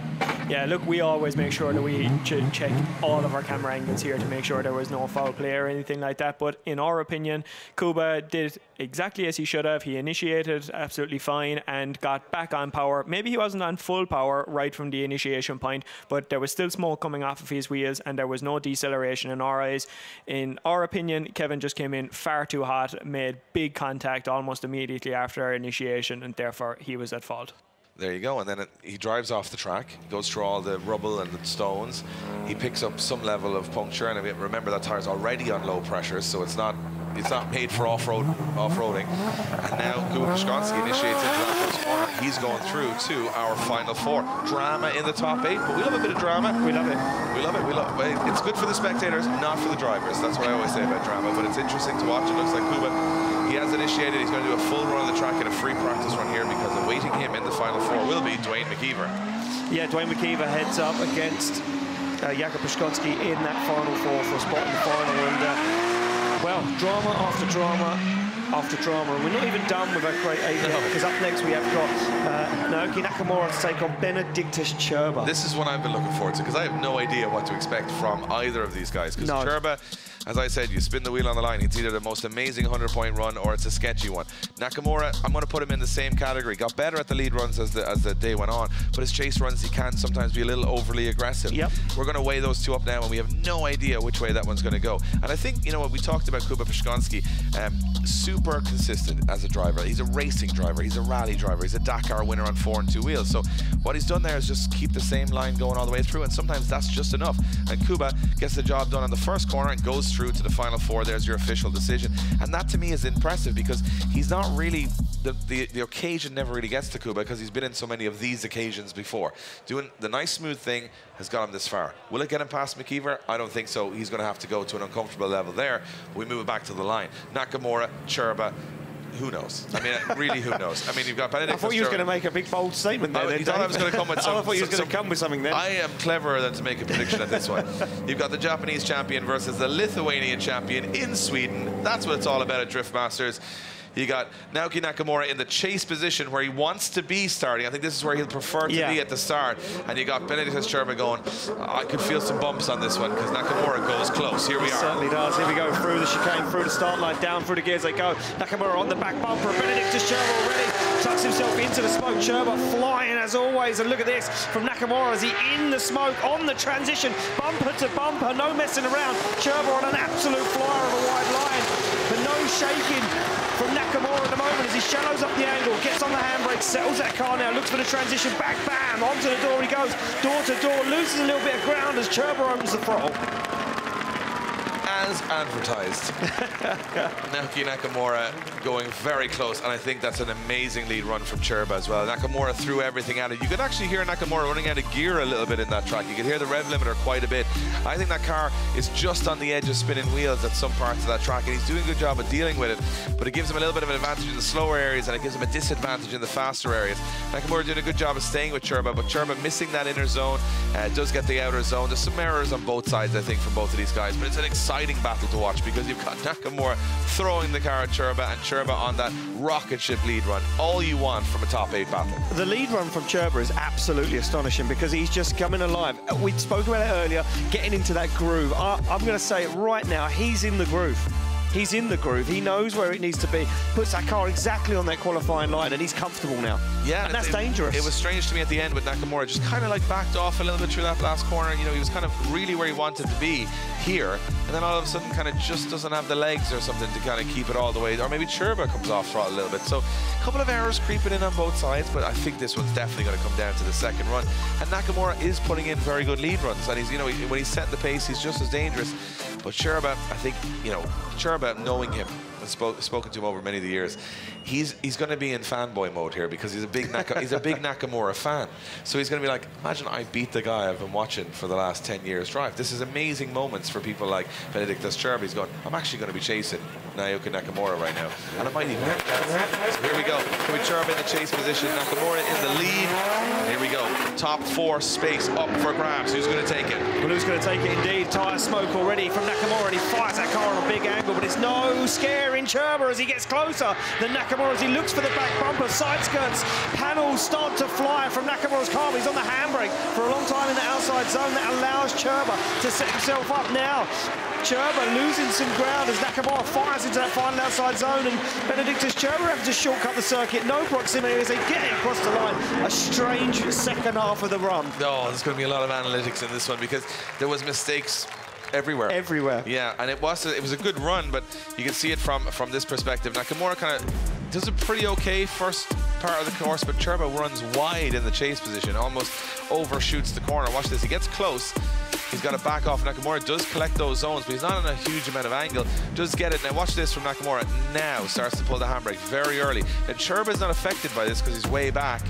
Yeah, look, we always make sure that we ch- check all of our camera angles here to make sure there was no foul play or anything like that. But in our opinion, Kuba did exactly as he should have. He initiated absolutely fine and got back on power. Maybe he wasn't on full power right from the initiation point, but there was still smoke coming off of his wheels and there was no deceleration in our eyes. In our opinion, Kevin just came in far too hot, made big contact almost immediately after our initiation, and therefore he was at fault. There you go. And then it, he drives off the track, goes through all the rubble and the stones. He picks up some level of puncture, and I mean, remember that tire's already on low pressure, so it's not it's not made for off-road off-roading. And now Kuba Przygoński initiates into that first corner. He's going through to our final four. Drama in the top eight, but we love a bit of drama. We love it. We love it. We love it. It's good for the spectators, not for the drivers. That's what I always say about drama. But it's interesting to watch. It looks like Kuba. He has initiated. He's going to do a full run of the track and a free practice run here because awaiting him in the final four will be Duane McKeever. Yeah, Duane McKeever heads up against uh, Jakub Przygoński in that final four for a spot in the final. And, uh, well, drama after drama after drama. And we're not even done with our great eight yet, because up next we have got uh, Naoki Nakamura to take on Benediktas Čirba. This is what I've been looking forward to because I have no idea what to expect from either of these guys. Because No. Čirba, as I said, you spin the wheel on the line. It's either the most amazing 100-point run or it's a sketchy one. Nakamura, I'm going to put him in the same category. Got better at the lead runs as the as the day went on, but his chase runs, he can sometimes be a little overly aggressive. Yep. We're going to weigh those two up now, and we have no idea which way that one's going to go. And I think, you know, what we talked about Kuba Przygoński, um, super consistent as a driver. He's a racing driver. He's a rally driver. He's a Dakar winner on four and two wheels. So what he's done there is just keep the same line going all the way through, and sometimes that's just enough. And Kuba gets the job done on the first corner and goes through to the final four. There's your official decision. And that to me is impressive because he's not really, the, the, the occasion never really gets to Kuba because he's been in so many of these occasions before. Doing the nice smooth thing has got him this far. Will it get him past McKeever? I don't think so. He's going to have to go to an uncomfortable level there. We move it back to the line. Nakamura, Čirba, who knows? I mean, really, who knows? I mean, you've got I Benedict. thought you was going to make a big bold statement there. Oh, then, thought I was going to come with [LAUGHS] oh, some. I thought you was going to come with something then. I am cleverer than to make a prediction at this one. [LAUGHS] You've got the Japanese champion versus the Lithuanian champion in Sweden. That's what it's all about at Drift Masters. You got Naoki Nakamura in the chase position where he wants to be starting. I think this is where he'll prefer to Yeah. be at the start. And you got Benedict Sherman going, I could feel some bumps on this one because Nakamura goes close. Here we He are. certainly does. Here we go through the chicane, through the start line, down through the gears they go. Nakamura on the back bumper. Benediktas Čirba already tucks himself into the smoke. Čirba flying as always. And look at this from Nakamura as he in the smoke on the transition, bumper to bumper, no messing around. Čirba on an absolute flyer of a wide line, shaking from Nakamura at the moment as he shallows up the angle, gets on the handbrake, settles that car now, looks for the transition, back, bam, onto the door he goes, door to door, loses a little bit of ground as Čirba opens the throttle. As advertised. [LAUGHS] Naoki Nakamura going very close, and I think that's an amazing lead run from Čirba as well. Nakamura threw everything at it. You could actually hear Nakamura running out of gear a little bit in that track. You could hear the rev limiter quite a bit. I think that car is just on the edge of spinning wheels at some parts of that track, and he's doing a good job of dealing with it. But it gives him a little bit of an advantage in the slower areas, and it gives him a disadvantage in the faster areas. Nakamura doing a good job of staying with Čirba, but Čirba missing that inner zone, uh, does get the outer zone. There's some errors on both sides, I think, from both of these guys, but it's an exciting battle to watch because you've got [LAUGHS] Nakamura throwing the car at Čirba and Čirba on that rocket ship lead run. All you want from a top eight battle. The lead run from Čirba is absolutely astonishing because he's just coming alive. Uh, we spoke about it earlier, getting into that groove. I, I'm going to say it right now, he's in the groove. He's in the groove. He knows where it needs to be. Puts that car exactly on that qualifying line, and he's comfortable now. Yeah, and that's it- dangerous. It was strange to me at the end with Nakamura, just kind of like backed off a little bit through that last corner. You know, he was kind of really where he wanted to be here, and then all of a sudden, kind of just doesn't have the legs or something to kind of keep it all the way. Or maybe Čirba comes off throttle a little bit. So, a couple of errors creeping in on both sides, but I think this one's definitely going to come down to the second run. And Nakamura is putting in very good lead runs, and he's, you know, when he's setting the pace, he's just as dangerous. But Čirba, I think, you know, Čirba, knowing him, and spoke, spoken to him over many of the years. He's he's going to be in fanboy mode here because he's a big Naka, he's a big [LAUGHS] Nakamura fan. So he's going to be like, imagine I beat the guy I've been watching for the last 10 years drive. This is amazing moments for people like Benediktas Čirba. He's going, I'm actually going to be chasing Naoki Nakamura right now, and I might even. that. So here we go. Čirba in the chase position? Nakamura in the lead. Here we go. Top four space up for grabs. Who's going to take it? Well, who's going to take it indeed? Tyre smoke already from Nakamura and he fires that car on a big angle, but it's no scare in Čirba as he gets closer than Nakamura as he looks for the back bumper. Side skirts, panels start to fly from Nakamura's car. He's on the handbrake for a long time in the outside zone. That allows Čirba to set himself up now. Čirba losing some ground as Nakamura fires into that final outside zone and Benediktas Čirba having to shortcut the circuit. No proximity as they get it across the line. A strange second half of the run. No, there's going to be a lot of analytics in this one because there was mistakes everywhere. Everywhere. Yeah, and it was a, it was a good run, but you can see it from from this perspective. Nakamura kind of does a pretty okay first part of the course, but Čirba runs wide in the chase position, almost overshoots the corner. Watch this, he gets close. He's got to back off. Nakamura does collect those zones, but he's not on a huge amount of angle. Does get it. Now watch this from Nakamura. Now starts to pull the handbrake very early. And Čirba is not affected by this because he's way back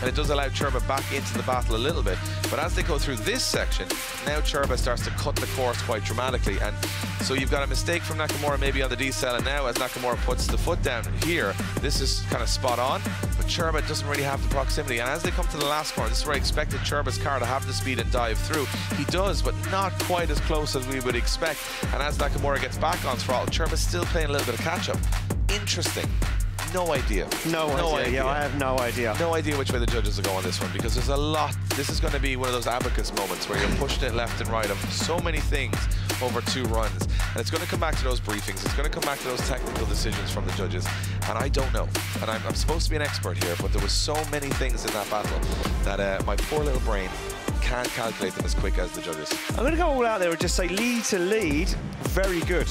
and it does allow Čirba back into the battle a little bit. But as they go through this section, now Čirba starts to cut the course quite dramatically. And so you've got a mistake from Nakamura maybe on the decel, and now as Nakamura puts the foot down here, this is kind of spot on, but Čirba doesn't really have the proximity. And as they come to the last corner, this is where I expected Čirba's car to have the speed and dive through. He does, but not quite as close as we would expect. And as Nakamura gets back on throttle, Čirba's still playing a little bit of catch-up. Interesting no idea. No, no idea. idea. I have no idea. No idea which way the judges will go on this one because there's a lot. This is going to be one of those abacus moments where you're pushing it left and right of so many things over two runs. And it's going to come back to those briefings. It's going to come back to those technical decisions from the judges. And I don't know. And I'm, I'm supposed to be an expert here, but there was so many things in that battle that uh, my poor little brain can't calculate them as quick as the judges. I'm going to go all out there and just say lead to lead, very good.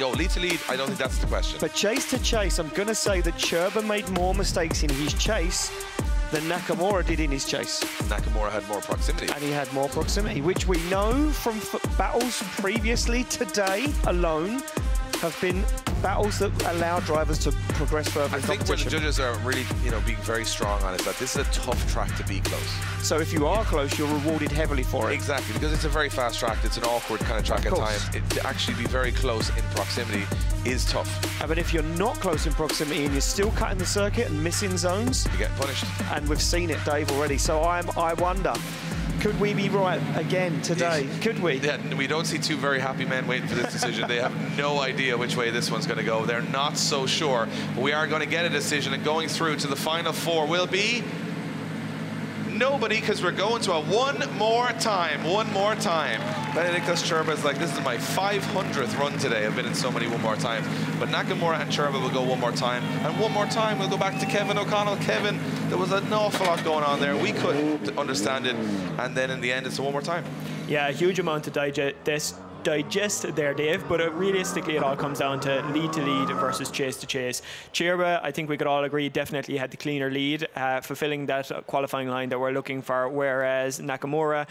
Yo, lead to lead, I don't think that's the question. But chase to chase, I'm going to say that Čirba made more mistakes in his chase than Nakamura did in his chase. Nakamura had more proximity. And he had more proximity, which we know from battles previously today alone have been battles that allow drivers to progress further I think where the judges are really, you know, being very strong on is that this is a tough track to be close. So if you are close, you're rewarded heavily for it. Exactly, because it's a very fast track. It's an awkward kind of track of at times. To actually be very close in proximity is tough. Uh, but if you're not close in proximity and you're still cutting the circuit and missing zones, you get punished. And we've seen it, Dave, already. So I'm, I wonder could we be right again today? Could we? Yeah, we don't see two very happy men waiting for this decision. they have no idea which way this one's going to go. They're not so sure. But we are going to get a decision, and going through to the final four will be nobody because we're going to a one more time, one more time. Benediktas Čirba is like, this is my 500th run today. I've been in so many one more times. But Nakamura and Čirba will go one more time. And one more time, we'll go back to Kevin O'Connell. Kevin, there was an awful lot going on there. We couldn't understand it. And then in the end, it's a one more time. Yeah, a huge amount to digest digest there, Dave, but uh, realistically, it all comes down to lead to lead versus chase to chase. Čirba, I think we could all agree, definitely had the cleaner lead, uh, fulfilling that qualifying line that we're looking for, whereas Nakamura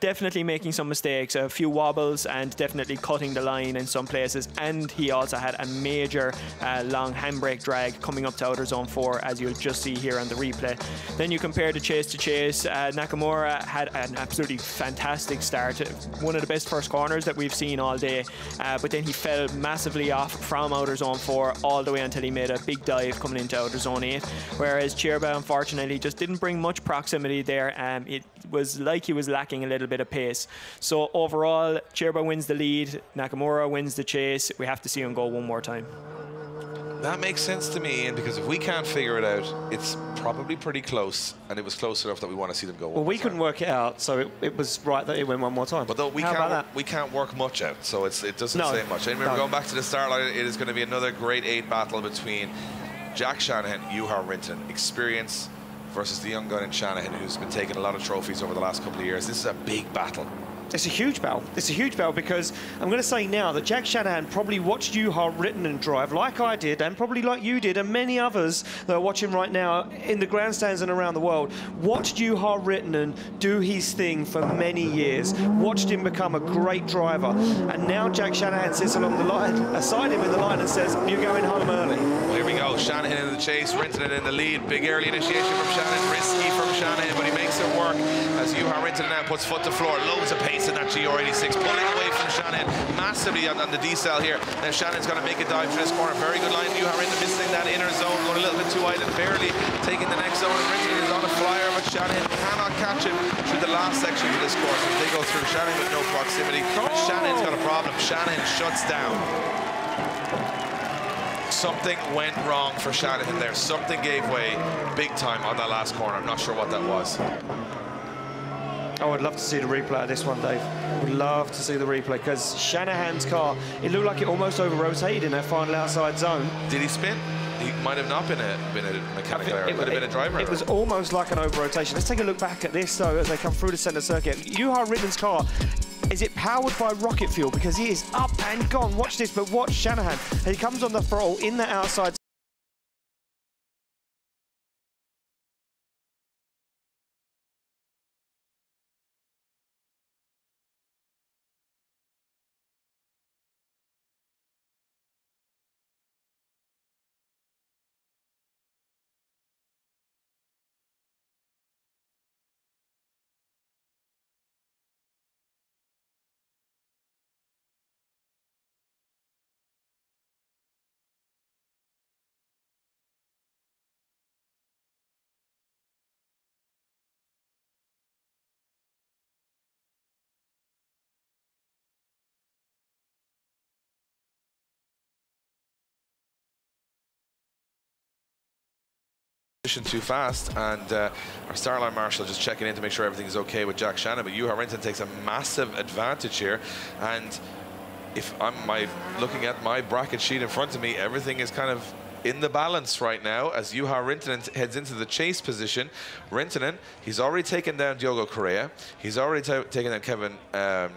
definitely making some mistakes, a few wobbles, and definitely cutting the line in some places. And he also had a major uh, long handbrake drag coming up to outer zone four, as you'll just see here on the replay. Then you compare the chase to chase. Uh, Nakamura had an absolutely fantastic start, one of the best first corners that we've we've seen all day. Uh, but then he fell massively off from outer zone 4 all the way until he made a big dive coming into outer zone 8. Whereas Čirba, unfortunately, just didn't bring much proximity there. Um, it was like he was lacking a little bit of pace. So overall, Čirba wins the lead, Nakamura wins the chase. We have to see him go one more time. That makes sense to me, and because if we can't figure it out, it's probably pretty close, and it was close enough that we want to see them go. Well, we couldn't work it out, so it, it, was right that it went one more time. But though we How can't, we can't work much out, so it doesn't no, say much. And remember, no. going back to the start line, it is going to be another great eight battle between Jack Shanahan, Juha Rintanen, experience versus the young gun in Shanahan, who's been taking a lot of trophies over the last couple of years. This is a big battle. It's a huge bell. It's a huge bell because I'm going to say now that Jack Shanahan probably watched Juha Rintanen drive like I did and probably like you did and many others that are watching right now in the grandstands and around the world. Watched Juha Rintanen do his thing for many years. Watched him become a great driver. And now Jack Shanahan sits along the line, aside him in the line and says, you're going home early. Well, here we go. Shanahan in the chase, Rintanen in the lead. Big early initiation from Shanahan. Risky from Shanahan, but he makes it work as Juha Rintanen now puts foot to floor. Loads of pace in that GR86, pulling away from Shanahan massively on, on the decel here. Now Shanahan's going to make a dive for this corner. Very good line. Are into missing that inner zone, going a little bit too wide and barely taking the next zone. Rintanen is on a flyer, but Shanahan cannot catch him through the last section of this course they go through. Shanahan with no proximity. And Shanahan's got a problem. Shanahan shuts down. Something went wrong for Shanahan there. Something gave way big time on that last corner. I'm not sure what that was. Oh, I'd love to see the replay of this one, Dave. Would love to see the replay because Shanahan's car, it looked like it almost over-rotated in that final outside zone. Did he spin? He might have not been a, been a mechanical error. It could have been a driver It error. was almost like an over-rotation. Let's take a look back at this, though, as they come through the centre circuit. Juha Rintanen's car, is it powered by rocket fuel? Because he is up and gone. Watch this, but watch Shanahan. He comes on the throttle in the outside Too fast, and uh, our Starline Marshal just checking in to make sure everything's okay with Jack Shanahan. But Juha Rintanen takes a massive advantage here, and if I'm my looking at my bracket sheet in front of me, everything is kind of in the balance right now as Juha Rintanen heads into the chase position. Rintanen, he's already taken down Diogo Correia. He's already taken down Kevin um,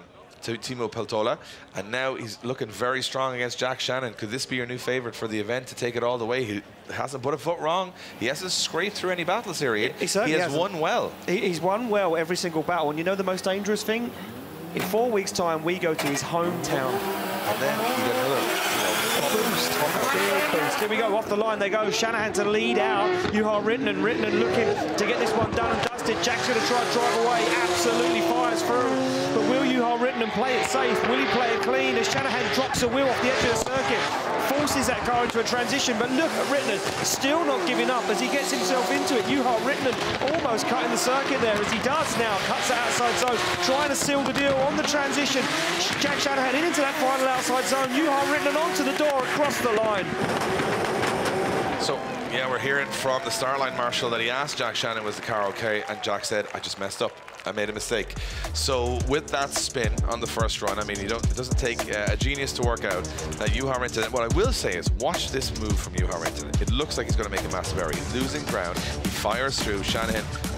T- Teemu Peltola, and now he's looking very strong against Jack Shanahan. Could this be your new favorite for the event to take it all the way? He hasn't put a foot wrong. He hasn't scraped through any battles here. He, He certainly has won well. He- He's won well every single battle. And you know the most dangerous thing? In four weeks' time, we go to his hometown. And then you get another, you know, boost. Boost. Here we go, off the line they go. Shanahan to lead out. Juha Rintanen, Rintanen looking to get this one done and dusted. Jack's going to try to drive away. Absolutely fires through. But will Juha Rintanen play it safe? Will he play it clean? As Shanahan drops a wheel off the edge of the circuit, forces that car into a transition. But look at Rintanen, still not giving up as he gets himself into it. Juha Rintanen almost cutting the circuit there as he does now. Cuts the outside zone, trying to seal the deal on the transition. Jack Shanahan into that final outside zone. Juha Rintanen onto the door across the line. So, yeah, we're hearing from the Starline Marshal that he asked Jack Shanahan, was the car okay? And Jack said, I just messed up. I made a mistake. So with that spin on the first run, I mean, it doesn't take uh, a genius to work out that Juha Rintanen, what I will say is watch this move from Juha Rintanen. It looks like he's going to make a massive error. He's losing ground. He fires through Shanahan.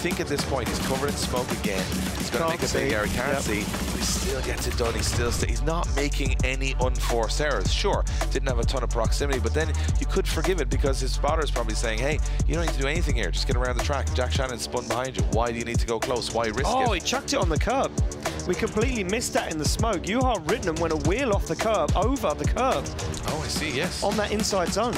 Think at this point he's covered in smoke again. He's going to make a big error. He can't Yep. see. But he still gets it done. He's still st he's not making any unforced errors. Sure, didn't have a ton of proximity, but then you could forgive it because his spotter is probably saying, "Hey, you don't need to do anything here. Just get around the track." Jack Shanahan spun behind you. Why do you need to go close? Why risk Oh, it? Oh, he chucked it on the curb. We completely missed that in the smoke. Juha Rintanen went a wheel off the curb, over the curb, Oh, I see. Yes. on that inside zone.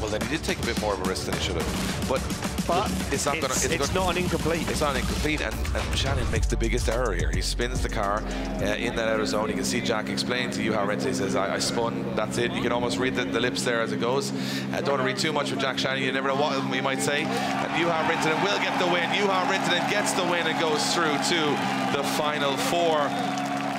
Well, then he did take a bit more of a risk than he should have. But But it's not going to. it's not an incomplete. It's not incomplete, and, and Shanahan makes the biggest error here. He spins the car uh, in that outer zone. You can see Jack explain to you how Rente says, I, I spun, that's it. You can almost read the, the lips there as it goes. Uh, don't want to read too much with Jack Shanahan. You never know what he might say. And Juha Rintanen will get the win. Juha Rintanen gets the win and goes through to the final four.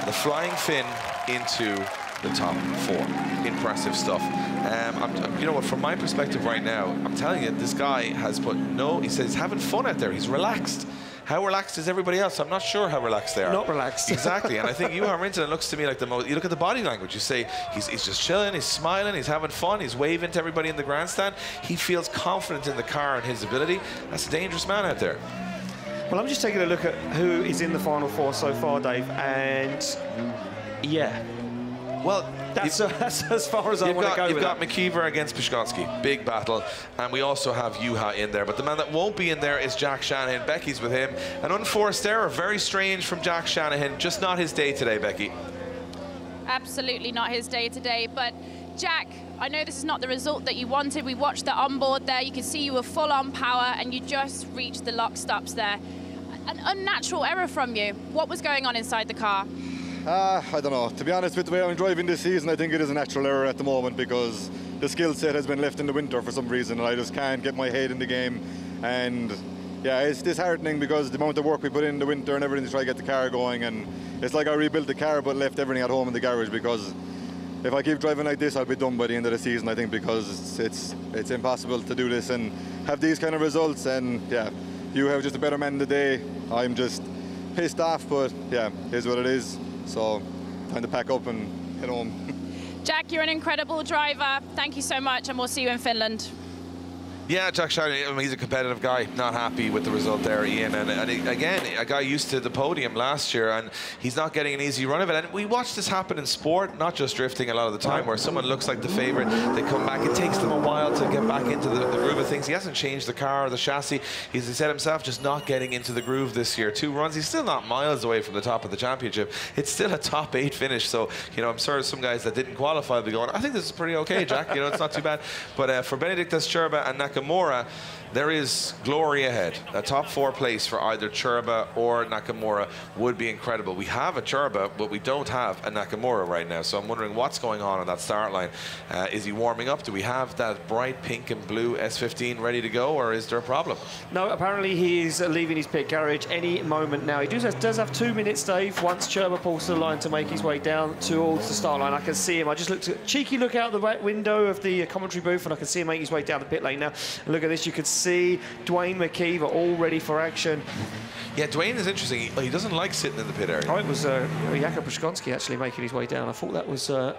The flying Finn into the top four. Impressive stuff. Um, I'm, you know what? From my perspective right now, I'm telling you, this guy has put no. He says he's having fun out there. He's relaxed. How relaxed is everybody else? I'm not sure how relaxed they are. Not relaxed. exactly. And I think you [LAUGHS] Rintanen looks to me like the most. You look at the body language. You say he's, he's just chilling. He's smiling. He's having fun. He's waving to everybody in the grandstand. He feels confident in the car and his ability. That's a dangerous man out there. Well, I'm just taking a look at who is in the final four so far, Dave, and yeah, Well, that's, [LAUGHS] that's as far as I You've want to got, go you've with got that. McKeever against Przygoński. Big battle. And we also have Juha in there. But the man that won't be in there is Jack Shanahan. Becky's with him. An unforced error. Very strange from Jack Shanahan. Just not his day today, Becky. Absolutely not his day today. But Jack, I know this is not the result that you wanted. We watched the onboard there. You could see you were full on power and you just reached the lock stops there. An unnatural error from you. What was going on inside the car? Uh, I don't know. To be honest, with the way I'm driving this season, I think it is a natural error at the moment because the skill set has been left in the winter for some reason, and I just can't get my head in the game. And yeah, it's disheartening because the amount of work we put in the winter and everything to try to get the car going, and it's like I rebuilt the car but left everything at home in the garage because if I keep driving like this, I'll be done by the end of the season. I think because it's it's, it's impossible to do this and have these kind of results. And yeah, you have just a better man in the day. I'm just pissed off, but yeah, here's what it is. So time to pack up and head home. [LAUGHS] Jack, you're an incredible driver. Thank you so much, and we'll see you in Finland. Yeah, Jack Shiny, I mean, he's a competitive guy. Not happy with the result there, Ian. And, and he, again, a guy used to the podium last year, and he's not getting an easy run of it. And we watch this happen in sport, not just drifting a lot of the time, where someone looks like the favourite, they come back. It takes them a while to get back into the, the groove of things. He hasn't changed the car or the chassis. He's, he said himself, just not getting into the groove this year. Two runs, he's still not miles away from the top of the championship. It's still a top eight finish. So, you know, I'm sure some guys that didn't qualify will be going, I think this is pretty okay, Jack. You know, it's not too bad. [LAUGHS] But uh, for Benediktas Čirba and Nakamura, there is glory ahead. A top four place for either Čirba or Nakamura would be incredible. We have a Čirba, but we don't have a Nakamura right now. So I'm wondering what's going on on that start line. Uh, is he warming up? Do we have that bright pink and blue S15 ready to go, or is there a problem? No, apparently he is leaving his pit garage any moment now. He does have, does have two minutes, Dave, once Čirba pulls to the line to make his way down towards the start line. I can see him. I just looked at cheeky look out the window of the commentary booth, and I can see him make his way down the pit lane now. And look at this. You can see Duane McKeever all ready for action. Yeah, Duane is interesting. He, he doesn't like sitting in the pit area. Oh, it was uh, Jakub Przygoński actually making his way down. I thought that was uh,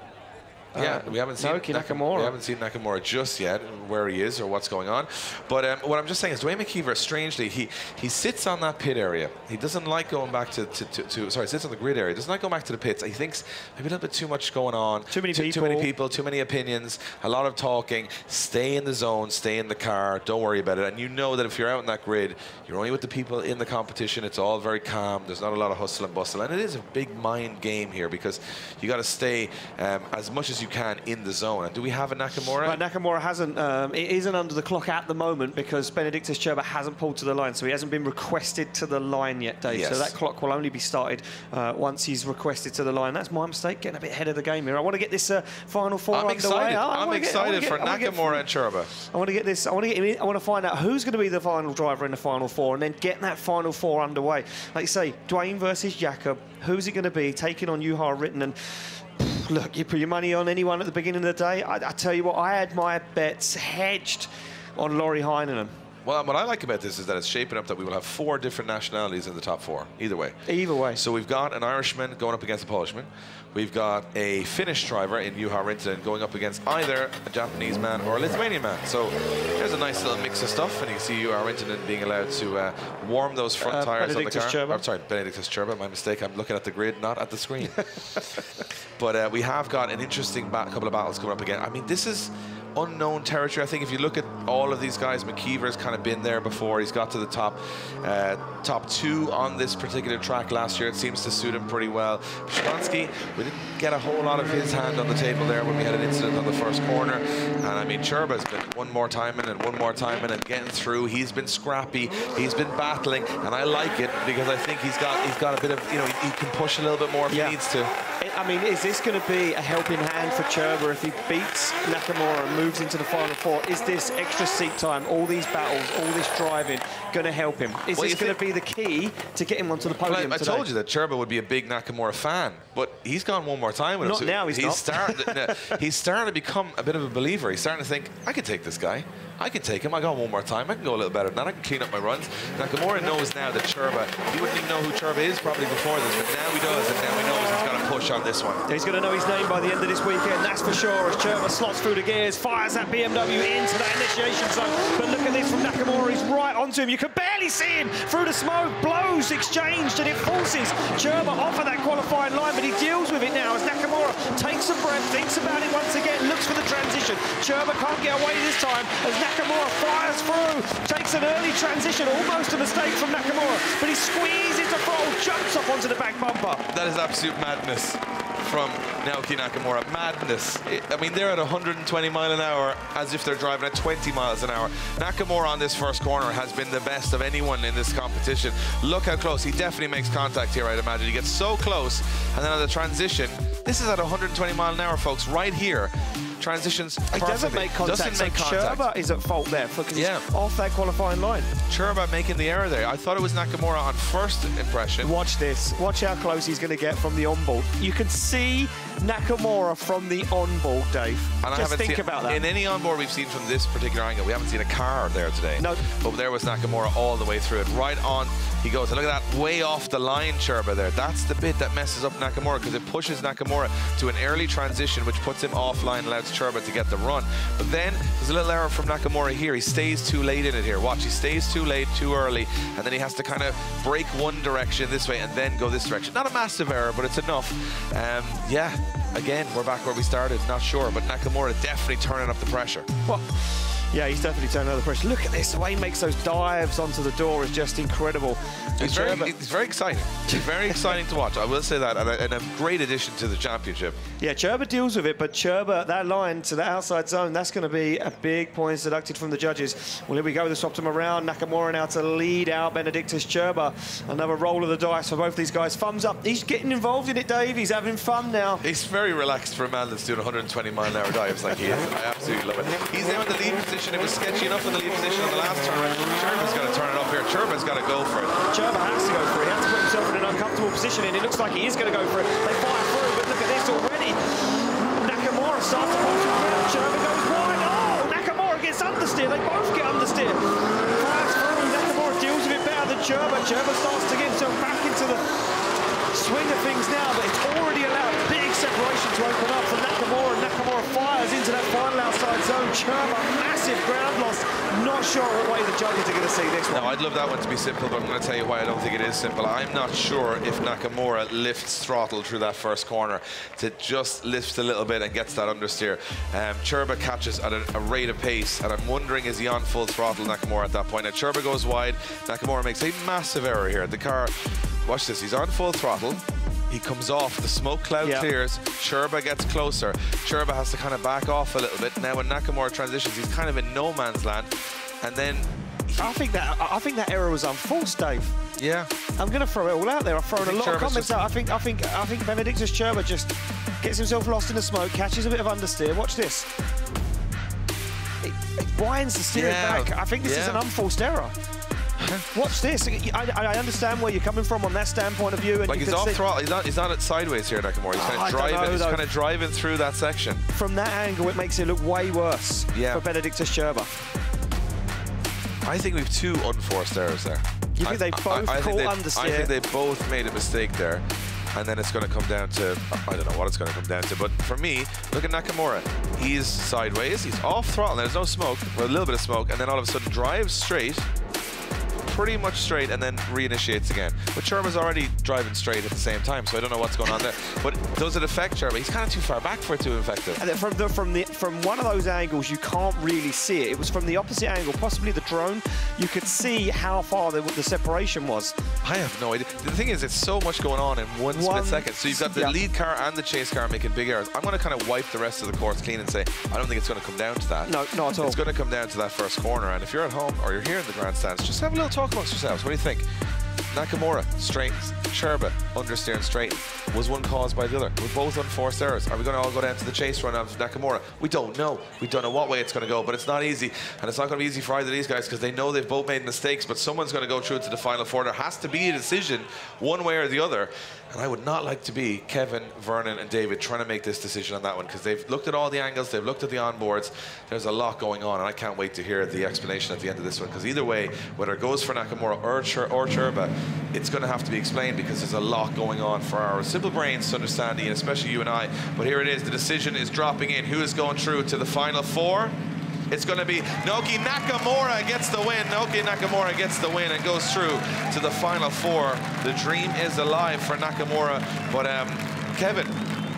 yeah, uh, we haven't seen Naoki Nakamura. We haven't seen Nakamura just yet, where he is or what's going on. But um, what I'm just saying is, Duane McKeever, strangely, he he sits on that pit area. He doesn't like going back to, to, to, to sorry, sits on the grid area. Doesn't like going back to the pits. He thinks maybe a little bit too much going on. Too many too, people. Too many people. Too many opinions. A lot of talking. Stay in the zone. Stay in the car. Don't worry about it. And you know that if you're out in that grid, you're only with the people in the competition. It's all very calm. There's not a lot of hustle and bustle, and it is a big mind game here because you got to stay um, as much as you can in the zone. And do we have a Nakamura? Right, Nakamura hasn't. Um, it isn't under the clock at the moment because Benediktas Čirba hasn't pulled to the line, so he hasn't been requested to the line yet, Dave. Yes. So that clock will only be started uh, once he's requested to the line. That's my mistake, getting a bit ahead of the game here. I want to get this uh, final four I'm underway. excited. I- I I'm excited get- for get- Nakamura and Čirba. I want to get this. I want to get in. I want to find out who's going to be the final driver in the final four, and then get that final four underway. Like you say, Duane versus Jakub. Who's it going to be taking on Juha Rintanen? Look, you put your money on anyone at the beginning of the day. I, I tell you what, I had my bets hedged on Lauri Heinonen. Well, what I like about this is that it's shaping up that we will have four different nationalities in the top four, either way. Either way. So we've got an Irishman going up against a Polishman. We've got a Finnish driver in Juha Rintanen going up against either a Japanese man or a Lithuanian man. So there's a nice little mix of stuff, and you can see Juha Rintanen being allowed to uh, warm those front Uh, tires on the car. I'm sorry, Benediktas Čirba, my mistake. I'm looking at the grid, not at the screen. [LAUGHS] but uh, we have got an interesting couple of battles coming up again. I mean, this is unknown territory. I think if you look at all of these guys, McKeever's kind of been there before. He's got to the top uh, top two on this particular track last year. It seems to suit him pretty well. Przygoński, we didn't get a whole lot of his hand on the table there when we had an incident on the first corner. And I mean, Čirba's been one more time in and one more time in and getting through. He's been scrappy. He's been battling, and I like it because I think he's got he's got a bit of you know he, he can push a little bit more if Yeah. he needs to. I mean, is this going to be a helping hand for Čirba if he beats Nakamura and moves into the final four? Is this extra seat time, all these battles, all this driving, going to help him? Is Well, this going to be the key to get him onto the Well, podium I, I today? told you that Čirba would be a big Nakamura fan, but he's gone one more time with Not him. So now, he's not. Starting, he's starting to become a bit of a believer. He's starting to think, I can take this guy. I can take him. I got one more time. I can go a little better than that. I can clean up my runs. Nakamura knows now that Čirba, he wouldn't even know who Čirba is probably before this, but now he does, and now he knows he's got to push on this one. He's going to know his name by the end of this weekend, that's for sure. As Čirba slots through the gears, fires that BMW into that initiation zone. But look at this from Nakamura, onto him. You can barely see him through the smoke. Blows exchanged, and it forces Čirba off of that qualifying line, but he deals with it now as Nakamura takes a breath, thinks about it once again, looks for the transition. Čirba can't get away this time as Nakamura fires through, takes an early transition, almost a mistake from Nakamura, but he squeezes the throttle, jumps up onto the back bumper. That is absolute madness from Naoki Nakamura. Madness. I- mean, they're at 120 mile an hour as if they're driving at 20 miles an hour. Nakamura on this first corner has been the best of anyone in this competition. Look how close. He definitely makes contact here, I'd imagine. He gets so close, and then on the transition, this is at 120 mile an hour, folks, right here. Transitions. He doesn't make contact. Doesn't so make contact. Čirba is at fault there because Yeah. off that qualifying line. Čirba making the error there. I thought it was Nakamura on first impression. Watch this. Watch how close he's going to get from the onboard. You can see Nakamura from the onboard, Dave. And I Just haven't think seen, about that. In any onboard we've seen from this particular angle, we haven't seen a car there today. No. But there was Nakamura all the way through it. Right on he goes. And look at that, way off the line, Čirba there. That's the bit that messes up Nakamura because it pushes Nakamura to an early transition, which puts him offline, allows Čirba to get the run. But then there's a little error from Nakamura here. He stays too late in it here. Watch, he stays too late, too early, and then he has to kind of break one direction this way and then go this direction. Not a massive error, but it's enough. Um, yeah, again, we're back where we started. Not sure, but Nakamura definitely turning up the pressure. Well, yeah, he's definitely turning up the pressure. Look at this. The way he makes those dives onto the door is just incredible. It's very, he's very exciting. He's very exciting to watch. I will say that, and a, and a great addition to the championship. Yeah, Čirba deals with it, but Čirba, that line to the outside zone, that's going to be a big points deducted from the judges. Well, here we go. They swapped him around. Nakamura now to lead out Benediktas Čirba. Another roll of the dice for both these guys. Thumbs up. He's getting involved in it, Dave. He's having fun now. He's very relaxed for a man that's doing 120 mile an hour dives like he is. I absolutely love it. He's now in the lead position. It was sketchy enough in the lead position on the last tournament. Čirba's got to turn it up here. Čirba's got to go for it. Čirba has to go for it. He has to put himself in an uncomfortable position, and it looks like he is going to go for it. They fire through, but look at this already. Nakamura starts to through. now. Čirba goes wide. Oh, Nakamura gets understeer. They both get understeer. Through. Nakamura deals with it better than Čirba. Čirba starts to get himself back into the swing of things now, but it's already allowed big separation to open up for Nakamura. And fires into that final outside zone. Čirba, massive ground loss. Not sure what way the judges are going to see this one. Now, I'd love that one to be simple, but I'm going to tell you why I don't think it is simple. I'm not sure if Nakamura lifts throttle through that first corner to just lift a little bit and gets that understeer. Um, Čirba catches at a, a rate of pace, and I'm wondering is he on full throttle, Nakamura, at that point? Now, Čirba goes wide. Nakamura makes a massive error here. The car, watch this, he's on full throttle. He comes off, the smoke cloud Yeah. clears, Čirba gets closer. Čirba has to kind of back off a little bit. Now when Nakamura transitions, he's kind of in no man's land. And then, I think that I think that error was unforced, Dave. yeah, I'm going to throw it all out there. I've thrown a lot of comments out. I think I think I think Benediktas Čirba just gets himself lost in the smoke, catches a bit of understeer. Watch this. It, it winds the steering Yeah, back. I think this is an unforced error. Watch this. I, I I understand where you're coming from on that standpoint of view, and like he's off throttle. He's not. He's not at sideways here, Nakamura. He's Oh, kind of driving. know, he's kind of driving through that section. from that angle, it makes it look way worse Yeah. for Benediktas Čirba. I think we've two unforced errors there. You think I- they both I, think caught they- I think they both made a mistake there. And then it's going to come down to, I don't know what it's going to come down to. But for me, look at Nakamura. He's sideways. He's off throttle. There's no smoke, well, a little bit of smoke. And then all of a sudden drives straight, pretty much straight, and then reinitiates again. But Sherman's already driving straight at the same time, so I don't know what's going on there. But does it affect Sherman? He's kind of too far back for it to affect him. And from the from the from one of those angles, you can't really see it. It was from the opposite angle, possibly the drone. You could see how far the, the separation was. I have no idea. The thing is, it's so much going on in one, One- split second. So you've got the yeah. lead car and the chase car making big errors. I'm going to kind of wipe the rest of the course clean and say, I don't think it's going to come down to that. No, not at all. It's going to come down to that first corner. And if you're at home or you're here in the grandstands, just have a little talk amongst yourselves. What do you think? Nakamura, straight. Čirba, understeer and straighten. Was one caused by the other? We're both unforced errors? Are we going to all go down to the chase run of Nakamura? We don't know. We don't know what way it's going to go, but it's not easy. And it's not going to be easy for either of these guys because they know they've both made mistakes, but someone's going to go through to the final four. There has to be a decision one way or the other. And I would not like to be Kevin, Vernon, and David trying to make this decision on that one because they've looked at all the angles, they've looked at the onboards. There's a lot going on, and I can't wait to hear the explanation at the end of this one because either way, whether it goes for Nakamura or, Chur- or Čirba, it's going to have to be explained because there's a lot going on for our simple brains to understand, Ian, especially you and I. But here it is the decision is dropping in. Who is going through to the final four? It's going to be Naoki Nakamura gets the win. Naoki Nakamura gets the win and goes through to the final four. The dream is alive for Nakamura. But um, Kevin,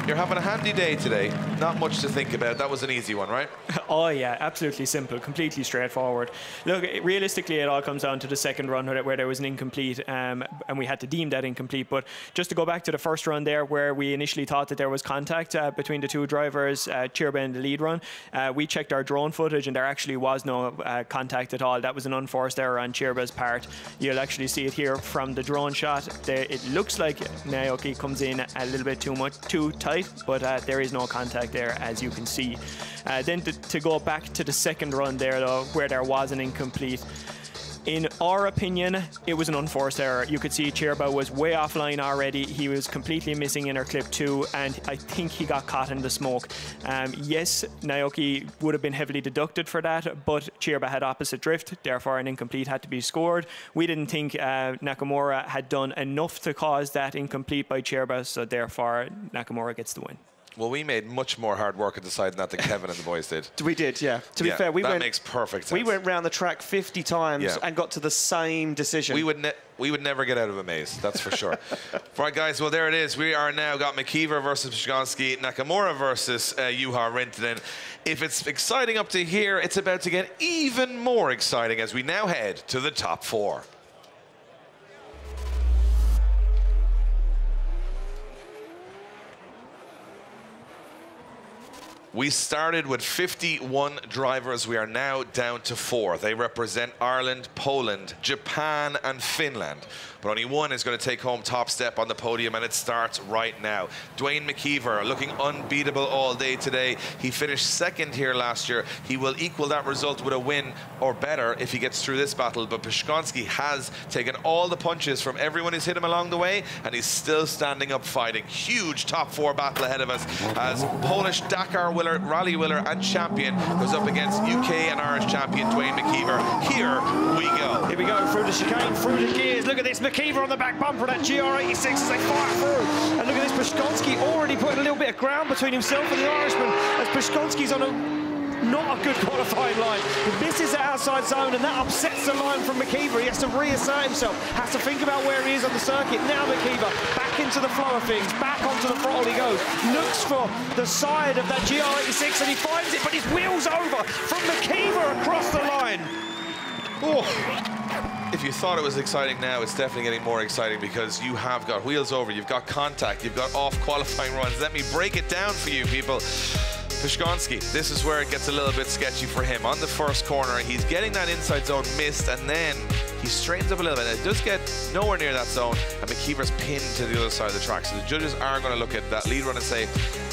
you're having a handy day today. Not much to think about. That was an easy one, right? [LAUGHS] Oh yeah, absolutely simple, completely straightforward. Look, realistically, it all comes down to the second run where, there was an incomplete, um, and we had to deem that incomplete. But just to go back to the first run there, where we initially thought that there was contact uh, between the two drivers, uh, Čirba the lead run, uh, we checked our drone footage, and there actually was no uh, contact at all. That was an unforced error on Čirba's part. You'll actually see it here from the drone shot. There, it looks like Naoki comes in a little bit too much, too tight. tight, but uh, there is no contact there, as you can see. Uh, then to, to go back to the second run there, though, where there was an incomplete. In our opinion, it was an unforced error. You could see Čirba was way offline already. He was completely missing inner clip two, and I think he got caught in the smoke. Um, yes, Naoki would have been heavily deducted for that, but Čirba had opposite drift, therefore an incomplete had to be scored. We didn't think uh, Nakamura had done enough to cause that incomplete by Čirba, so therefore Nakamura gets the win. Well, we made much more hard work at deciding that than Kevin and the boys did. [LAUGHS] We did, yeah. To be Yeah, fair, we that went. makes perfect sense. We went round the track 50 times Yeah. and got to the same decision. We would ne- we would never get out of a maze, that's for sure. [LAUGHS] right, guys, well, there it is. We are now got McKeever versus Przygoński, Nakamura versus uh, Juha Rintanen. If it's exciting up to here, it's about to get even more exciting as we now head to the top four. We started with 51 drivers. We are now down to four. They represent Ireland, Poland, Japan, and Finland. But only one is going to take home top step on the podium, and it starts right now. Duane McKeever looking unbeatable all day today. He finished second here last year. He will equal that result with a win or better if he gets through this battle. But Przygoński has taken all the punches from everyone who's hit him along the way, and he's still standing up fighting. Huge top four battle ahead of us as Polish Dakar winner, rally winner, and champion goes up against UK and Irish champion Duane McKeever. Here we go. Here we go through the chicane, through the gears. Look at this McKeever on the back bumper of that GR86 as they fire through. And look at this Przygoński already putting a little bit of ground between himself and the Irishman as Przygoński's on a not a good qualifying line. He misses the outside zone and that upsets the line from McKeever. He has to reassert himself, has to think about where he is on the circuit. Now McKeever back into the flow of things, back onto the throttle he goes. Looks for the side of that GR86 and he finds it, but his wheels over from McKeever across the line. Oh. If you thought it was exciting now, it's definitely getting more exciting because you have got wheels over, you've got contact, you've got off qualifying runs. Let me break it down for you, people. Przygoński, this is where it gets a little bit sketchy for him. On the first corner, he's getting that inside zone missed, and then he straightens up a little bit. It does get nowhere near that zone, and McKeever's pinned to the other side of the track. So the judges are going to look at that lead run and say,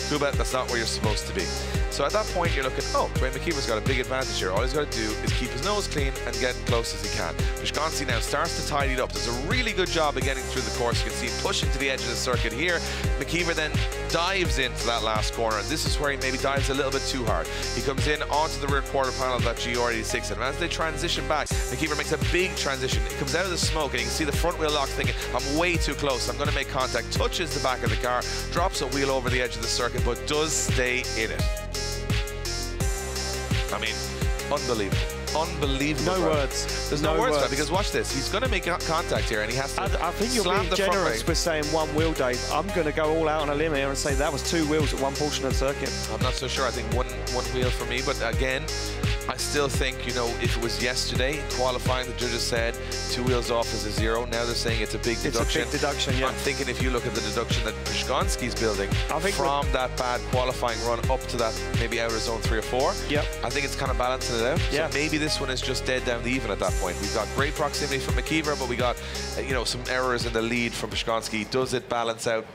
Kubat, that's not where you're supposed to be. So at that point, you're looking, oh, Duane McKeever's got a big advantage here. All he's got to do is keep his nose clean and get as close as he can. Przygoński now starts to tidy it up. Does a really good job of getting through the course. You can see him pushing to the edge of the circuit here. McKeever then dives into that last corner, and this is where he maybe dives a little bit too hard. He comes in onto the rear quarter panel of that GR86, and as they transition back, McKeever makes a big transition. He comes out of the smoke, and you can see the front wheel lock thinking, I'm way too close, I'm going to make contact, touches the back of the car, drops a wheel over the edge of the circuit, but does stay in it. I mean, unbelievable. Unbelievable. No words. There's no, No words, words. because watch this. He's going to make contact here, and he has to I, I think you're slam being generous with saying one wheel, Dave. I'm going to go all out on a limb here and say that was two wheels at one portion of the circuit. I'm not so sure. I think one one wheel for me, but again, I still think you know if it was yesterday qualifying, the judges said two wheels off is a zero. Now they're saying it's a big deduction. It's a big deduction, yeah. I'm thinking if you look at the deduction that Przygoński's building I think from that bad qualifying run up to that maybe outer zone three or four. Yep. I think it's kind of balancing it out. Yeah. So maybe this one is just dead down the even at that point. We've got great proximity from McKeever, but we got uh, you know some errors in the lead from Przygoński. Does it balance out?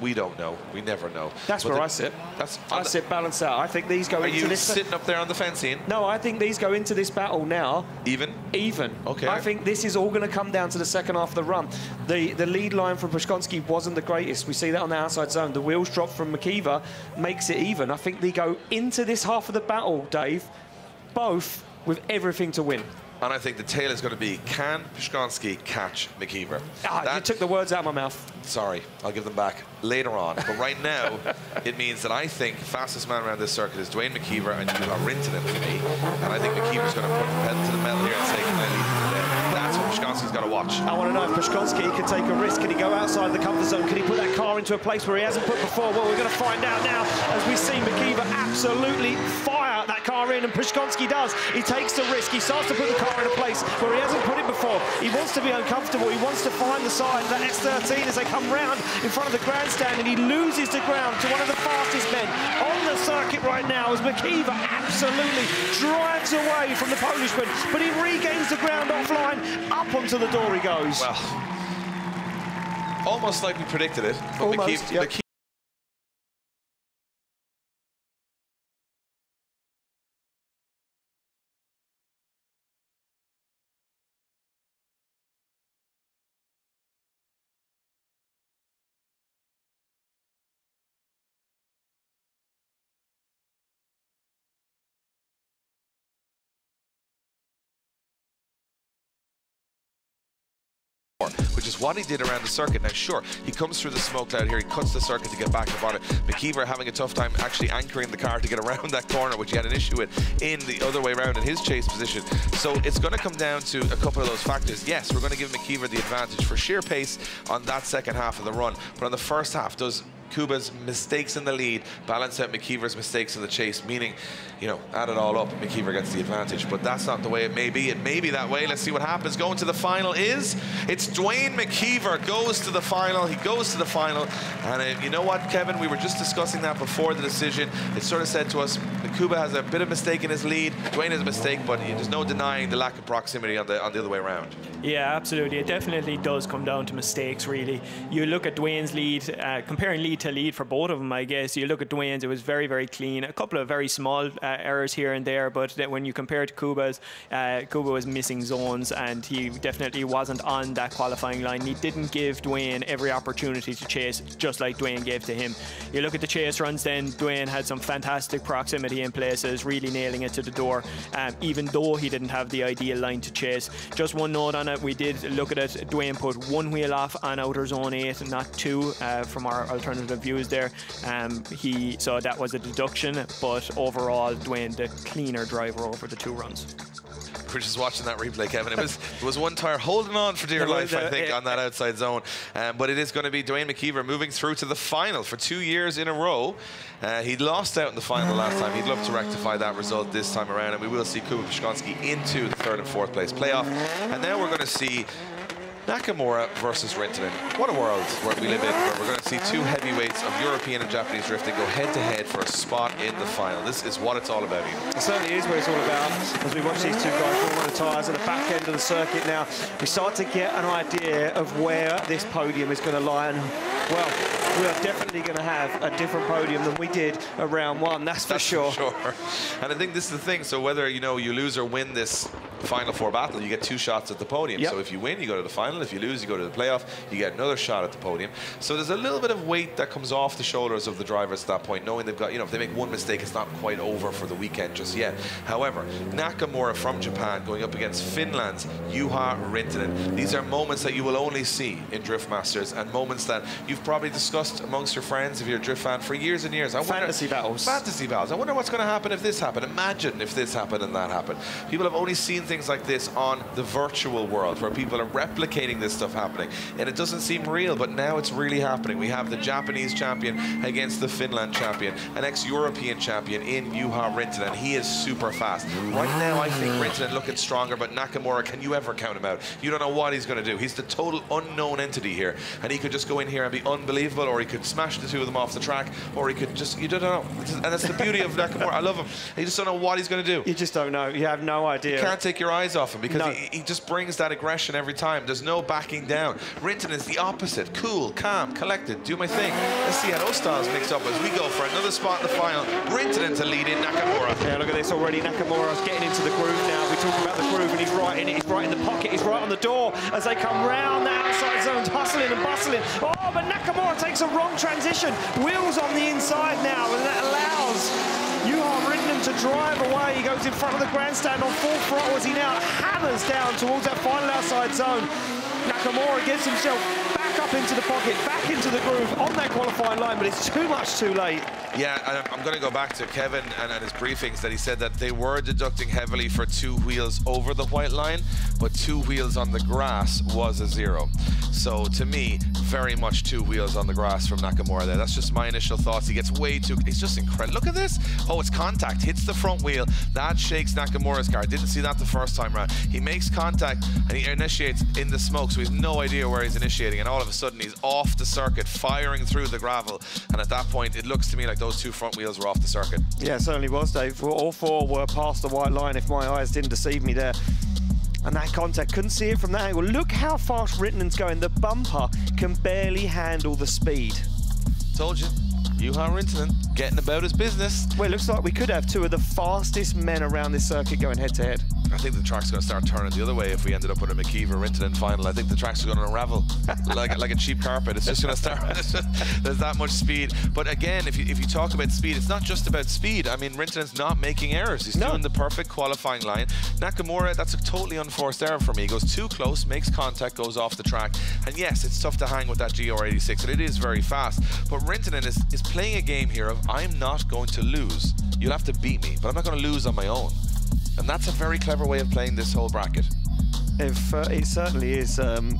We don't know. We never know. That's But where the- I sit. That's I sit balance out. I think these go Are into you this. sitting up there on the fence, Ian? No, I think these go into this battle now Even? even. Okay. I think this is all going to come down to the second half of the run. The the lead line from Przygoński wasn't the greatest. We see that on the outside zone. The wheels drop from McKeever makes it even. I think they go into this half of the battle, Dave, both with everything to win. And I think the tail is going to be can Przygoński catch McKeever? Ah, you took the words out of my mouth. Sorry, I'll give them back later on. But right now, it means that I think fastest man around this circuit is Duane McKeever and you have Rintanen for me. And I think McKeever's going to put the pedal to the metal here and say, can I lead? That's what Przygoński's got to watch. I want to know if Przygoński can take a risk. Can he go outside the comfort zone? Can he put that car into a place where he hasn't put before? Well, we're going to find out now as we see McKeever absolutely fire that car in, and Przygoński does. He takes the risk. He starts to put the car in a place where he hasn't put it before. He wants to be uncomfortable. He wants to find the side of that S13 as they come round in front of the grandstand, and he loses the ground to one of the fastest men the circuit right now as McKeever absolutely drives away from the Polishman, but he regains the ground offline. Up onto the door he goes. Well, almost like we predicted it. But Almost, McKeever, yep. McKeever what he did around the circuit. Now, sure, he comes through the smoke cloud here, he cuts the circuit to get back up on it. McKeever having a tough time actually anchoring the car to get [LAUGHS] around that corner, which he had an issue with in the other way around in his chase position. So it's going to come down to a couple of those factors. Yes, we're going to give McKeever the advantage for sheer pace on that second half of the run, but on the first half, does Kuba's mistakes in the lead balance out McKeever's mistakes in the chase, meaning, you know, add it all up, McKeever gets the advantage. But that's not the way it may be. It may be that way. Let's see what happens. Going to the final is, it's Duane McKeever goes to the final. He goes to the final. And uh, you know what, Kevin? We were just discussing that before the decision. It sort of said to us, Kuba has a bit of mistake in his lead. Duane has a mistake, but there's no denying the lack of proximity on the, on the other way around. Yeah, absolutely. It definitely does come down to mistakes, really. You look at Duane's lead, uh, comparing lead to lead for both of them, I guess. You look at Duane's, it was very, very clean. A couple of very small uh, errors here and there, but when you compare it to Kuba's, uh, Kuba was missing zones and he definitely wasn't on that qualifying line. He didn't give Duane every opportunity to chase, just like Duane gave to him. You look at the chase runs, then Duane had some fantastic proximity in places, really nailing it to the door, um, even though he didn't have the ideal line to chase. Just one note on it, we did look at it. Duane put one wheel off on outer zone 8, not two, uh, from our alternative views there. Um, he So that was a deduction, but overall, Duane, the cleaner driver over the two runs we're just watching that replay, Kevin. It was it was one tire holding on for dear life, I think, on that outside zone. Um, but it is going to be Duane McKeever moving through to the final for two years in a row. Uh, he lost out in the final last time. He'd love to rectify that result this time around, and we will see Kuba Przygoński into the third and fourth place playoff. And now we're going to see Nakamura versus Rintanen. What a world where we live in, where we're going to see two heavyweights of European and Japanese drifting go head-to-head -head for a spot in the final. This is what it's all about. It certainly is what it's all about. As we watch these two guys fall on the tyres at the back end of the circuit now, we start to get an idea of where this podium is going to lie. And, well, we are definitely going to have a different podium than we did around one, that's for that's sure. For sure. And I think this is the thing. So whether, you know, you lose or win this final four battle, you get two shots at the podium. Yep. So if you win, you go to the final. If you lose, you go to the playoff. You get another shot at the podium. So there's a little bit of weight that comes off the shoulders of the drivers at that point, knowing they've got, you know, if they make one mistake, it's not quite over for the weekend just yet. However, Nakamura from Japan going up against Finland's Juha Rintanen. These are moments that you will only see in Drift Masters and moments that you've probably discussed amongst your friends if you're a Drift fan for years and years. I fantasy wonder, battles. Fantasy battles. I wonder what's going to happen if this happened. Imagine if this happened and that happened. People have only seen things like this on the virtual world where people are replicating this stuff happening. And it doesn't seem real, but now it's really happening. We have the Japanese champion against the Finland champion, an ex-European champion in Juha Rintanen. He is super fast. Right now, I think Rintanen looking stronger, but Nakamura, can you ever count him out? You don't know what he's going to do. He's the total unknown entity here, and he could just go in here and be unbelievable, or he could smash the two of them off the track, or he could just, you don't know. And that's the beauty of Nakamura. I love him. You just don't know what he's going to do. You just don't know. You have no idea. You can't take your eyes off him because No. he, he just brings that aggression every time. There's no backing down. Rintanen is the opposite. Cool, calm, collected, do my thing. Let's see how those styles mix up as we go for another spot in the final. Rintanen to lead in Nakamura. Yeah, look at this already. Nakamura's getting into the groove now. We talk about the groove, and he's right in it. He's right in the pocket. He's right on the door as they come round the outside zones, hustling and bustling. Oh, but Nakamura takes a wrong transition. Wheels on the inside now, and that allows Juha Rintanen to drive away. He goes in front of the grandstand on full throttle as he now hammers down towards that final outside zone. Nakamura gets himself back up into the pocket, back into the groove on that qualifying line, but it's too much too late. Yeah, and I'm going to go back to Kevin and, and his briefings that he said that they were deducting heavily for two wheels over the white line, but two wheels on the grass was a zero. So to me, very much two wheels on the grass from Nakamura there. That's just my initial thoughts. He gets way too, he's just incredible. Look at this. Oh, it's contact, hits the front wheel. That shakes Nakamura's car. Didn't see that the first time around. He makes contact and he initiates in the smoke, so he has no idea where he's initiating. And all of a sudden, he's off the circuit, firing through the gravel. And at that point, it looks to me like those two front wheels were off the circuit. Yeah, it certainly was, Dave. All four were past the white line, if my eyes didn't deceive me there. And that contact, couldn't see it from that angle. Look how fast Rintanen's going. The bumper can barely handle the speed. Told you. Juha Rintanen getting about his business. Well, it looks like we could have two of the fastest men around this circuit going head to head. I think the track's going to start turning the other way if we ended up with a McKeever Rintanen final. I think the track's going to unravel [LAUGHS] like, like a cheap carpet. It's just going to start. [LAUGHS] There's that much speed. But again, if you, if you talk about speed, it's not just about speed. I mean, Rintanen's not making errors. He's No. doing the perfect qualifying line. Nakamura, that's a totally unforced error for me. He goes too close, makes contact, goes off the track. And yes, it's tough to hang with that GR86, and it is very fast. But Rintanen is, is playing a game here of I'm not going to lose. You'll have to beat me, but I'm not going to lose on my own. And that's a very clever way of playing this whole bracket. If uh, it certainly is. Um,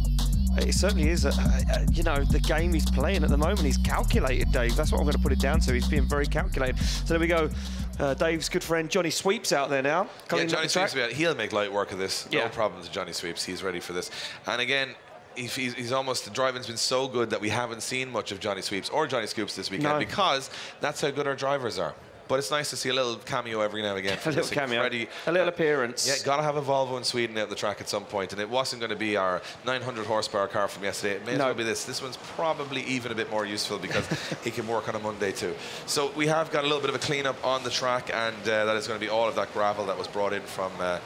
it certainly is, uh, uh, you know, the game he's playing at the moment. He's calculated, Dave. That's what I'm going to put it down to. He's being very calculated. So there we go. Uh, Dave's good friend Johnny Sweeps out there now. Yeah, Johnny. Sweeps, he'll make light work of this. Yeah. No problem to Johnny Sweeps. He's ready for this. And again, he's, he's almost the driving's been so good that we haven't seen much of Johnny Sweeps or Johnny Scoops this weekend No. because that's how good our drivers are. But it's nice to see a little cameo every now and again. [LAUGHS] A little cameo, Freddie. a little appearance. Yeah, got to have a Volvo in Sweden out the track at some point, and it wasn't going to be our 900 horsepower car from yesterday. It may as well be this. This one's probably even a bit more useful because [LAUGHS] it can work on a Monday too. So we have got a little bit of a cleanup on the track, and uh, that is going to be all of that gravel that was brought in from uh,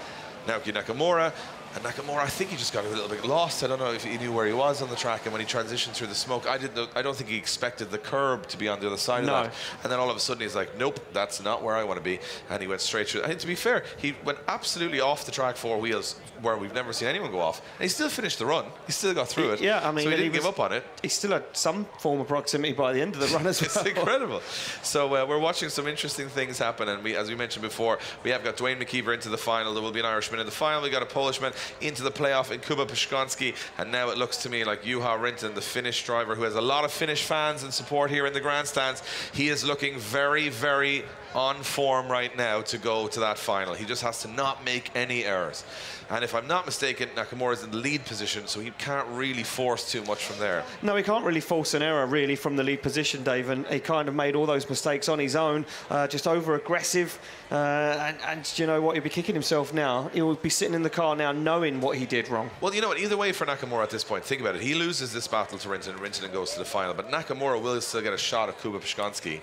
Naoki Nakamura. And Nakamura, I think he just got a little bit lost. I don't know if he knew where he was on the track, and when he transitioned through the smoke, I didn't. I don't think he expected the curb to be on the other side No. of that. And then all of a sudden he's like, nope, that's not where I want to be. And he went straight through. And to be fair, he went absolutely off the track four wheels where we've never seen anyone go off. And he still finished the run. He still got through it. Yeah, I mean, so he didn't give was- up on it. He still had some form of proximity by the end of the run as [LAUGHS] well. It's incredible. So uh, we're watching some interesting things happen, and we, as we mentioned before, we have got Dwayne McKeever into the final. There will be an Irishman in the final. We got a Polishman into the playoff in Kuba Przygoński, and now it looks to me like Juha Rintanen, the Finnish driver, who has a lot of Finnish fans and support here in the grandstands. He is looking very, very on form right now to go to that final. He just has to not make any errors. And if I'm not mistaken, Nakamura's in the lead position, so he can't really force too much from there. No, he can't really force an error really from the lead position, Dave, and he kind of made all those mistakes on his own, uh, just over aggressive. Uh, and, and you know what? He'll be kicking himself now. He will be sitting in the car now knowing what he did wrong. Well, you know what? Either way for Nakamura at this point, think about it. He loses this battle to Rintanen, and Rintanen goes to the final. But Nakamura will still get a shot at Kuba Przygoński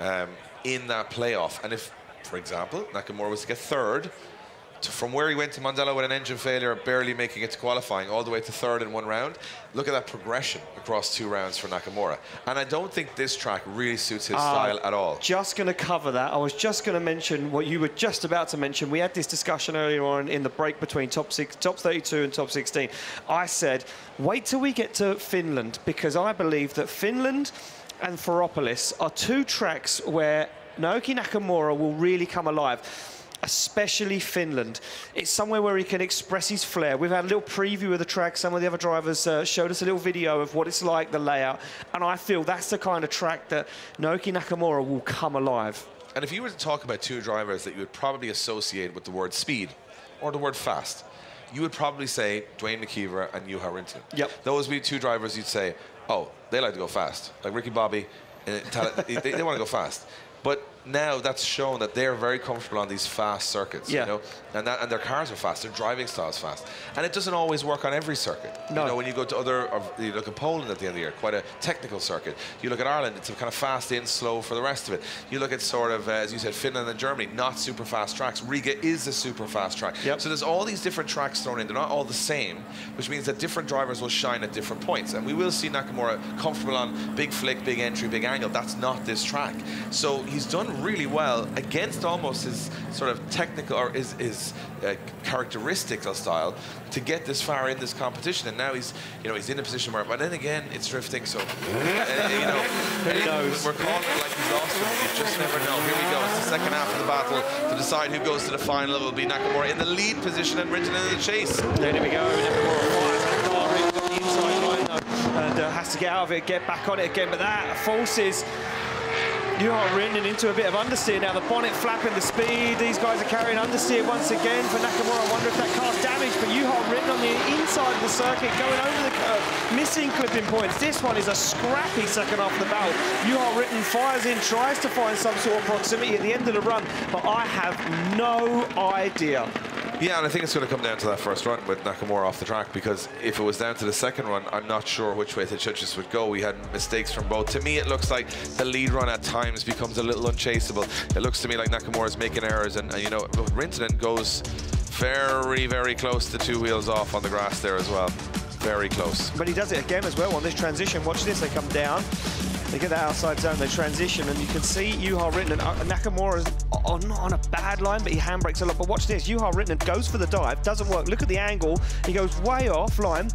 um, in that playoff. And if, for example, Nakamura was to get third, to, from where he went to Mondello with an engine failure, barely making it to qualifying, all the way to third in one round, look at that progression across two rounds for Nakamura. And I don't think this track really suits his Uh, style at all. Just going to cover that. I was just going to mention what you were just about to mention. We had this discussion earlier on in the break between top six, top 32 and top 16. I said, wait till we get to Finland because I believe that Finland and Ferropolis are two tracks where Naoki Nakamura will really come alive. Especially Finland. It's somewhere where he can express his flair. We've had a little preview of the track. Some of the other drivers uh, showed us a little video of what it's like, the layout. And I feel that's the kind of track that Naoki Nakamura will come alive. And if you were to talk about two drivers that you would probably associate with the word speed or the word fast, you would probably say Duane McKeever and Juha Rintanen. Yep. Those would be two drivers you'd say, oh, they like to go fast. Like Ricky Bobby, uh, Tal- they, they want to go fast. But now that's shown that they're very comfortable on these fast circuits, Yeah. you know, and that and their cars are fast, their driving style's fast, and it doesn't always work on every circuit. No. You know, when you go to other, you look at Poland at the end of the year, quite a technical circuit. You look at Ireland, it's a kind of fast in, slow for the rest of it. You look at sort of, uh, as you said, Finland and Germany, not super fast tracks. Riga is a super fast track. Yep. So there's all these different tracks thrown in. They're not all the same, which means that different drivers will shine at different points. And we will see Nakamura comfortable on big flick, big entry, big angle. That's not this track. So he's done really well against almost his sort of technical or his, his uh, characteristical style to get this far in this competition. And now he's, you know, he's in a position where, but then again, it's drifting. So, uh, you know, [LAUGHS] Who knows? we're calling it like he's lost it. You just never know. Here we go. It's the second half of the battle to decide who goes to the final. It will be Nakamura in the lead position and Rintanen in the chase. There we go. Nakamura fires that car in, got the inside line though, and uh, has to get out of it, get back on it again. But that forces Juha Rintanen into a bit of understeer now. The bonnet flapping the speed. These guys are carrying understeer once again for Nakamura. I wonder if that car's damage. But Juha Rintanen on the inside of the circuit, going over the curve, missing clipping points. This one is a scrappy second half of the battle. Juha Rintanen fires in, tries to find some sort of proximity at the end of the run, but I have no idea. Yeah, and I think it's going to come down to that first run with Nakamura off the track because if it was down to the second run, I'm not sure which way the judges would go. We had mistakes from both. To me, it looks like the lead run at times becomes a little unchaseable. It looks to me like Nakamura is making errors, and, and you know, Rintanen goes Very, very close to two wheels off on the grass there as well. Very close. But he does it again as well on this transition. Watch this, they come down. They get that outside zone, they transition, and you can see Juha Rintanen. Uh, Nakamura's on, not on a bad line, but he handbrakes a lot. But watch this, Juha Rintanen goes for the dive, doesn't work. Look at the angle. He goes way off line,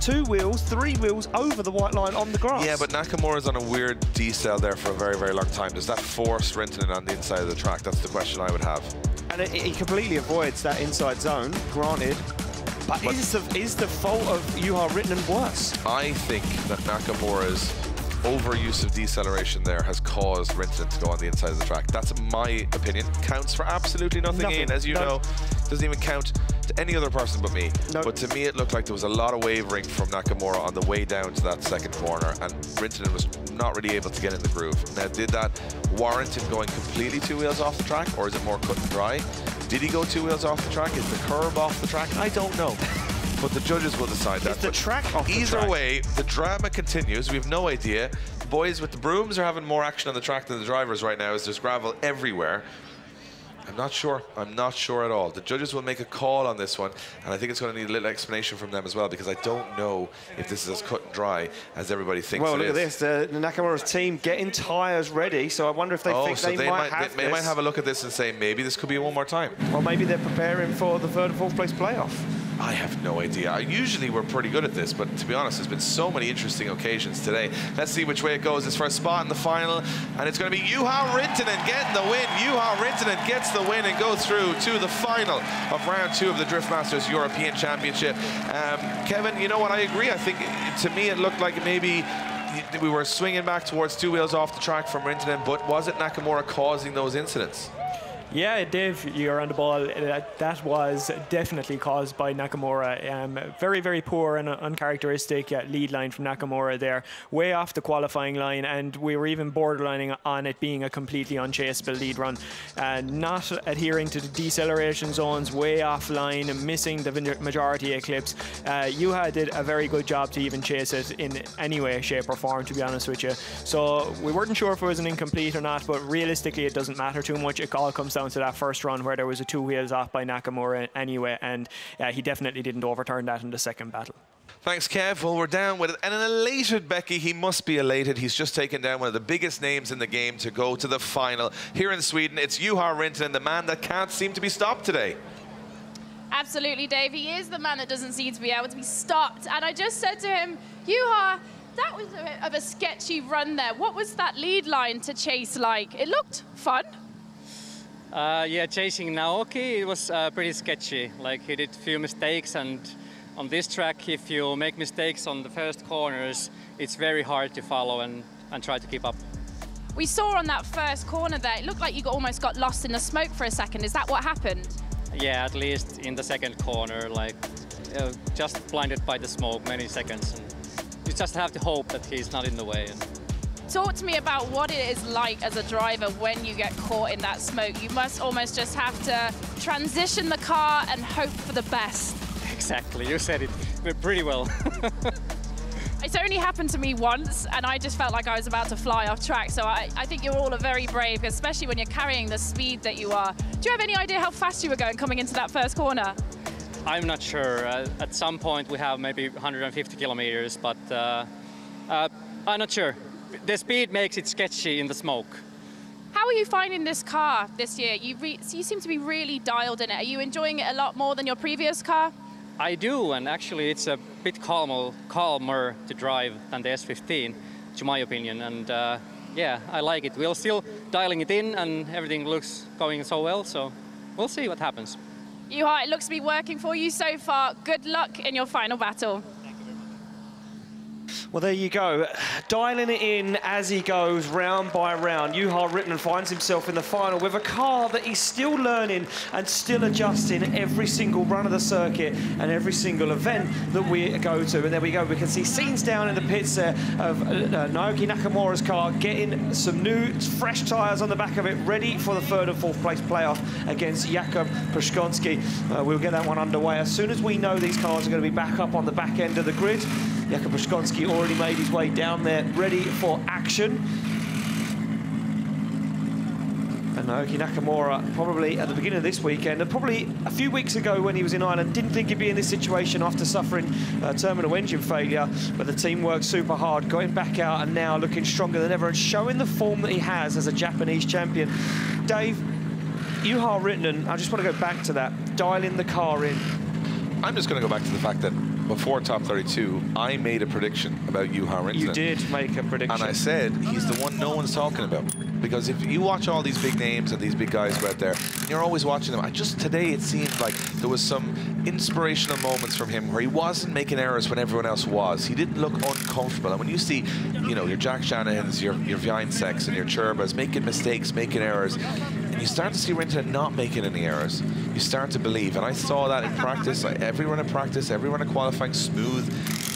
two wheels, three wheels over the white line on the grass. Yeah, but Nakamura's on a weird decel there for a very, very long time. Does that force Rintanen on the inside of the track? That's the question I would have. And it, he completely avoids that inside zone, granted. But, but is, the, is the fault of Juha Rintanen worse? I think that Nakamura's overuse of deceleration there has caused Rintanen to go on the inside of the track. That's my opinion. Counts for absolutely nothing, nothing. Ian, as you no. know. Doesn't even count to any other person but me. No. But to me, it looked like there was a lot of wavering from Nakamura on the way down to that second corner, and Rintanen was not really able to get in the groove. Now, did that warrant him going completely two wheels off the track, or is it more cut and dry? Did he go two wheels off the track? Is the curb off the track? I don't know. [LAUGHS] but the judges will decide that. Is the track off Either track? way, the drama continues. We have no idea. The boys with the brooms are having more action on the track than the drivers right now as there's gravel everywhere. I'm not sure. I'm not sure at all. The judges will make a call on this one, and I think it's going to need a little explanation from them as well because I don't know if this is as cut and dry as everybody thinks well, look is. at this. The Nakamura's team getting tyres ready, so I wonder if they oh, think so they, they, might, might have they, they might have a look at this and say maybe this could be one more time. Or maybe they're preparing for the third and fourth place playoff. I have no idea. Usually we're pretty good at this, but to be honest, there's been so many interesting occasions today. Let's see which way it goes. It's for a spot in the final, and it's going to be Juha Rintanen getting the win. Juha Rintanen gets the win and goes through to the final of round two of the Drift Masters European Championship. Um, Kevin, you know what? I agree. I think to me it looked like maybe we were swinging back towards two wheels off the track from Rintanen, but was it Nakamura causing those incidents? Yeah, Dave, you're on the ball. That, that was definitely caused by Nakamura. Um, very, very poor and uncharacteristic uh, lead line from Nakamura there, way off the qualifying line, and we were even borderlining on it being a completely unchaseable lead run. Uh, not adhering to the deceleration zones, way offline, missing the majority eclipse. clips. Uh, Juha did a very good job to even chase it in any way, shape, or form, to be honest with you. So we weren't sure if it was an incomplete or not, but realistically, it doesn't matter too much. It all comes down down to that first run where there was a two wheels off by Nakamura anyway, and uh, he definitely didn't overturn that in the second battle. Thanks, Kev. Well, we're down with it. And an elated Becky. He must be elated. He's just taken down one of the biggest names in the game to go to the final. Here in Sweden, it's Juha Rintanen, the man that can't seem to be stopped today. Absolutely, Dave. He is the man that doesn't seem to be able to be stopped. And I just said to him, Juha, that was a bit of a sketchy run there. What was that lead line to chase like? It looked fun. Uh, yeah, chasing Naoki, it was uh, pretty sketchy. Like he did a few mistakes, and on this track, if you make mistakes on the first corners, it's very hard to follow and, and try to keep up. We saw on that first corner there, it looked like you got, almost got lost in the smoke for a second. Is that what happened? Yeah, at least in the second corner, like uh, just blinded by the smoke many seconds. And you just have to hope that he's not in the way. And Talk to me about what it is like as a driver when you get caught in that smoke. You must almost just have to transition the car and hope for the best. Exactly, you said it pretty well. [LAUGHS] It's only happened to me once, and I just felt like I was about to fly off track. So I, I, think you're all very brave, especially when you're carrying the speed that you are. Do you have any idea how fast you were going coming into that first corner? I'm not sure. Uh, at some point, we have maybe 150 kilometers, but uh, uh, I'm not sure the speed makes it sketchy in the smoke. How are you finding this car this year? You, you seem to be really dialed in it. Are you enjoying it a lot more than your previous car? I do, and actually it's a bit calmer, calmer to drive than the S15, to my opinion. And uh, yeah, I like it. We're still dialing it in, and everything looks going so well. So we'll see what happens. Juha, it looks to be working for you so far. Good luck in your final battle. Well, there you go. Dialing it in as he goes round by round. Juha Rintanen finds himself in the final with a car that he's still learning and still adjusting every single run of the circuit and every single event that we go to. And there we go. We can see scenes down in the pits there of uh, uh Naoki Nakamura's car getting some new, fresh tyres on the back of it, ready for the third and fourth place playoff against Jakub Przygoński. Uh, we'll get that one underway as soon as we know these cars are going to be back up on the back end of the grid. Jakub Przygoński already made his way down there, ready for action. And Naoki Nakamura, probably at the beginning of this weekend, and probably a few weeks ago when he was in Ireland, didn't think he'd be in this situation after suffering uh, terminal engine failure. But the team worked super hard, him back out, and now looking stronger than ever and showing the form that he has as a Japanese champion. Dave, Juha Rintanen, I just want to go back to that, dialing the car in. I'm just going to go back to the fact that before top 32, I made a prediction about Juha Rintanen. You did make a prediction. And I said he's the one no one's talking about. Because if you watch all these big names and these big guys out there, you're always watching them. I just today it seemed like there was some inspirational moments from him where he wasn't making errors when everyone else was. He didn't look uncomfortable. And when you see, you know, your Jack Shanahans, your your Więceks and your Čirbas making mistakes, making errors, and you start to see Rintanen not making any errors, you start to believe. And I saw that in practice. Every run of practice, everyone in qualifying, smooth.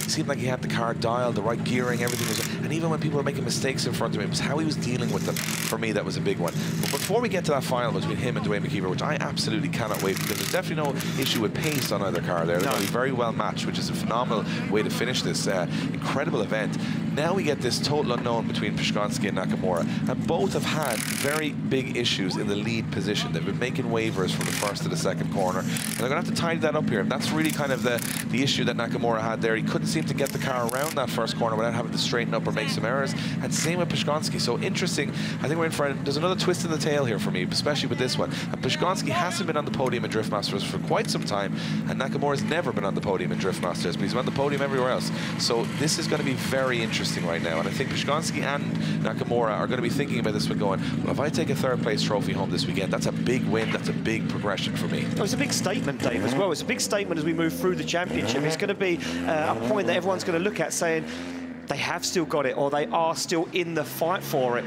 It seemed like he had the car dialed, the right gearing, everything was. And even when people were making mistakes in front of him, it was how he was dealing with them. For me, that was a big one. But before we get to that final between him and Duane McKeever, which I absolutely cannot wait because there's definitely no issue with pace on either car there. They're going to be very well matched, which is a phenomenal way to finish this uh, incredible event. Now we get this total unknown between Przygoński and Nakamura, and both have had very big issues in the lead position. They've been making waivers from the first to the second corner, and they're going to have to tidy that up here. And that's really kind of the, the issue that Nakamura had there. He couldn't seem to get the car around that first corner without having to straighten up or make some errors. And same with Przygoński. So interesting. I think we're in for there's another twist in the tail here for me, especially with this one. And Przygoński hasn't been on the podium in Drift Masters for quite some time, and Nakamura's never been on the podium in Drift Masters, but he's on the podium everywhere else. So this is going to be very interesting right now. And I think Przygoński and Nakamura are going to be thinking about this one going, well, if I take a third place trophy home this weekend, that's a big win, that's a big progression for me. It's a big statement, Dave, as well. It's a big statement as we move through the championship. It's going to be uh, a point that everyone's going to look at saying, they have still got it or they are still in the fight for it.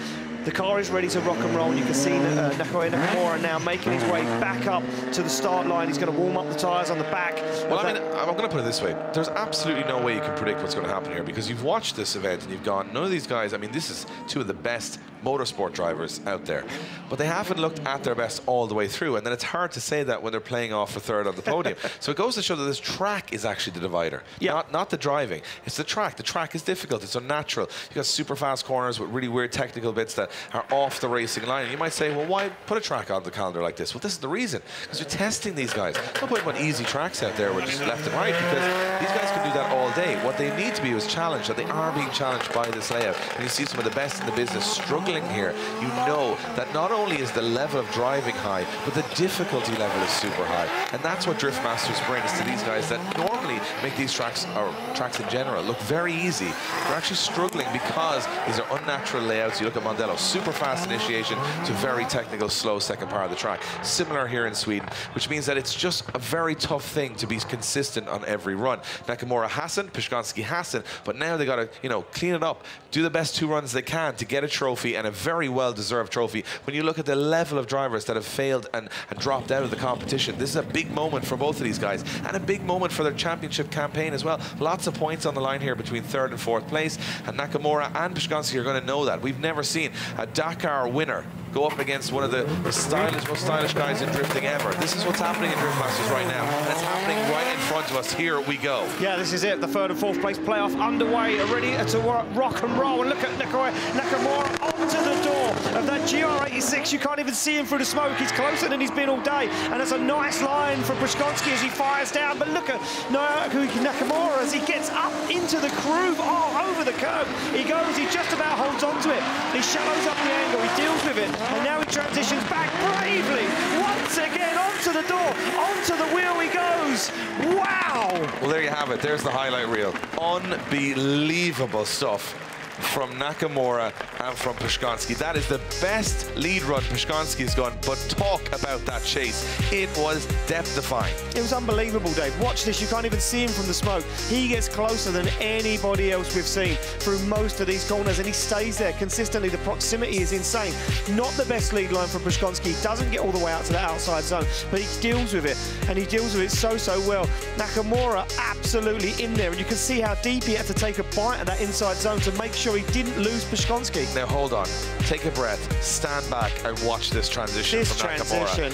The car is ready to rock and roll. You can see uh, Naoki Nakamura now making his way back up to the start line. He's going to warm up the tyres on the back. Well, I mean, I'm going to put it this way. There's absolutely no way you can predict what's going to happen here because you've watched this event and you've gone, none of these guys, I mean, this is two of the best motorsport drivers out there. But they haven't looked at their best all the way through. And then it's hard to say that when they're playing off for third on the podium. [LAUGHS] so it goes to show that this track is actually the divider, yeah. not, not the driving. It's the track. The track is difficult. It's unnatural. You've got super fast corners with really weird technical bits that are off the racing line. You might say, well, why put a track on the calendar like this? Well, this is the reason. Because you're testing these guys. Not putting on easy tracks out there with just left and right because these guys can do that all day. What they need to be is challenged, and they are being challenged by this layout. And you see some of the best in the business struggling here. You know that not only is the level of driving high, but the difficulty level is super high. And that's what Drift Masters brings to these guys that normally make these tracks, or tracks in general, look very easy. They're actually struggling because these are unnatural layouts. You look at Mondello, super fast initiation to very technical, slow second part of the track. Similar here in Sweden, which means that it's just a very tough thing to be consistent on every run. Nakamura hasn't, Przygoński hasn't, but now they got to, you know, clean it up, do the best two runs they can to get a trophy and a very well-deserved trophy. When you look at the level of drivers that have failed and, and dropped out of the competition, this is a big moment for both of these guys and a big moment for their championship campaign as well. Lots of points on the line here between third and fourth place, and Nakamura and Przygoński are going to know that. We've never seen a Dakar winner go up against one of the, stylish, most stylish guys in drifting ever. This is what's happening in Drift Masters right now, and it's happening right in front of us. Here we go. Yeah, this is it. The third and fourth place playoff underway, ready to rock and roll. And look at Nakamura Nakamura onto the door of that GR86. You can't even see him through the smoke. He's closer than he's been all day, and it's a nice line from Przygoński as he fires down. But look at Nakamura as he gets up into the groove, oh, over the curb. He goes, he just about holds onto it. He shallows up the angle, he deals with it, and now he transitions back bravely. Once again, onto the door, onto the wheel he goes. Wow! Well, there you have it. There's the highlight reel. Unbelievable stuff from Nakamura and from Przygoński. That is the best lead run Przygoński's gone, but talk about that chase. It was death-defying. It was unbelievable, Dave. Watch this. You can't even see him from the smoke. He gets closer than anybody else we've seen through most of these corners, and he stays there consistently. The proximity is insane. Not the best lead line from Przygoński. Doesn't get all the way out to the outside zone, but he deals with it, and he deals with it so, so well. Nakamura absolutely in there, and you can see how deep he had to take a bite of that inside zone to make sure sure he didn't lose Przygoński. Now hold on, take a breath, stand back and watch this transition this from transition.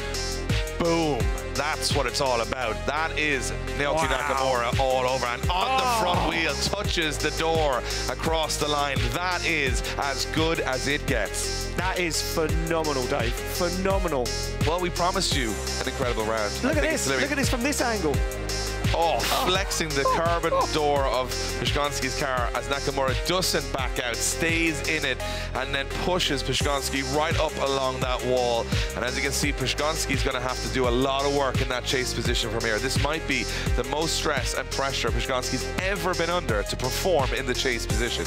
Boom. That's what it's all about. That is Naoki Wow. Nakamura all over. And on the Oh. front wheel, touches the door across the line. That is as good as it gets. That is phenomenal, Dave. Phenomenal. Well, we promised you an incredible round. I Look at this. Look at this from this angle. Oh, flexing the carbon door of Przygoński's car as Nakamura doesn't back out, stays in it, and then pushes Przygoński right up along that wall. And as you can see, Przygoński's going to have to do a lot of work in that chase position from here. This might be the most stress and pressure Przygoński's ever been under to perform in the chase position.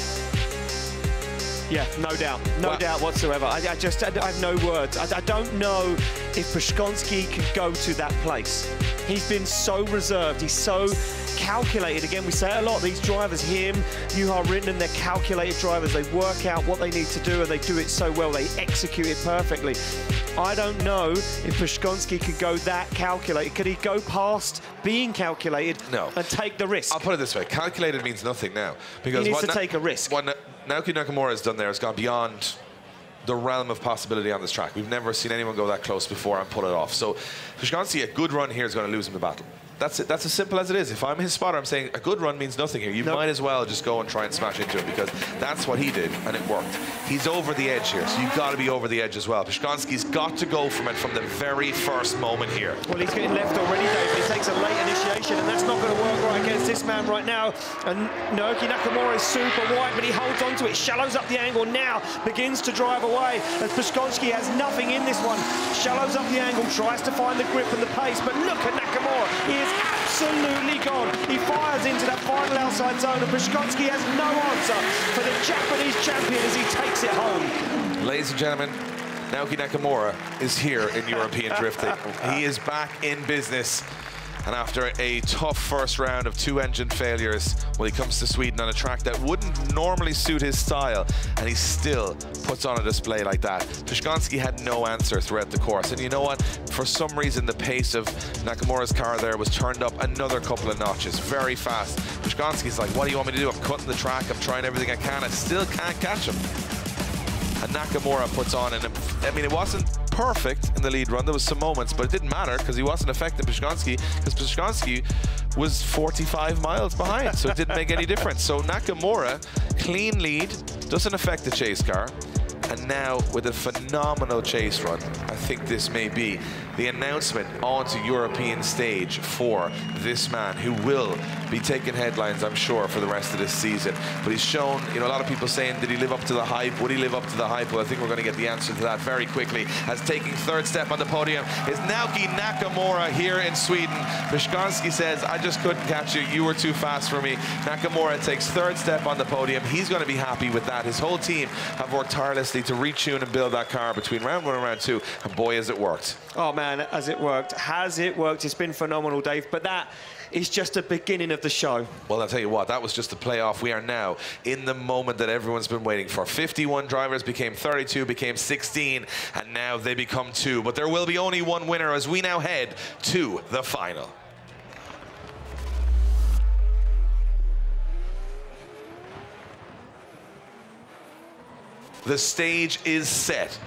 Yeah, no doubt. No Wow. doubt whatsoever. I, I just I, I have no words. I, I don't know if Przygoński can go to that place. He's been so reserved. He's so calculated. Again, we say it a lot. These drivers, him, Juha Rintanen, they're calculated drivers. They work out what they need to do and they do it so well. They execute it perfectly. I don't know if Przygoński could go that calculated. Could he go past being calculated No. and take the risk? I'll put it this way: calculated means nothing now because He needs to take a risk. Naoki Nakamura has done there has gone beyond the realm of possibility on this track. We've never seen anyone go that close before and pull it off. So Przygoński, a good run here is going to lose him the battle. That's it. That's as simple as it is. If I'm his spotter, I'm saying a good run means nothing here. You Nope. might as well just go and try and smash into him because that's what he did and it worked. He's over the edge here, so you've got to be over the edge as well. Przygoński's got to go from it from the very first moment here. Well, he's getting left already, David. He takes a late initiation, and that's not going to work right against this man right now. And Naoki Nakamura is super wide, but he holds on to it, shallows up the angle now, begins to drive away. As Przygoński has nothing in this one, shallows up the angle, tries to find the grip and the pace, but look at Nakamura. He is absolutely gone. He fires into that final outside zone, and Przygoński has no answer for the Japanese champion as he takes it home. Ladies and gentlemen, Naoki Nakamura is here in European drifting. He is back in business. And after a tough first round of two engine failures, well, he comes to Sweden on a track that wouldn't normally suit his style, and he still puts on a display like that. Przygoński had no answer throughout the course. And you know what? For some reason, the pace of Nakamura's car there was turned up another couple of notches, very fast. Przygoński's like, what do you want me to do? I'm cutting the track, I'm trying everything I can, I still can't catch him and Nakamura puts on and I mean it wasn't perfect in the lead run. There was some moments but it didn't matter because he wasn't affecting Przygoński because Przygoński was 45 miles behind so it didn't make any difference. So Nakamura clean lead doesn't affect the chase car. And now with a phenomenal chase run I think this may be the announcement onto European stage for this man who will be taking headlines, I'm sure, for the rest of this season. But he's shown, you know, a lot of people saying, did he live up to the hype? Would he live up to the hype? Well, I think we're going to get the answer to that very quickly. As taking third step on the podium is Naoki Nakamura here in Sweden. Przygoński says, I just couldn't catch you. You were too fast for me. Nakamura takes third step on the podium. He's going to be happy with that. His whole team have worked tirelessly to retune and build that car between round one and round two. And boy, has it worked. Oh man, has it worked? Has it worked? It's been phenomenal, Dave. But that is just the beginning of the show. Well, I'll tell you what, that was just the playoff. We are now in the moment that everyone's been waiting for. 51 drivers became 32, became 16, and now they become two. But there will be only one winner as we now head to the final. The stage is set.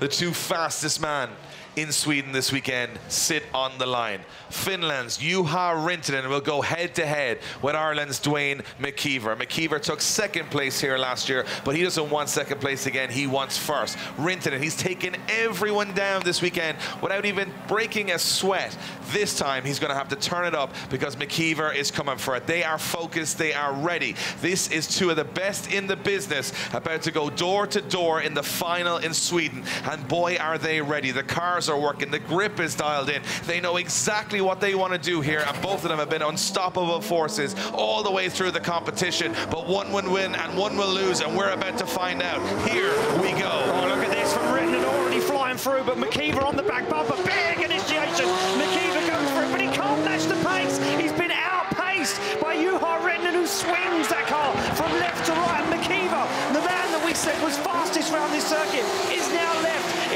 The two fastest man in Sweden this weekend sit on the line. Finland's Juha Rintanen will go head to head with Ireland's Duane McKeever. McKeever took second place here last year, but he doesn't want second place again. He wants first. Rintanen, he's taken everyone down this weekend without even breaking a sweat. This time he's going to have to turn it up because McKeever is coming for it. They are focused, they are ready. This is two of the best in the business about to go door to door in the final in Sweden. And boy, are they ready. The cars are working, the grip is dialed in. They know exactly what they want to do here, and both of them have been unstoppable forces all the way through the competition. But one will win and one will lose, and we're about to find out. Here we go. Oh, look at this from Rintanen already flying through, but McKeever on the back bumper. Big initiation. McKeever goes through, but he can't match the pace. He's been outpaced by Juha Rintanen, who swings that car from left to right. And McKeever, the man that we said was fastest round this circuit, is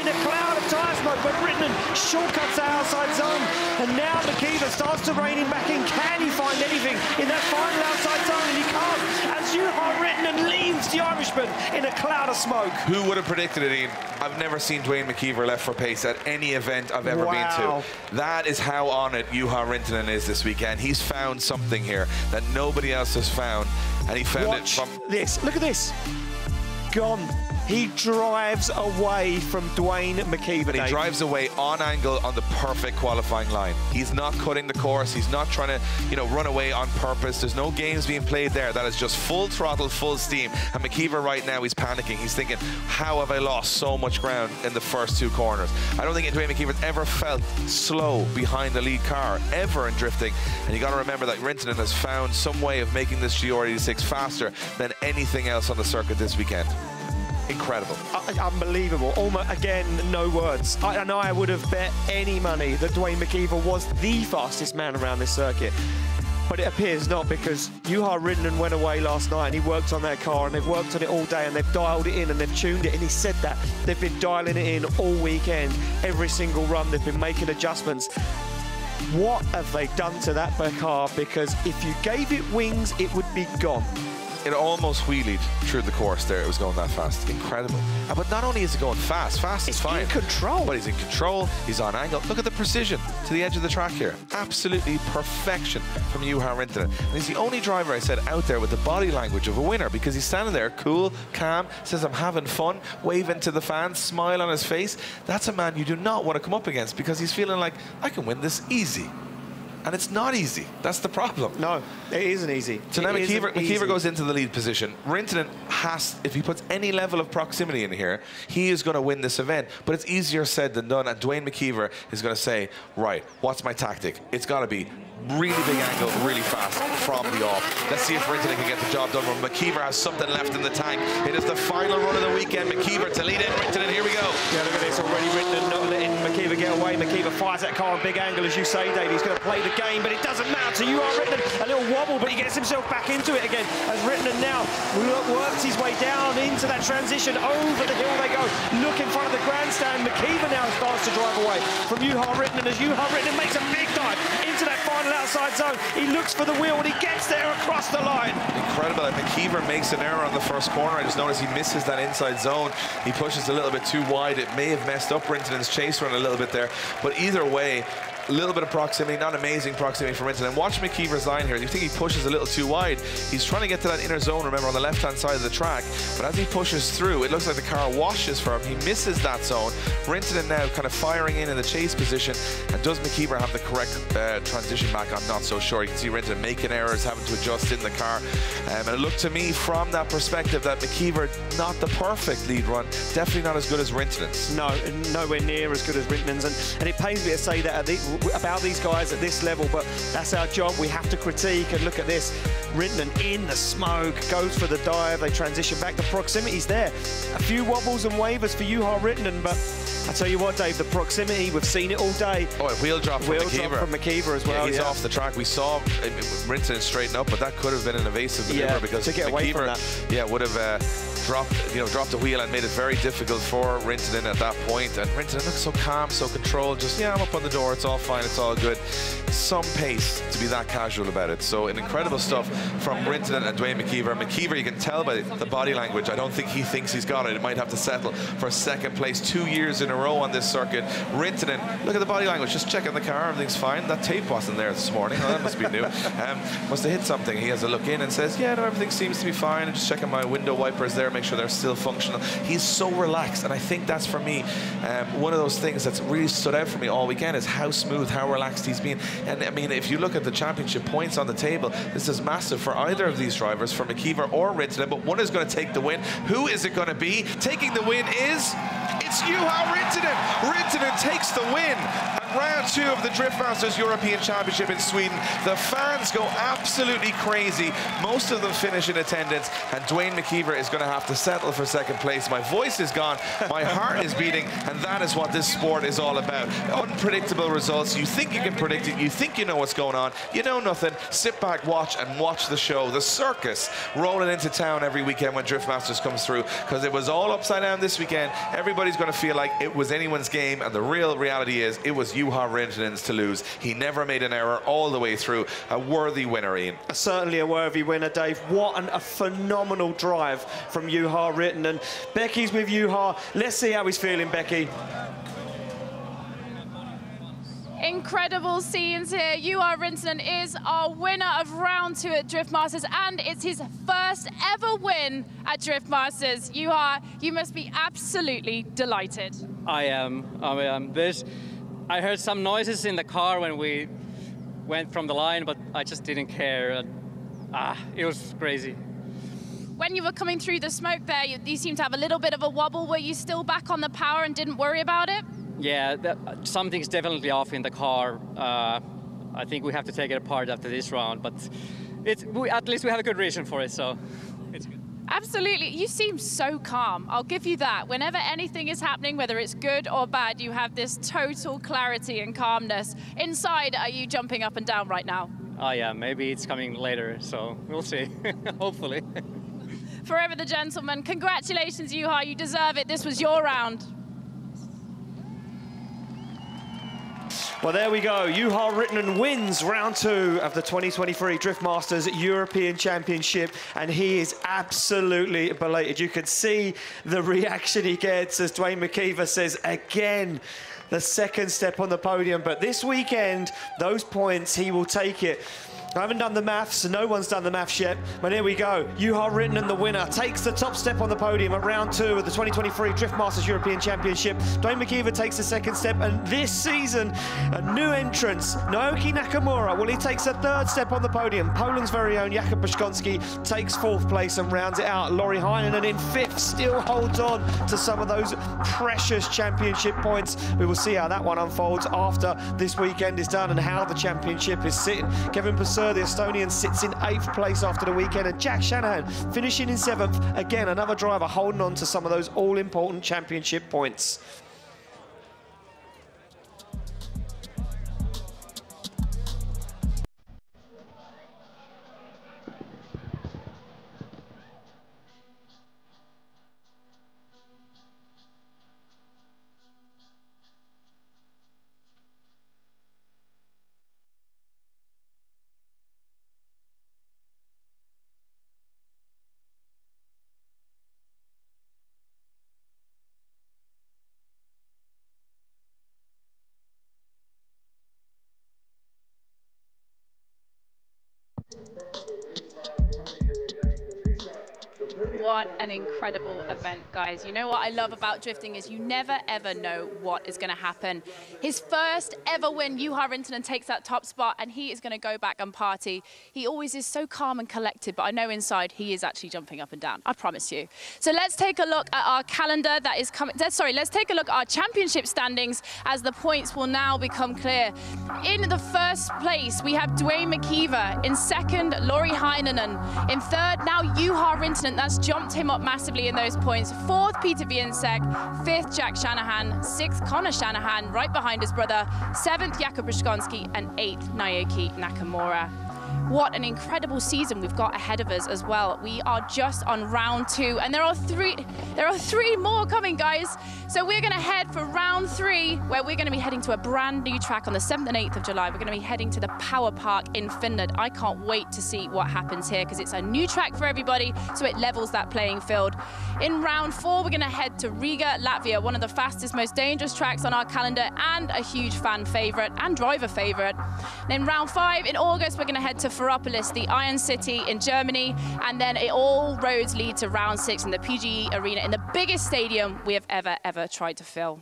in a cloud of tyre smoke, but Rintanen shortcuts the outside zone. And now McKeever starts to rein him back in. Can he find anything in that final outside zone? And he can't. As Juha Rintanen leaves the Irishman in a cloud of smoke. Who would have predicted it, Ian? I've never seen Duane McKeever left for pace at any event I've ever Wow. been to. That is how on it Juha Rintanen is this weekend. He's found something here that nobody else has found, and he found Watch it from this. Look at this. Gone. He drives away from Duane McKeever. He drives away on angle on the perfect qualifying line. He's not cutting the course. He's not trying to, you know, run away on purpose. There's no games being played there. That is just full throttle, full steam. And McKeever right now, he's panicking. He's thinking, how have I lost so much ground in the first two corners? I don't think Duane McKeever's ever felt slow behind the lead car, ever in drifting. And you got to remember that Rintanen has found some way of making this GR86 faster than anything else on the circuit this weekend. Incredible. Uh, unbelievable. Almost again, no words. I, know I would have bet any money that Duane McKeever was the fastest man around this circuit. But it appears not because Juha Rintanen went away last night and he worked on that car and they've worked on it all day and they've dialed it in and they've tuned it and he said that they've been dialing it in all weekend, every single run they've been making adjustments. What have they done to that car? Because if you gave it wings, it would be gone. It almost wheelied through the course there. It was going that fast. Incredible. Uh, But not only is it going fast, fast is It's fine. in control. But he's in control. He's on angle. Look at the precision to the edge of the track here. Absolutely perfection from Juha Rintanen. And he's the only driver I said out there with the body language of a winner because he's standing there cool, calm, says I'm having fun, waving to the fans, smile on his face. That's a man you do not want to come up against because he's feeling like I can win this easy. And it's not easy. That's the problem. No, it isn't easy. So now McKeever. McKeever goes into the lead position. Rintanen has, if he puts any level of proximity in here, he is going to win this event. But it's easier said than done. And Duane McKeever is going to say, right, what's my tactic? It's got to be really big angle, really fast from the off. Let's see if Rintanen can get the job done. McKeever has something left in the tank. It is the final run of the weekend. McKeever to lead in. Rintanen, here we go. Yeah, look at this already Rintanen not letting McKeever get away. McKeever fires that car big angle, as you say, Dave. He's going to play the game, but it doesn't matter. You are Rintanen. A little wobble, but he gets himself back into it again. As Rintanen now works his way down into that transition. Over the hill they go. Look in front of the grandstand. McKeever now starts to drive away from Juha Rintanen as Juha Rintanen makes a big dive into that final outside zone. He looks for the wheel and he gets there across the line. Incredible. And McKeever makes an error on the first corner. I just noticed he misses that inside zone. He pushes a little bit too wide. It may have messed up Rintanen's chase run a little bit there. But either way, little bit of proximity, not amazing proximity from Rintanen. Watch McKeever's line here. You think he pushes a little too wide. He's trying to get to that inner zone, remember, on the left-hand side of the track. But as he pushes through, it looks like the car washes for him. He misses that zone. Rintanen now kind of firing in in the chase position. And does McKeever have the correct uh, transition back? I'm not so sure. You can see Rintanen making errors, having to adjust in the car. Um, and it looked to me from that perspective that McKeever, not the perfect lead run, definitely not as good as Rintanen's. No, nowhere near as good as Rintanen's. And, and it pains me to say that at the, about these guys at this level, but that's our job. We have to critique and look at this. Rintanen in the smoke, goes for the dive. They transition back. The proximity's there. A few wobbles and wavers for Juha Rintanen, but I tell you what, Dave, the proximity, we've seen it all day. Oh, a wheel drop from Wheel McKeever. drop from McKeever as well. Yeah, he's yeah. off the track. We saw uh, straighten up, but that could have been an evasive maneuver Yeah, because to get away from McKeever, that. yeah, would have uh, dropped, you know, dropped the wheel and made it very difficult for Rintanen at that point. And Rintanen looks so calm, so controlled. Just yeah, I'm up on the door. It's all fine. It's all good. Some pace to be that casual about it. So an incredible stuff from Rintanen and Duane McKeever. McKeever, you can tell by the body language. I don't think he thinks he's got it. It might have to settle for second place two years in a row on this circuit. Rintanen, look at the body language. Just checking the car. Everything's fine. That tape wasn't there this morning. Oh, that must be new. [LAUGHS] Um, must have hit something. He has a look in and says, yeah, no, everything seems to be fine. I'm just checking my window wipers there, make sure they're still functional. He's so relaxed. And I think that's for me um, one of those things that's really stood out for me all weekend is how smooth, how relaxed he's been. And I mean, if you look at the championship points on the table, this is massive for either of these drivers, for McKeever or Rintanen. But one is going to take the win. Who is it going to be? Taking the win is it's Juha Rintanen. Rintanen takes the win. Round two of the Driftmasters European Championship in Sweden. The fans go absolutely crazy. Most of them finish in attendance, and Duane McKeever is going to have to settle for second place. My voice is gone, my heart is beating, and that is what this sport is all about. Unpredictable results. You think you can predict it, you think you know what's going on, you know nothing. Sit back, watch, and watch the show. The circus rolling into town every weekend when Driftmasters comes through, because it was all upside down this weekend. Everybody's going to feel like it was anyone's game, and the real reality is it was Juha Rintanen's to lose. He never made an error all the way through. A worthy winner, Ian. Certainly a worthy winner, Dave. What an, a phenomenal drive from Juha Rintanen. Becky's with Juha. Let's see how he's feeling, Becky. Incredible scenes here. Juha Rintanen is our winner of round two at Drift Masters, and it's his first ever win at Drift Masters. Juha, you must be absolutely delighted. I am. I am. There's, I heard some noises in the car when we went from the line, but I just didn't care. Ah, it was crazy. When you were coming through the smoke there, you, you seemed to have a little bit of a wobble. Were you still back on the power and didn't worry about it? Yeah, that, something's definitely off in the car. Uh, I think we have to take it apart after this round, but it's, we, at least we have a good reason for it, so it's good. Absolutely. You seem so calm. I'll give you that. Whenever anything is happening, whether it's good or bad, you have this total clarity and calmness. Inside, are you jumping up and down right now? Oh, yeah, maybe it's coming later, so we'll see. [LAUGHS] Hopefully. Forever the gentleman. Congratulations, Juha. You deserve it. This was your round. Well, there we go. Juha Rintanen wins round two of the 2023 Drift Masters European Championship, and he is absolutely belated. You can see the [LAUGHS] reaction he gets as Duane McKeever says again the second step on the podium. But this weekend, those points, he will take it. I haven't done the maths, no one's done the maths yet, but here we go. Juha Rintanen, the winner, takes the top step on the podium at round two of the 2023 Drift Masters European Championship. Duane McKeever takes the second step, and this season, a new entrance, Naoki Nakamura. Well, he takes a third step on the podium. Poland's very own Jakub Przygoński takes fourth place and rounds it out. Lauri Heinonen in fifth still holds on to some of those precious championship points. We will see how that one unfolds after this weekend is done and how the championship is sitting. Kevin Pesur the Estonian, sits in eighth place after the weekend, and Jack Shanahan finishing in seventh. Again, another driver holding on to some of those all-important championship points. Guys. You know what I love about drifting is you never ever know what is going to happen. His first ever win, Juha Rintanen takes that top spot and he is going to go back and party. He always is so calm and collected, but I know inside he is actually jumping up and down. I promise you. So let's take a look at our calendar that is coming. Sorry, let's take a look at our championship standings as the points will now become clear. In the first place, we have Duane McKeever. In second, Lauri Heinonen. In third, now Juha Rintanen. That's jumped him up massively in those points. Fourth, Peter Wieniawski. Fifth, Jack Shanahan. Sixth, Conor Shanahan, right behind his brother. Seventh, Jakub Przygoński. And eighth, Naoki Nakamura. What an incredible season we've got ahead of us as well. We are just on round two, and there are three. There are three more coming, guys. So we're going to head for round three, where we're going to be heading to a brand new track on the 7th and 8th of July. We're going to be heading to the Power Park in Finland. I can't wait to see what happens here because it's a new track for everybody, so it levels that playing field. In round four, we're going to head to Riga, Latvia, one of the fastest, most dangerous tracks on our calendar, and a huge fan favorite and driver favorite. And in round five, in August, we're going to head to Ferropolis, the Iron City in Germany, and then it all roads lead to round six in the PGE Arena in the biggest stadium we have ever, ever tried to fill.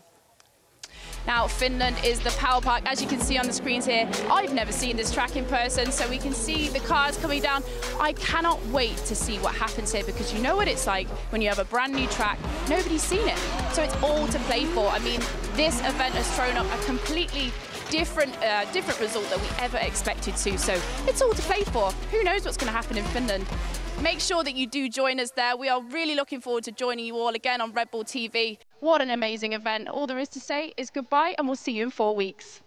Now, Finland is the power park. As you can see on the screens here, I've never seen this track in person, so we can see the cars coming down. I cannot wait to see what happens here because you know what it's like when you have a brand new track, nobody's seen it. So it's all to play for. I mean, this event has thrown up a completely different uh, different result that we ever expected to. So it's all to play for. Who knows what's going to happen in Finland? Make sure that you do join us there. We are really looking forward to joining you all again on Red Bull TV. What an amazing event. All there is to say is goodbye and we'll see you in four weeks.